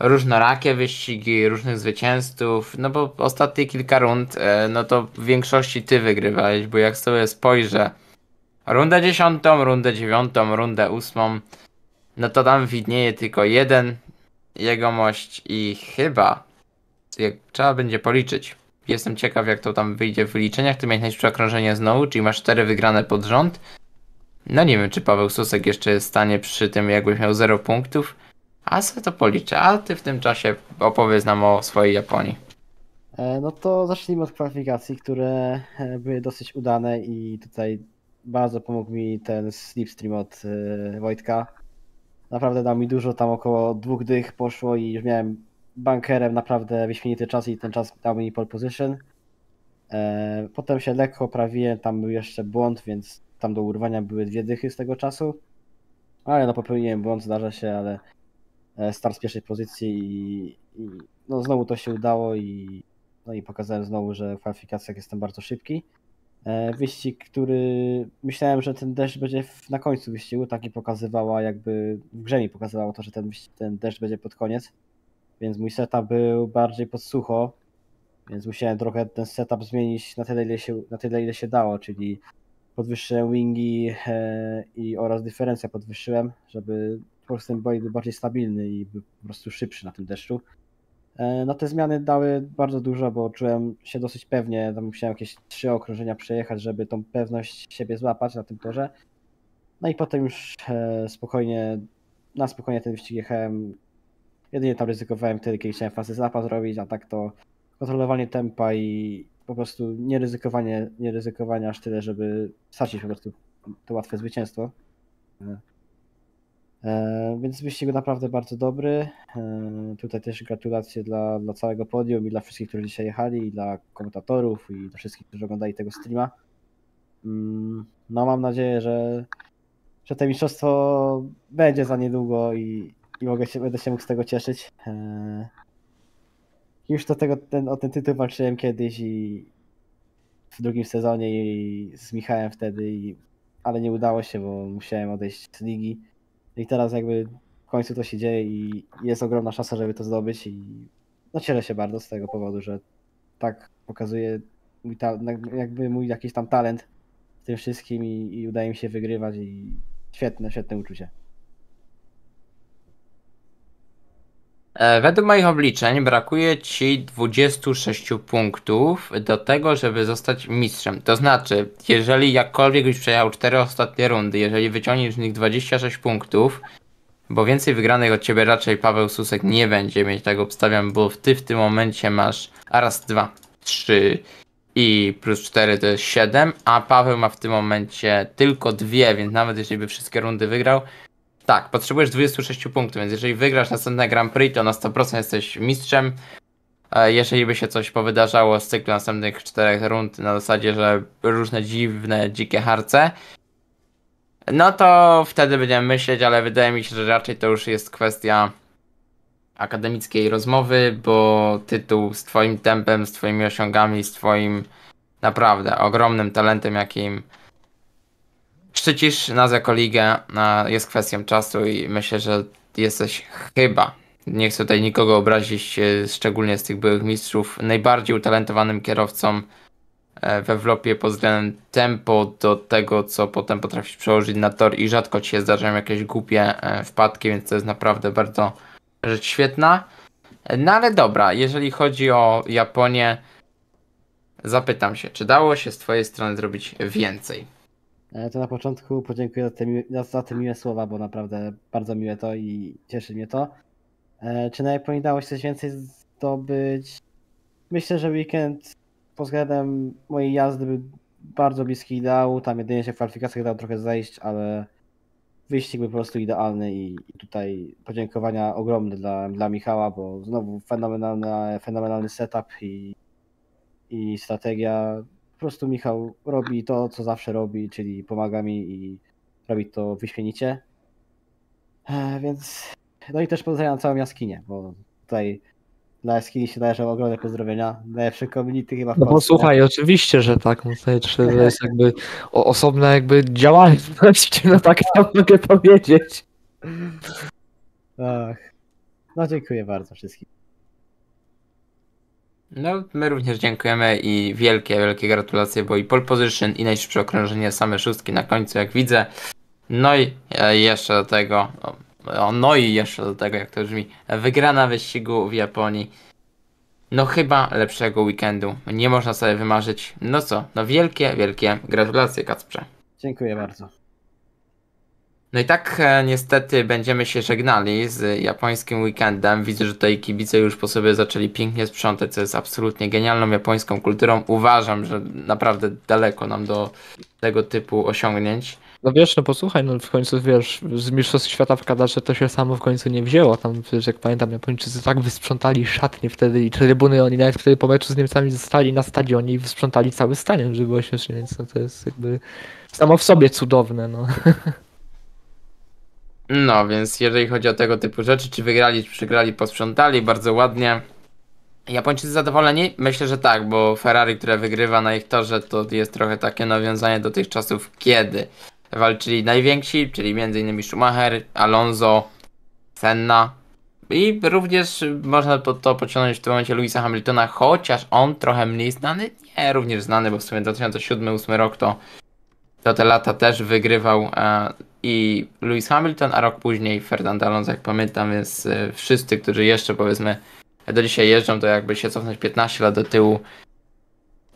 różnorakie wyścigi, różnych zwycięzców, no bo ostatnie kilka rund, e, no to w większości ty wygrywałeś, bo jak sobie spojrzę rundę dziesiątą, rundę dziewiątą, rundę ósmą, no to tam widnieje tylko jeden jegomość i chyba trzeba będzie policzyć. Jestem ciekaw jak to tam wyjdzie w wyliczeniach, ty miałeś najszybsze okrążenie znowu, czyli masz cztery wygrane pod rząd. No nie wiem, czy Paweł Susek jeszcze jest w stanie przy tym, jakbyś miał 0 punktów. A sobie to policzę, a ty w tym czasie opowiedz nam o swojej Japonii. E, No to zacznijmy od kwalifikacji, które e, były dosyć udane i tutaj bardzo pomógł mi ten slipstream od e, Wojtka. Naprawdę dał mi dużo, tam około dwóch dych poszło i już miałem bankerem naprawdę wyśmienity czas i ten czas dał mi pole position. E, Potem się lekko oprawiłem, tam był jeszcze błąd, więc tam do urwania były dwie dychy z tego czasu. Ale no popełniłem błąd, zdarza się, ale e, start z pierwszej pozycji i, i no znowu to się udało i no i pokazałem znowu, że w kwalifikacjach jestem bardzo szybki. E, Wyścig, który myślałem, że ten deszcz będzie na końcu wyścigu, tak i pokazywała jakby w grze mi pokazywało to, że ten, ten deszcz będzie pod koniec, więc mój setup był bardziej pod sucho, więc musiałem trochę ten setup zmienić na tyle, ile się, na tyle, ile się dało, czyli podwyższyłem wingi e, i oraz dyferencja podwyższyłem, żeby po prostu ten bolid był bardziej stabilny i był po prostu szybszy na tym deszczu. E, No te zmiany dały bardzo dużo, bo czułem się dosyć pewnie, tam musiałem jakieś trzy okrążenia przejechać, żeby tą pewność siebie złapać na tym torze. No i potem już e, spokojnie, na spokojnie ten wyścig jechałem. Jedynie tam ryzykowałem wtedy, kiedy chciałem fasy zapa zrobić, a tak to kontrolowanie tempa i po prostu nie ryzykowanie, nie ryzykowanie aż tyle, żeby stracić po prostu to łatwe zwycięstwo. E, E, więc wyścig naprawdę bardzo dobry. E, tutaj też gratulacje dla, dla całego podium i dla wszystkich, którzy dzisiaj jechali, i dla komentatorów, i dla wszystkich, którzy oglądali tego streama. Mm, No mam nadzieję, że, że to mistrzostwo będzie za niedługo i, i mogę się, będę się mógł z tego cieszyć. E, Już do tego, ten, o ten tytuł walczyłem kiedyś i w drugim sezonie i z Michałem wtedy i ale nie udało się, bo musiałem odejść z ligi. I teraz jakby w końcu to się dzieje i jest ogromna szansa, żeby to zdobyć i no cieszę się bardzo z tego powodu, że tak pokazuje mój ta, jakby mój jakiś tam talent w tym wszystkim i, i udaje mi się wygrywać i świetne, świetne uczucie. Według moich obliczeń brakuje ci 26 punktów do tego, żeby zostać mistrzem. To znaczy, jeżeli jakkolwiek byś przejechał 4 ostatnie rundy, jeżeli wyciągniesz z nich 26 punktów, bo więcej wygranych od ciebie raczej Paweł Susek nie będzie mieć, tak obstawiam, bo ty w tym momencie masz a raz, dwa, trzy i plus 4 to jest 7, a Paweł ma w tym momencie tylko dwie, więc nawet jeżeli by wszystkie rundy wygrał, tak, potrzebujesz 26 punktów, więc jeżeli wygrasz następne Grand Prix, to na 100% jesteś mistrzem. E, Jeżeli by się coś powydarzało z cyklu następnych czterech rund na zasadzie, że różne dziwne, dzikie harce, no to wtedy będziemy myśleć, ale wydaje mi się, że raczej to już jest kwestia akademickiej rozmowy, bo tytuł z twoim tempem, z twoimi osiągami, z twoim naprawdę ogromnym talentem, jakim szczycisz nas jako ligę, jest kwestią czasu i myślę, że jesteś chyba, nie chcę tutaj nikogo obrazić, e, szczególnie z tych byłych mistrzów, najbardziej utalentowanym kierowcą e, we Wlopie pod względem tempo do tego, co potem potrafisz przełożyć na tor i rzadko ci się zdarzają jakieś głupie e, wpadki, więc to jest naprawdę bardzo rzecz świetna. No ale dobra, jeżeli chodzi o Japonię, zapytam się, czy dało się z twojej strony zrobić więcej? E, To na początku podziękuję za te, mi- za- te miłe słowa, bo naprawdę bardzo miłe to i cieszy mnie to. E, Czy na dało się coś więcej zdobyć? Myślę, że weekend pod względem mojej jazdy był bardzo bliski ideału. Tam jedynie się w kwalifikacjach dało trochę zejść, ale wyścig był po prostu idealny i, tutaj podziękowania ogromne dla, dla Michała, bo znowu fenomenalny, fenomenalny setup i, i strategia prostu Michał robi to, co zawsze robi, czyli pomaga mi i robi to wyśmienicie. E, więc. No i też pozdrawiam całą jaskinię, bo tutaj dla jaskini się należą ogromne pozdrowienia. Najlepsze community chyba w No bo Polsce. słuchaj, oczywiście, że tak, no to jest- to jest jakby o- osobna jakby działalność, no tak ja mogę powiedzieć. Ach. No dziękuję bardzo wszystkim. No, my również dziękujemy i wielkie, wielkie gratulacje, bo i pole position, i najszybsze okrążenie, same szóstki na końcu, jak widzę. No i e, jeszcze do tego, o, no i jeszcze do tego, jak to brzmi, wygrana wyścigu w Japonii. No chyba lepszego weekendu nie można sobie wymarzyć. No co, no wielkie, wielkie gratulacje Kacprze. Dziękuję bardzo. No i tak e, niestety będziemy się żegnali z japońskim weekendem. Widzę, że tutaj kibice już po sobie zaczęli pięknie sprzątać, co jest absolutnie genialną japońską kulturą. Uważam, że naprawdę daleko nam do tego typu osiągnięć. No wiesz, no posłuchaj, no w końcu wiesz, z Mistrzostw Świata w Kadarze to się samo w końcu nie wzięło. Tam przecież jak pamiętam, Japończycy tak wysprzątali szatnie wtedy i trybuny, oni nawet wtedy po meczu z Niemcami zostali na stadionie i wysprzątali cały stadion, żeby było śmiesznie, więc no to jest jakby samo w sobie cudowne, no. No, więc jeżeli chodzi o tego typu rzeczy, czy wygrali, czy przegrali, posprzątali, bardzo ładnie. Japończycy zadowoleni? Myślę, że tak, bo Ferrari, które wygrywa na ich torze, to jest trochę takie nawiązanie do tych czasów, kiedy walczyli najwięksi, czyli m.in. Schumacher, Alonso, Senna i również można to, pociągnąć w tym momencie Louisa Hamiltona, chociaż on trochę mniej znany, nie również znany, bo w sumie 2007-2008 rok to, to te lata też wygrywał e, i Lewis Hamilton, a rok później Fernando Alonso, jak pamiętam, więc e, wszyscy, którzy jeszcze powiedzmy do dzisiaj jeżdżą, to jakby się cofnąć 15 lat do tyłu,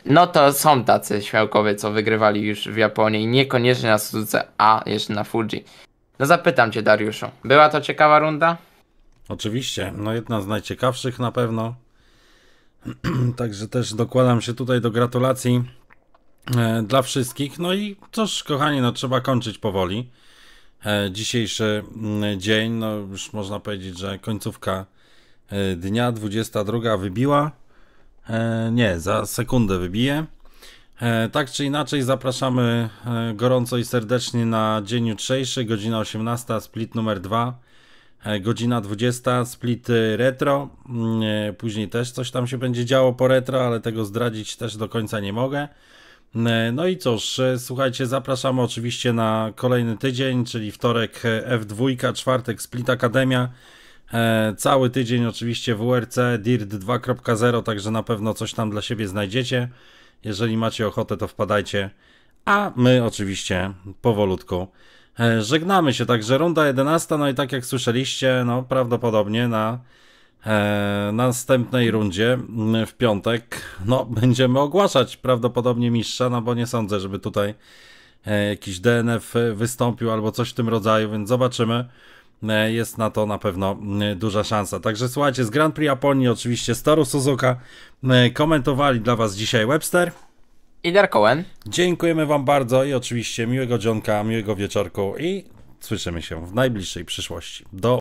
no to są tacy śmiałkowie, co wygrywali już w Japonii niekoniecznie na Suzuce, a jeszcze na Fuji. No zapytam cię Dariuszu, była to ciekawa runda? Oczywiście, no jedna z najciekawszych na pewno. Także też dokładam się tutaj do gratulacji e, dla wszystkich. No i cóż, kochani, no trzeba kończyć powoli. E, dzisiejszy mm, dzień, no już można powiedzieć, że końcówka e, dnia, 22 wybiła. E, nie, za sekundę wybije. Tak czy inaczej, zapraszamy gorąco i serdecznie na dzień jutrzejszy, godzina 18, split numer 2. E, Godzina 20, split retro. Mm, Później też coś tam się będzie działo po retro, ale tego zdradzić też do końca nie mogę. E, No i cóż, e, słuchajcie, zapraszamy oczywiście na kolejny tydzień, czyli wtorek e, F2, czwartek Split Akademia. Cały tydzień oczywiście WRC DIRT 2.0, także na pewno coś tam dla siebie znajdziecie. Jeżeli macie ochotę, to wpadajcie. A my oczywiście powolutku żegnamy się. Także runda 11, no i tak jak słyszeliście, no prawdopodobnie na e, następnej rundzie m, w piątek, no będziemy ogłaszać prawdopodobnie mistrza, no bo nie sądzę, żeby tutaj e, jakiś DNF wystąpił albo coś w tym rodzaju, więc zobaczymy. E, Jest na to na pewno m, duża szansa. Także słuchajcie, z Grand Prix Japonii oczywiście Storu Suzuka komentowali dla Was dzisiaj Webster. I Darkowen. Dziękujemy Wam bardzo i oczywiście miłego dzionka, miłego wieczorku i słyszymy się w najbliższej przyszłości. Do